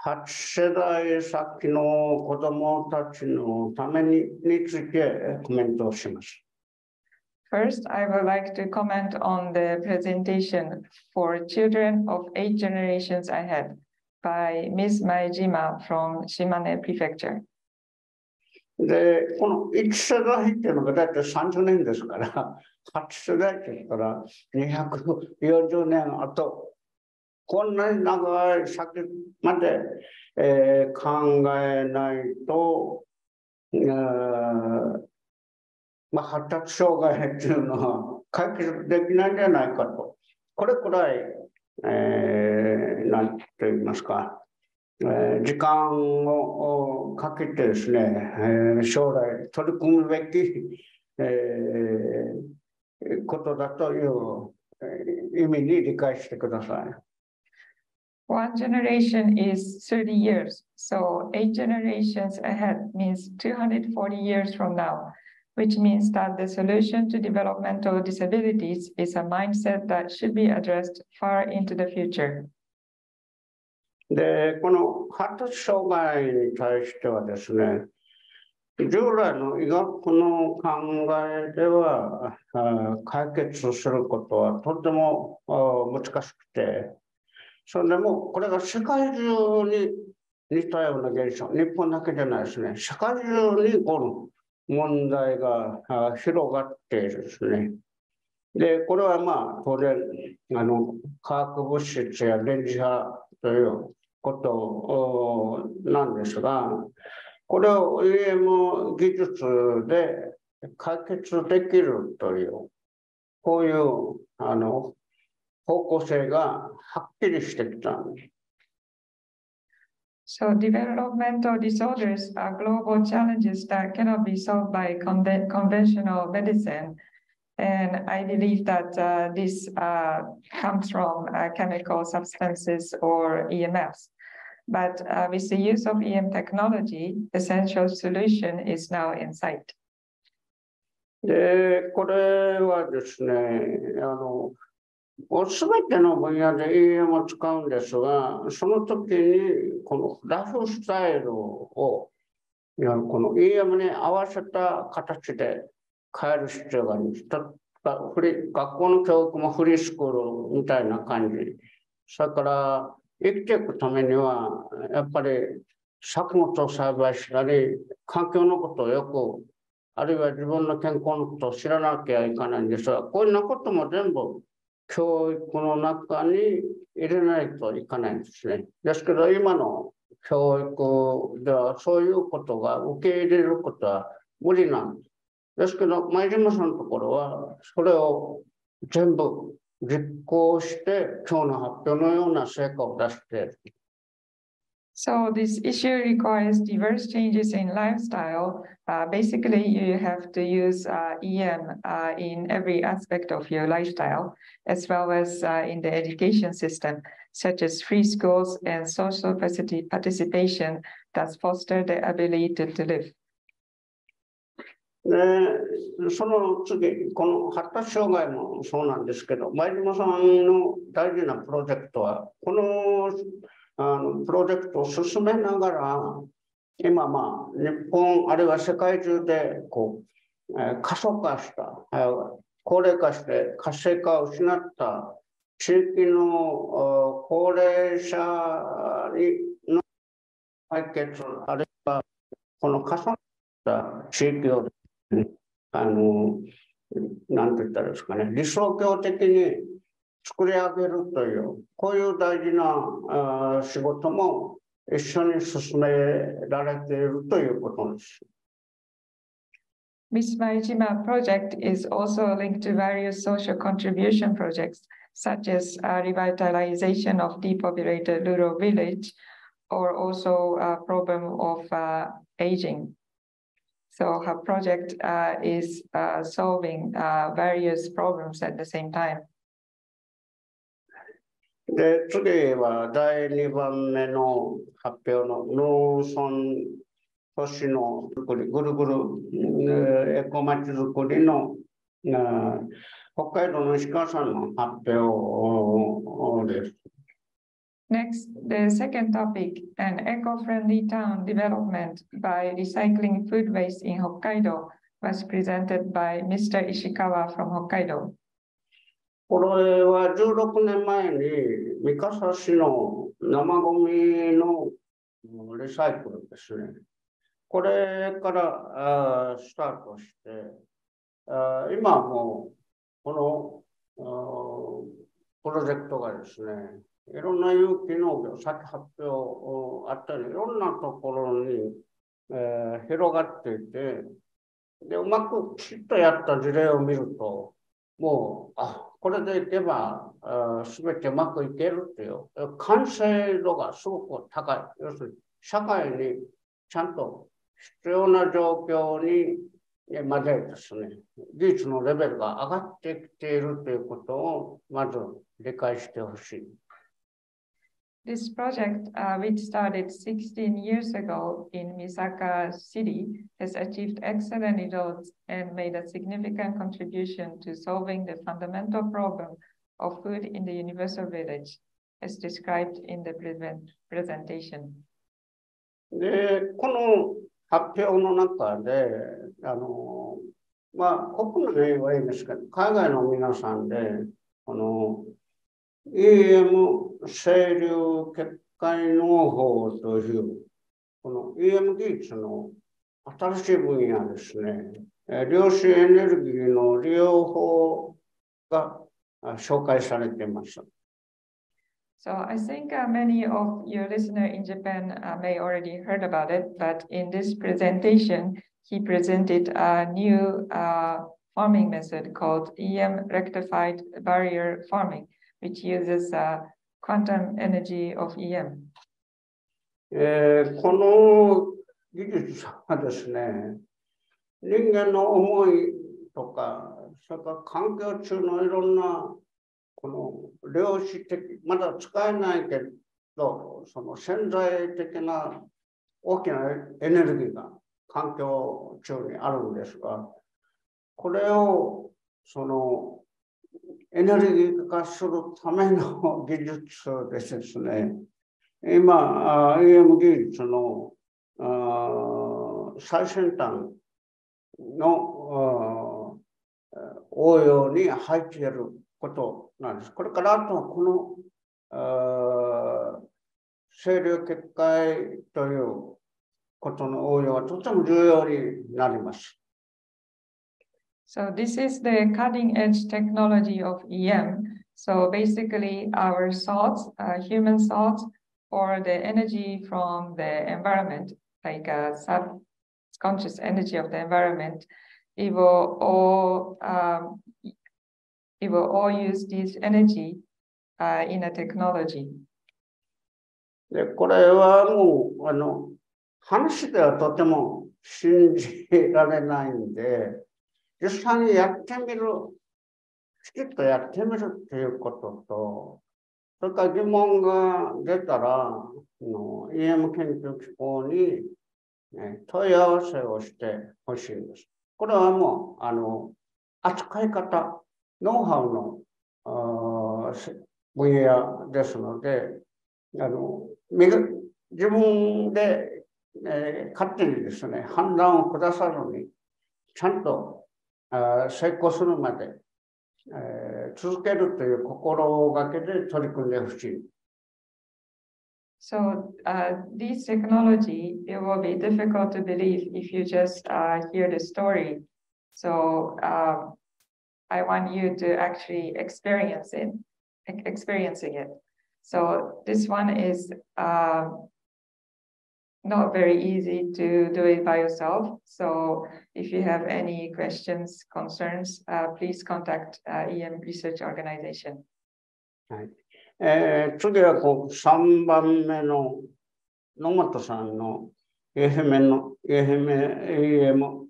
8世代先の子どもたちのためにについてコメントをします。First, I would like to comment on the presentation for children of eight generations ahead by Ms. Maejima from Shimane Prefecture. で、この1世代っていうのが大体30年ですから、8世代って言ったら240年後、こんなに長い先まで、えー考えないと、えーまあ、発達障害っていうのは解決できないんじゃないかと。これくらい、えー、なんて言いますか、時間をおかけてですね、えー将来取り組むべき、えー ことだという意味に理解してください。One generation is 30 years, so eight generations ahead means 240 years from now, which means that the solution to developmental disabilities is a mindset that should be addressed far into the future. で、この発達障害に対してはですね、従来の医学の考えでは解決することはとても難しくて、それでもこれが世界中に似たような現象、日本だけじゃないですね、世界中にこの問題が広がっているですね。で、これはまあ当然、あの化学物質や電磁波ということなんですが、これを EM 技術で解決できるという、こういうあの方向性がはっきりしてきたんです。So developmental disorders are global challenges that cannot be solved by conventional medicine. And I believe that uh, this uh, comes from uh, chemical substances or EMFs. But uh, with the use of EM technology, essential solution is now in sight. で、これはですね、あの、すべての分野で EM を使うんですが、その時にこのラフスタイルをこの EM に合わせた形で 変える必要があります。フリ学校の教育もフリースクールみたいな感じ。それから生きていくためには、やっぱり作物を栽培したり、環境のことをよく、あるいは自分の健康のことを知らなきゃいけないんですが、こういうなことも全部教育の中に入れないといけないんですね。ですけど、今の教育ではそういうことが受け入れることは無理なんで。ですけど、前島さんのところは、それを全部実行して今日の発表のような成果を出している。So this issue requires diverse changes in lifestyle. Uh, basically, you have to use uh, EM uh, in every aspect of your lifestyle, as well as in the education system, such as free schools and social participation that foster the ability to live. で、その次、この発達障害もそうなんですけど、前島さんの大事なプロジェクトは、このあのプロジェクトを進めながら、今、まあ、日本、あるいは世界中でこう、えー、過疎化した、えー、高齢化して活性化を失った地域の高齢者の解決、あるいはこの過疎した地域をあの、なんて言ったらですかね、理想郷的に作り上げるという、こういう大事なあ仕事も一緒に進められているということです。Miss Maijima project is also linked to various social contribution projects, such as uh, revitalization of depopulated rural village, or also a problem of uh, aging. So her project uh, is uh, solving uh, various problems at the same time. で次は第2番目の発表の農村都市の作り、ぐるぐるエコ町づくりの北海道の石川さんの発表です。 Next, the second topic, an eco-friendly town development by recycling food waste in Hokkaido was presented by Mr. Ishikawa from Hokkaido. これは16年前に三笠市の生ゴミのリサイクルですね。これからあスタートしてあ今もこのプロジェクトがですねいろんな有機農業、先発表あったり、いろんなところに、えー、広がっていて、で、うまくきちっとやった事例を見ると、もう、あ、これでいけば、すべてうまくいけるっていう、完成度がすごく高い。要するに、社会にちゃんと必要な状況にまでですね、技術のレベルが上がってきているということをまず理解してほしい。This project, uh, which started 16 years ago in Misaka City, has achieved excellent results and made a significant contribution to solving the fundamental problem of food in the universal village, as described in the presentation. で、この発表の中で、あの、まあ、国内はいいですけど、海外の皆さんで、この EM 清流結界農法という、この EM 技術の新しい分野ですね、量子エネルギーの利用法が紹介されています。So I think uh, many of your listeners in Japan uh, may already heard about it, but in this presentation, he presented a new uh, farming method called EM rectified barrier farming, which uses quantum energy of EM. えー、この技術はですね、人間の思いとか、それから環境中のいろんなこの量子的、まだ使えないけど、その潜在的な大きなエネルギーが環境中にあるんですが、これをそのエネルギー化するための技術でですね、今、EM 技術の最先端の応用に入っていることなんです。これからあとはこの清流結界ということの応用はとても重要になります。So this is the cutting edge technology of EM. So basically our salts, uh, human salts, or the energy from the environment, like a subconscious energy of the environment, it will all um, it will all use this energy uh, in a technology. で、これはもう、あの、話ではとても信じられないんで、 実際にやってみる、きちっとやってみるっていうことと、それから疑問が出たら、の EM 研究機構に、ね、問い合わせをしてほしいんです。これはもう、あの、扱い方、ノウハウの分野ですので、あの自分で、えー、勝手にですね、判断を下さずに、ちゃんと成功するまで、えー、続けるという心がけで取り組んでほしい。So uh, this technology, it will be difficult to believe if you just uh, hear the story. So uh, I want you to actually experience it, experiencing it. So this one is uh, not very easy to do it by yourself. So if you have any questions, concerns, uh, please contact uh, EM Research Organization. はい。えー、次はこう3番目の野本さんの愛媛の愛媛 EM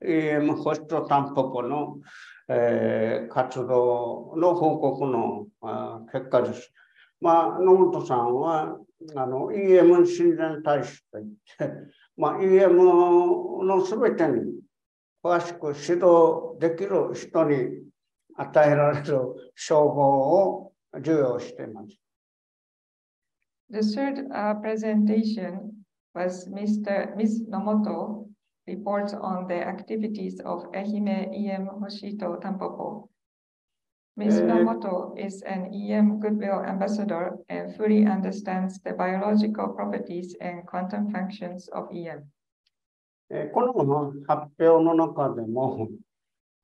EM ホストタンポポの、えー、活動の報告のあ結果です。まあ、野本さんはあの EM 親善大使といって、まあ、EM のすべてに詳しく指導できる人に与えられる称号を授与しています。The third、uh, presentation was Mr. Ms. Nomoto reports on the activities of Ehime EM Hoshito Tampopo. Ms. Namoto is an EM Goodwill Ambassador and fully understands the biological properties and quantum functions of EM. この発表の中でも、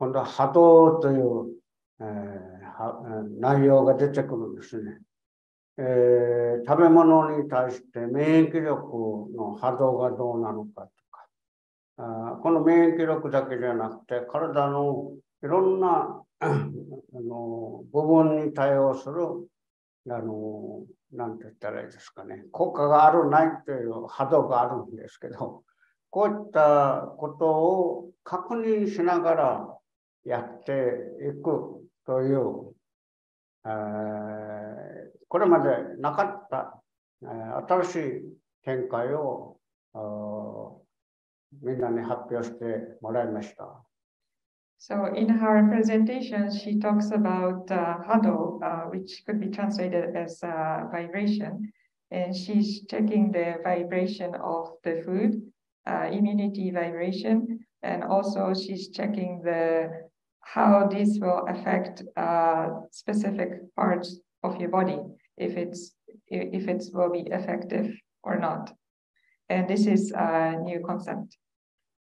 今度は波動という、えー、内容が出てくるんですね。えー、食べ物に対して免疫力の波動がどうなのかあこの免疫力だけじゃなくて、体のいろんなあの部分に対応する、あの、なんて言ったらいいですかね、効果があるないという波動があるんですけど、こういったことを確認しながらやっていくという、えーこれまでなかった、えー新しい見解をみんなに発表してもらいました。So in her presentation, she talks about uh, huddle, uh, which could be translated as uh, vibration. And she's checking the vibration of the food, uh, immunity vibration, and also she's checking the how this will affect uh, specific parts of your body, if it's if it will be effective or not. And this is a new concept.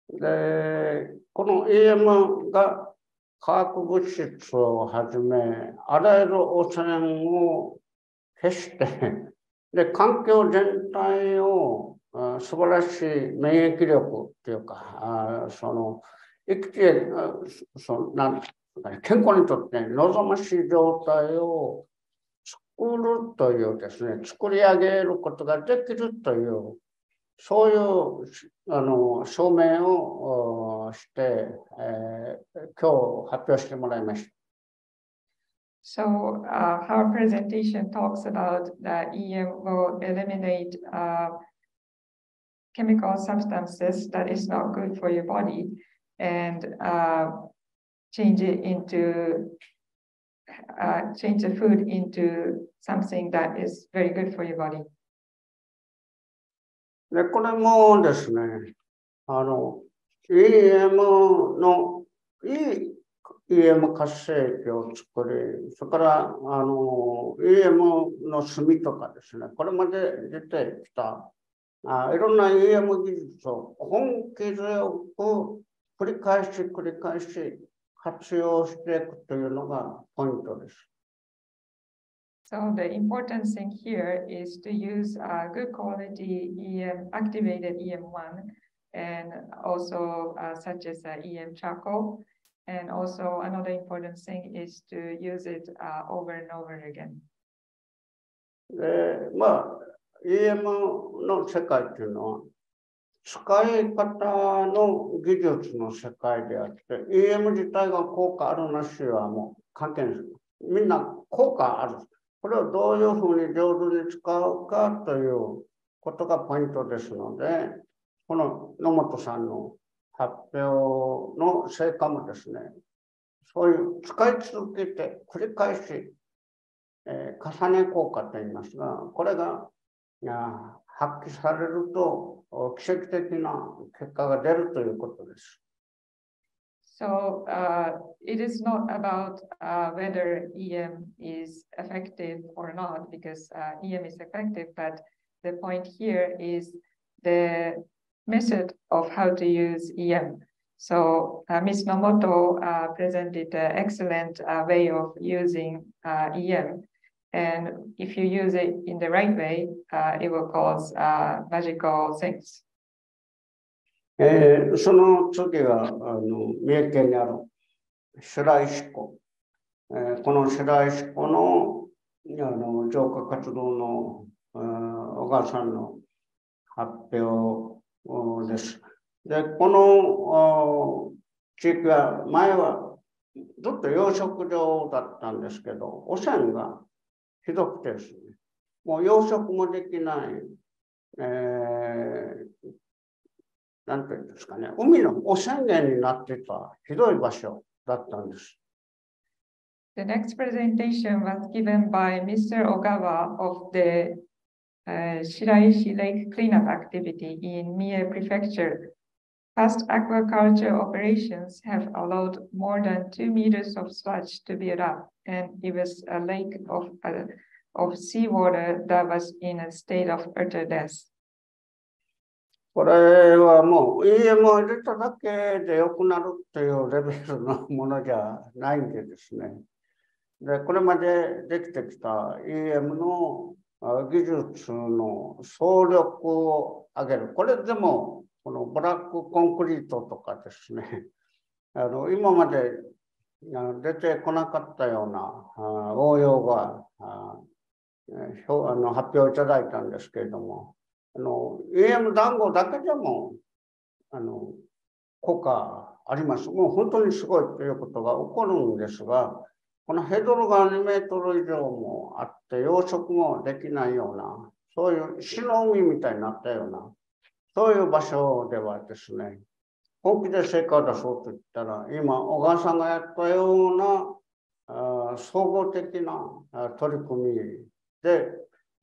で、この EM が化学物質をはじめ、あらゆる汚染を消して、で、環境全体をあ素晴らしい免疫力っていうか、あその、生きて、そなん健康にとって望ましい状態を作るというですね、作り上げることができるという、そういうあの証明をおして、えー今日発表してもらいました。 So uh, our presentation talks about that EM will eliminate uh, chemical substances that is not good for your body and uh, change it into uh, change the food into something that is very good for your body. で、これもですね、あの、EM のいい EM 活性液を作り、それからあの EM の炭とかですね、これまで出てきたあいろんな EM 技術を根気強く繰り返し繰り返し活用していくというのがポイントです。So the important thing here is to use uh, good quality EM activated EM1 and also uh, such as uh, EM charcoal. And also another important thing is to use it uh, over and over again. で、まあ、EM の世界っていうのは、使い方の技術の世界であって、EM 自体が効果あるなしはもう関係ないです。みんな効果ある。 これをどういうふうに上手に使うかということがポイントですので、この野本さんの発表の成果もですね、そういう使い続けて繰り返しえー重ね効果と言いますが、これが発揮されると奇跡的な結果が出るということです。So uh, it is not about uh, whether EM is effective or not, because uh, EM is effective, but the point here is the method of how to use EM. So uh, Ms. Nomoto uh, presented an excellent uh, way of using EM. And if you use it in the right way, it will cause magical things. えーその次はあの三重県にある白石湖、えーこの白石湖のあの浄化活動のあー小川さんの発表です。で、この地域は前はずっと養殖場だったんですけど、汚染がひどくてですね、もう養殖もできない、えーなんていうんですかね、海の汚染源になってたひどい場所だったんです。 The next presentation was given by Mr. Ogawa of the uh, Shiraishi Lake cleanup activity in Mie Prefecture. Past aquaculture operations have allowed more than two meters of sludge to build up, and it was a lake of, uh, of seawater that was in a state of utter death. これはもう EM を入れただけで良くなるっていうレベルのものじゃないんでですね。で、これまでできてきた EM の技術の総力を上げる。これでも、このブラックコンクリートとかですね、あの今まで出てこなかったような応用があの発表いただいたんですけれども、あの EM 団子だけでもあの、効果あります。もう本当にすごいということが起こるんですが、このヘドロが2メートル以上もあって、養殖もできないような、そういう死の海みたいになったような、そういう場所ではですね、本気で成果を出そうと言ったら、今、小川さんがやったようなあ総合的な取り組みで、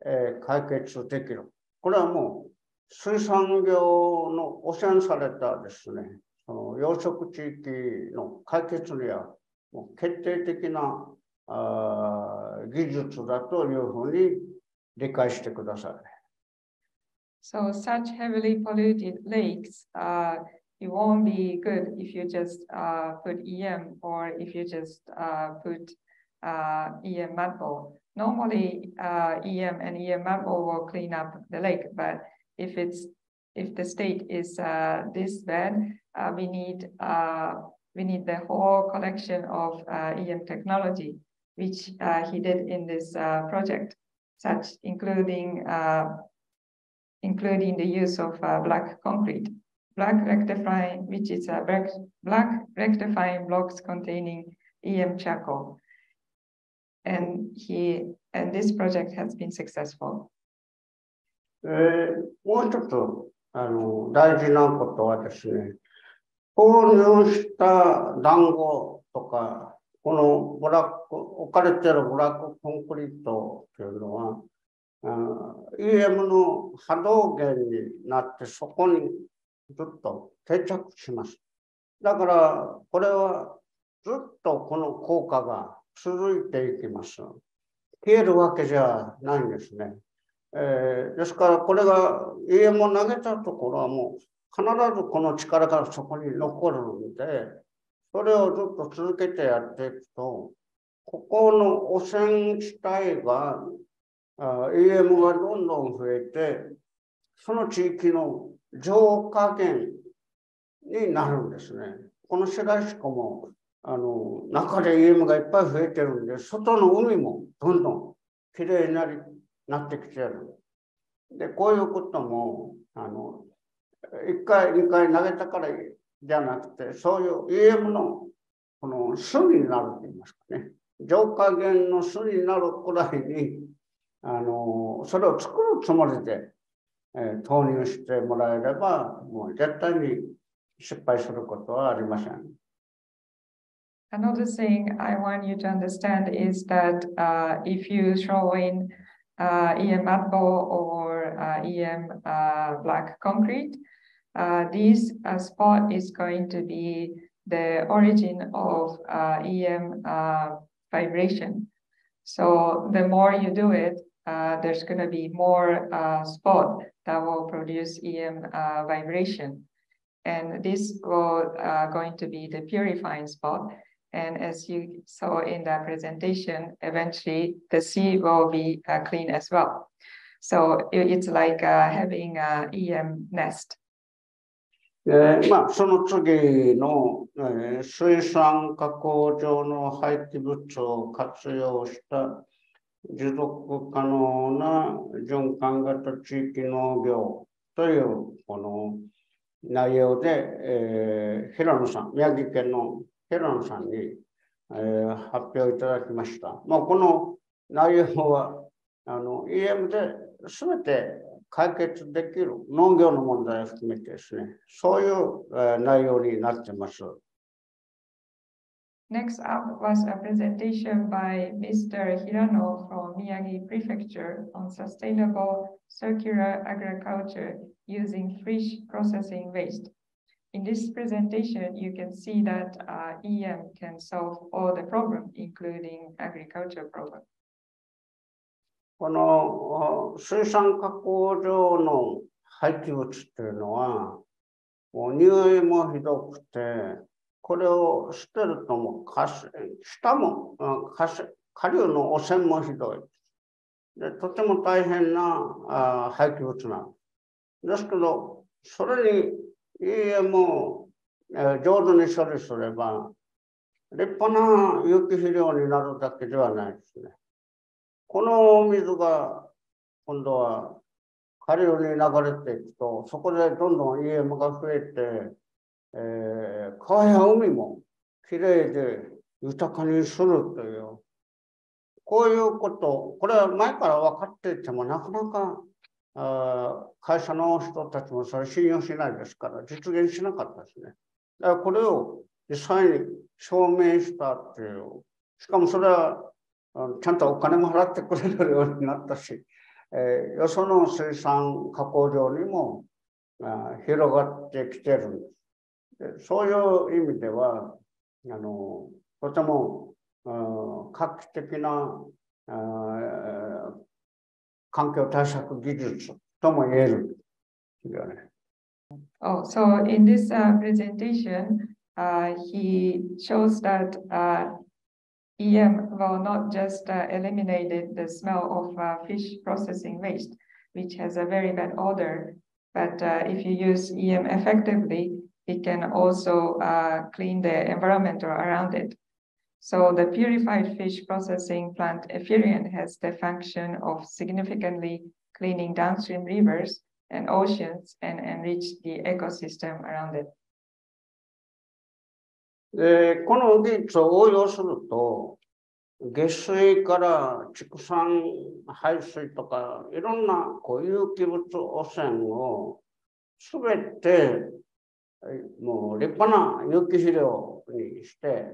えー、解決できる。これはもう水産業の汚染されたですね、その養殖地域の解決にはもう決定的なあ技術だというふうに理解してください。So such heavily polluted lakes, uh, it won't be good if you just uh, put EM or if you just uh, put uh, EM mudball. Normally, uh, EM and EM mudball will clean up the lake, but if it's if the state is uh, this bad, uh, we need uh, we need the whole collection of uh, EM technology, which he did in this project, such including including the use of black concrete, black rectifying, which is a black, black rectifying blocks containing EM charcoal. And he and this project has been successful. えー、もう一つあの大事なことはですね、購入した団子とか、このブラック、置かれているブラックコンクリートというのは、EM の波動源になってそこにずっと定着します。だから、これはずっとこの効果が続いていきます。消えるわけじゃないんですね。えー、ですから、これが EM を投げたところはもう必ずこの力がそこに残るので、それをずっと続けてやっていくと、ここの汚染地帯が、EM がどんどん増えて、その地域の浄化源になるんですね。この世代しかも、あの、中で EM がいっぱい増えてるんで、外の海もどんどんきれいになりなってきてる。で、こういうことも、あの、1回、2回投げたからじゃなくて、そういう EM のこの巣になると言いますかね。浄化源の巣になるくらいに、あの、それを作るつもりで、えー、投入してもらえれば、もう絶対に失敗することはありません。Another thing I want you to understand is that uh, if you throw in uh, EM Adbo or uh, EM uh, black concrete, Uh, this uh, spot is going to be the origin of EM vibration. So the more you do it, there's going to be more spot that will produce EM vibration. And this will going to be the purifying spot. And as you saw in the presentation, eventually the sea will be clean as well. So it's like having a EM nest. えー、まあ、その次の、えー、水産加工場の廃棄物を活用した持続可能な循環型地域農業というこの内容で、えー、平野さん、宮城県の平野さんに、えー、発表いただきました。まあ、この内容はあの EM で全て解決できる農業の問題を含めてですね、そういう内容になってます。Next up was a presentation by Mr. Hirano from Miyagi Prefecture on sustainable circular agriculture using fish processing waste. In this presentation, you can see that uh, EM can solve all the problems, including agriculture problem. この水産加工場の廃棄物っていうのは、もう匂いもひどくて、これを捨てるともう下も下流の汚染もひどい。でとても大変なあ廃棄物なんです。ですけど、それに EM を、えー、上手に処理すれば、立派な有機肥料になるだけではないですね。この水が今度は下流に流れていくと、そこでどんどん EM が増えて、えー、川や海もきれいで豊かにするという、こういうこと、これは前から分かっていても、なかなかあ会社の人たちもそれ信用しないですから、実現しなかったですね。だからこれを実際に証明したっていう、しかもそれはちゃんとお金も払ってくれるようになったし、えー、よその水産加工場にもあ広がってきてるんです。でそういう意味では、あのとても画期的なあ 環境対策技術とも言えるよね。Oh, so in this uh, presentation, uh, he shows that uh, EM will not just uh, eliminate the smell of uh, fish processing waste, which has a very bad odor, but uh, if you use EM effectively, it can also clean the environment around it. So the purified fish processing plant effluent has the function of significantly cleaning downstream rivers and oceans and enrich the ecosystem around it. でこの技術を応用すると、下水から畜産排水とか、いろんなこう有機物汚染をすべてもう立派な有機肥料にして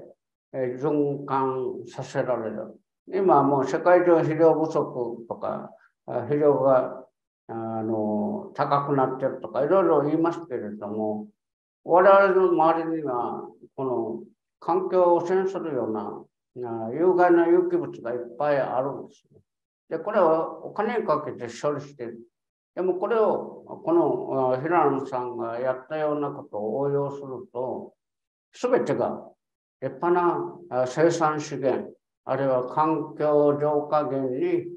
循環させられる。今もう世界中肥料不足とか、肥料があの高くなってるとかいろいろ言いますけれども、我々の周りにはこの環境を汚染するような有害な有機物がいっぱいあるんですね。で、これをお金かけて処理してる。でもこれをこの平野さんがやったようなことを応用すると、すべてが立派な生産資源、あるいは環境浄化源に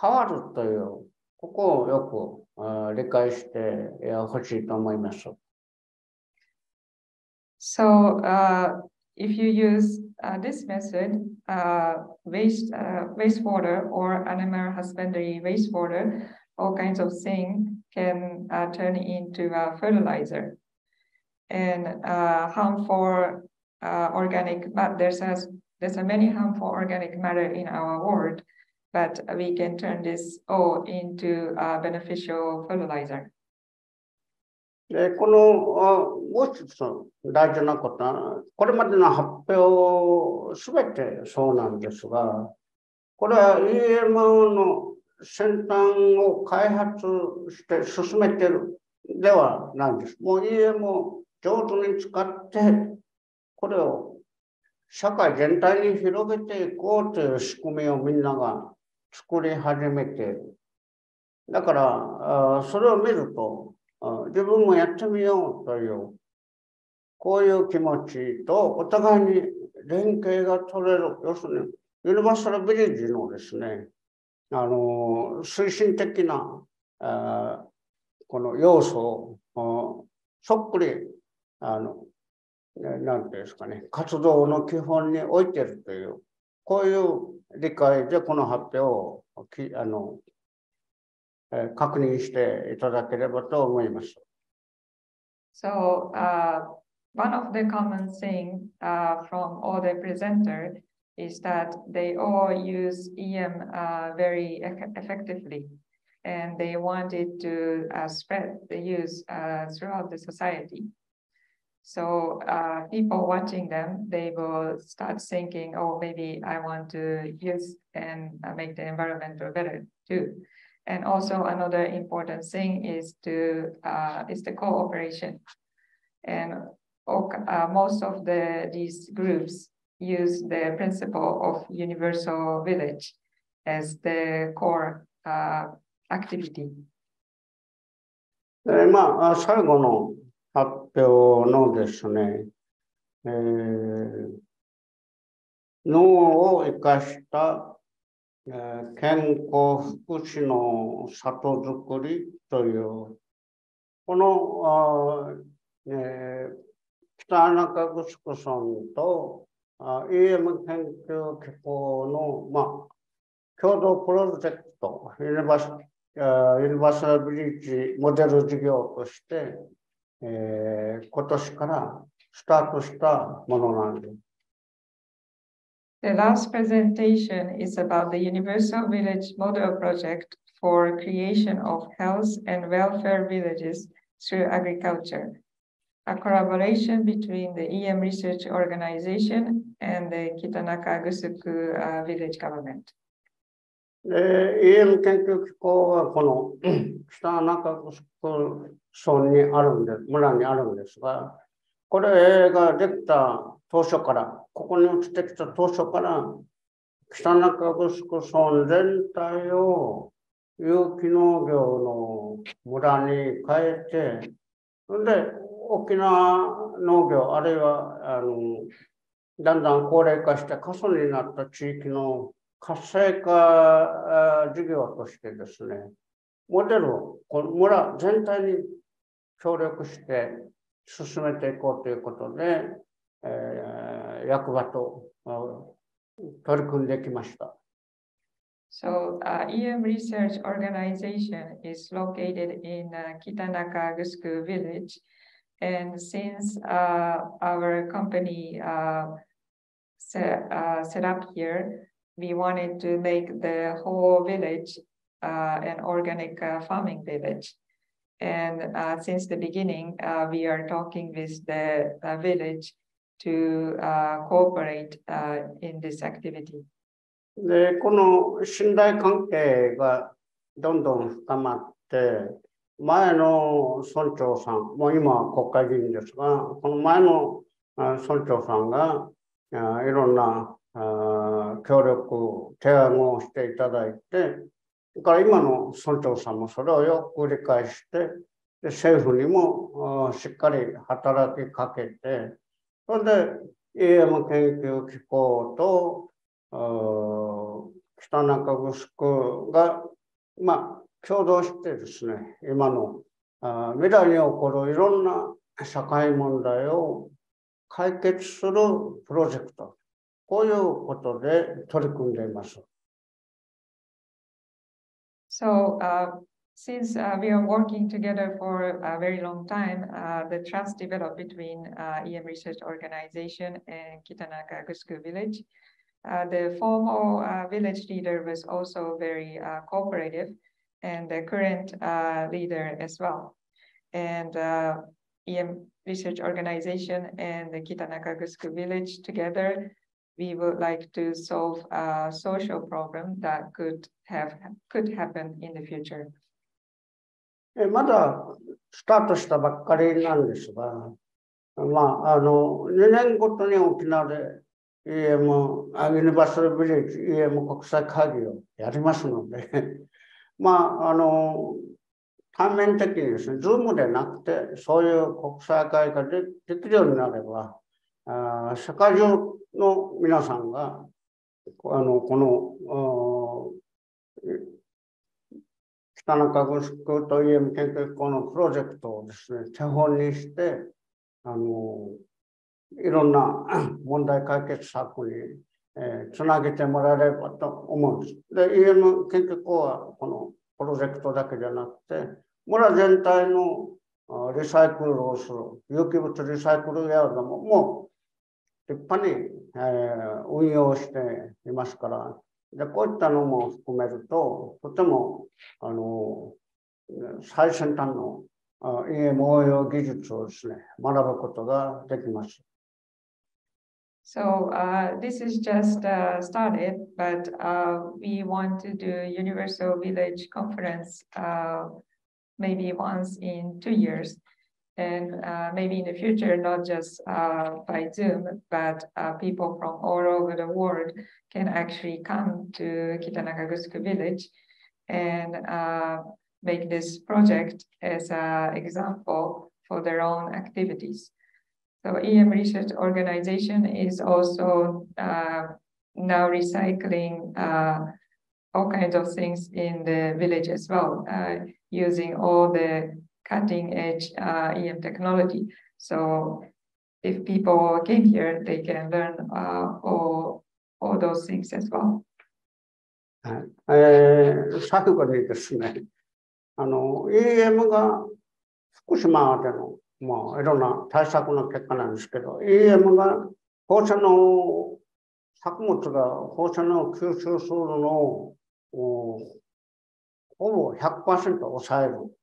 変わるという、ここをよく理解してほしいと思います。So, uh, if you use uh, this method, uh, waste uh, wastewater or animal husbandry wastewater, all kinds of things can uh, turn into a fertilizer. And uh, harmful organic matter, there's a, there's a many harmful organic matter in our world, but we can turn this all into a beneficial fertilizer. でこのもう一つ大事なことは、これまでの発表すべてそうなんですが、これは EMO の先端を開発して進めているではないです。もう EM を上手に使って、これを社会全体に広げていこうという仕組みをみんなが作り始めている。だから、それを見ると、自分もやってみようという、こういう気持ちとお互いに連携が取れる、要するにユニバーサルビレッジのですね、あの、推進的な、この要素をそっくり、あの、なんていうんですかね、活動の基本に置いてるという、こういう理解でこの発表をきあの確認していただければと思います。So, uh, one of the common thing uh, from all the presenters is that they all use EM uh, very effectively and they wanted to uh, spread the use uh, throughout the society. So uh, people watching them, they will start thinking, oh, maybe I want to use and make the environment better too. And also another important thing is to uh, is the cooperation. And uh, most of the these groups use the principle of universal village as the core uh, activity. えまあ、最後の発表 のですね、えー、脳を生かした健康福祉の里づくりという、この、あえー、北中城村とあ EM 研究機構の、まあ、共同プロジェクト、ユニバーシテあユニバーサルビリッジモデル事業として、えー今年からスタートしたものなんです。 The last presentation is about the Universal Village Model Project for creation of health and welfare villages through agriculture, a collaboration between the EM Research Organization and the Kitanaka Gusuku uh, Village Government. で、EM 研究機構はこの北中城村にあるんで、村にあるんですが、これができた当初から、ここに移ってきた当初から、北中城村全体を有機農業の村に変えて、それで沖縄農業、あるいはあのだんだん高齢化して過疎になった地域の活性化事業としてですね、モデルをこの村全体に協力して進めていこうということで、えー役場と取り組んできました。So uh, EM Research Organization is located in uh, Kitanaka Gusku village. And since uh, our company uh, set, uh, set up here, we wanted to make the whole village uh, an organic uh, farming village. And uh, since the beginning, uh, we are talking with the uh, village to uh, cooperate uh, in this activity. で、この信頼関係がどんどん深まって、前の村長さん、もう今は国会議員ですが、この前のあ村長さんがあいろんな 協力、提案をしていただいて、それから今の村長さんもそれをよく理解して、で政府にもしっかり働きかけて、それで EM 研究機構と北中城が、まあ、共同してですね、今のあ未来に起こるいろんな社会問題を解決するプロジェクト、So uh, since uh, we are working together for a very long time, uh, the trust developed between uh, EM Research Organization and Kitanaka Gusku Village. Uh, the former village leader was also very cooperative and the current leader as well. And EM Research Organization and the Kitanaka Gusku Village together we would like to solve a social problem that could have could happen in the future. えまだスタートしたばっかりなんですが、まあ、あの、2年ごとに沖縄で EM、ユニバーサルビレッジ EM 国際会議をやりますので、まあ、あの、対面的にですね、ズームでなくて、そういう国際会議がでできるようになれば、あ世界中の皆さんが、あの、この、あー北中城と EM 研究機構のプロジェクトをですね、手本にして、あの、いろんな 問題解決策に、えーつなげてもらえればと思うんです。で、EM 研究機構はこのプロジェクトだけじゃなくて、村全体のリサイクルをする、有機物リサイクルやるのも、もう立派に、えー運用していますから、でこういったのも含めると、とてもあの最先端のあ EM 応用技術をですね、学ぶことができます。So uh, this is just uh, started, but uh, we want to do Universal Village Conference uh, maybe once in two years. And uh, maybe in the future, not just uh, by Zoom, but uh, people from all over the world can actually come to Kitanagagusku village and uh, make this project as an example for their own activities. So EM Research Organization is also uh, now recycling uh, all kinds of things in the village as well, using all the cutting edge uh, EM technology. So if people came here, they can learn uh, all, all those things as well. はいえー最後にですね、あの、EM が福島での、まあ、いろんな対策の結果なんですけど、EM が放射能、作物が放射能を吸収するのをほぼ100%抑える。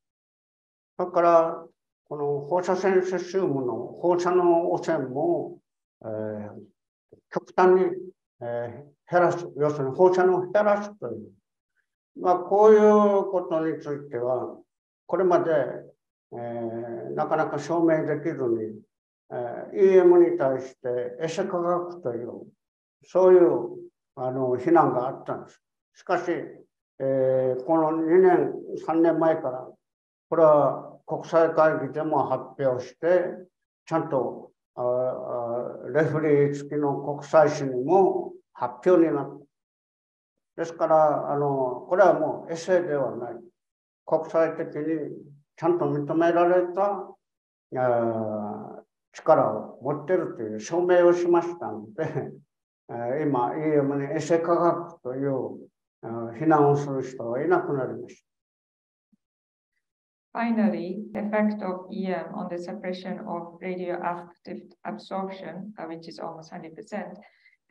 だから、この放射線セシウムの放射能汚染も、えー、極端に、えー、減らす、要するに放射能を減らすという。まあ、こういうことについては、これまで、えー、なかなか証明できずに、えー、EM に対してエセ科学という、そういうあの非難があったんです。しかし、えー、この2年、3年前から、これは国際会議でも発表して、ちゃんとレフリー付きの国際誌にも発表になった。ですから、あのこれはもうエッセイではない。国際的にちゃんと認められた力を持ってるという証明をしましたので、今、EM にエセ科学という非難をする人はいなくなりました。Finally, effect of EM on the suppression of radioactive absorption, uh, which is almost 100%,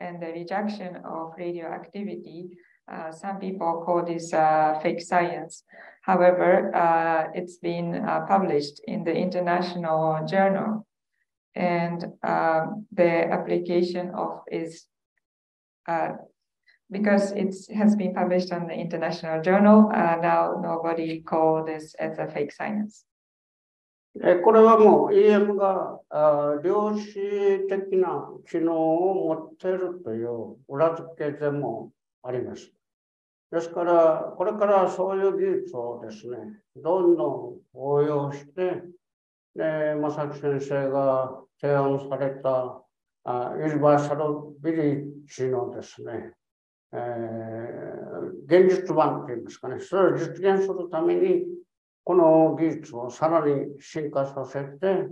and the rejection of radioactivity, uh, some people call this uh, fake science. However, uh, it's been uh, published in the international journal, and um, the application of is uh, because it has been published on the international journal, uh, now nobody calls this as a fake science. これはもう EM が量子的な機能を持っているという裏付けでもあります。ですから、これからそういう技術をですね、どんどん応用して、で、正木先生が提案されたあユニバーサルビリッジのですね、えー、現実版といいますかね、それを実現するために、この技術をさらに進化させて、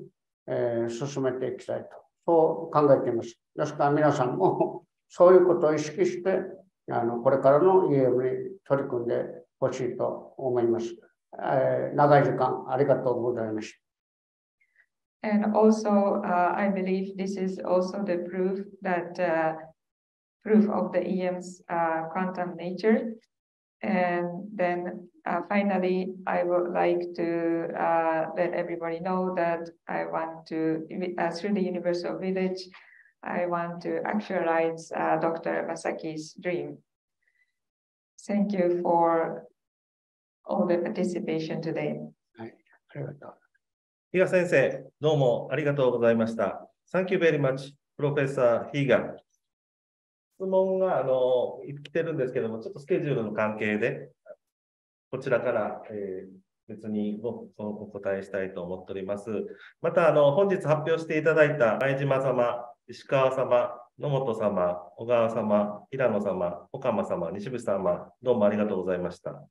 えー、進めていきたいと、そう考えています。ですから皆さんもそういうことを意識して、あのこれからの EM に取り組んでほしいと思います、えー。長い時間ありがとうございました。And also, uh, I believe this is also the proof that uh, proof of the EM's uh, quantum nature. And then uh, finally, I would like to uh, let everybody know that I want to, uh, through the Universal Village, I want to actualize uh, Dr. Masaki's dream. Thank you for all the participation today. はい、ありがとう。ヒガ先生、どうもありがとうございました。Thank you very much, Professor Higa. 質問があの来てるんですけども、ちょっとスケジュールの関係で、こちらから、えー、別におお答えしたいと思っております。また、あの本日発表していただいた前島様、石川様、野本様、小川様、平野様、岡間様、西渕様、どうもありがとうございました。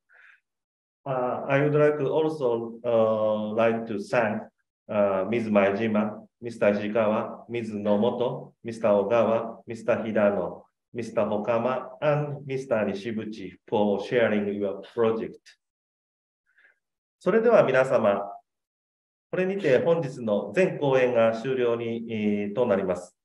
Uh, I would like also uh, like to thank uh, Ms. Maejima, Mr. Ishikawa, Ms. Nomoto, Mr. 小川 Mr. 平野 Mr. Hokama, and Mr. Nishibuchi for sharing your project. それでは皆様、これにて本日の全講演が終了に、えー、となります。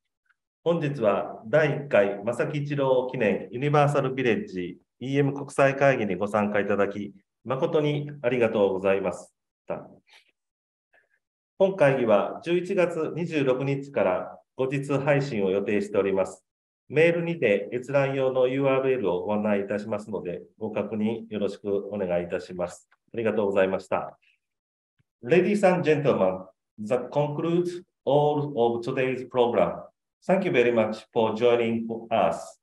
本日は第1回正木一郎記念ユニバーサルビレッジ EM 国際会議にご参加いただき、誠にありがとうございました。本会議は11月26日から後日配信を予定しております。メールにて閲覧用の URL をご案内いたしますので、ご確認よろしくお願いいたします。ありがとうございました。Ladies and gentlemen, that concludes all of today's program. Thank you very much for joining us.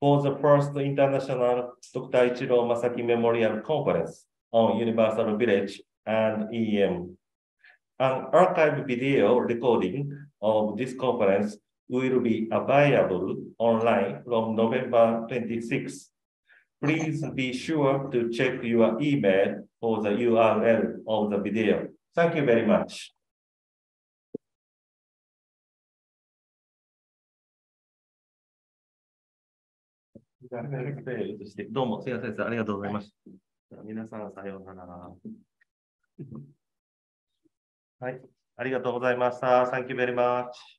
for the first International Dr. Ichiro Masaki Memorial Conference on Universal Village and EM. An archive video recording of this conference will be available online from November 26. Please be sure to check your email for the URL of the video. Thank you very much. どうも、すいません。ありがとうございました。皆さん、さようなら。はい、ありがとうございました。Thank you very much.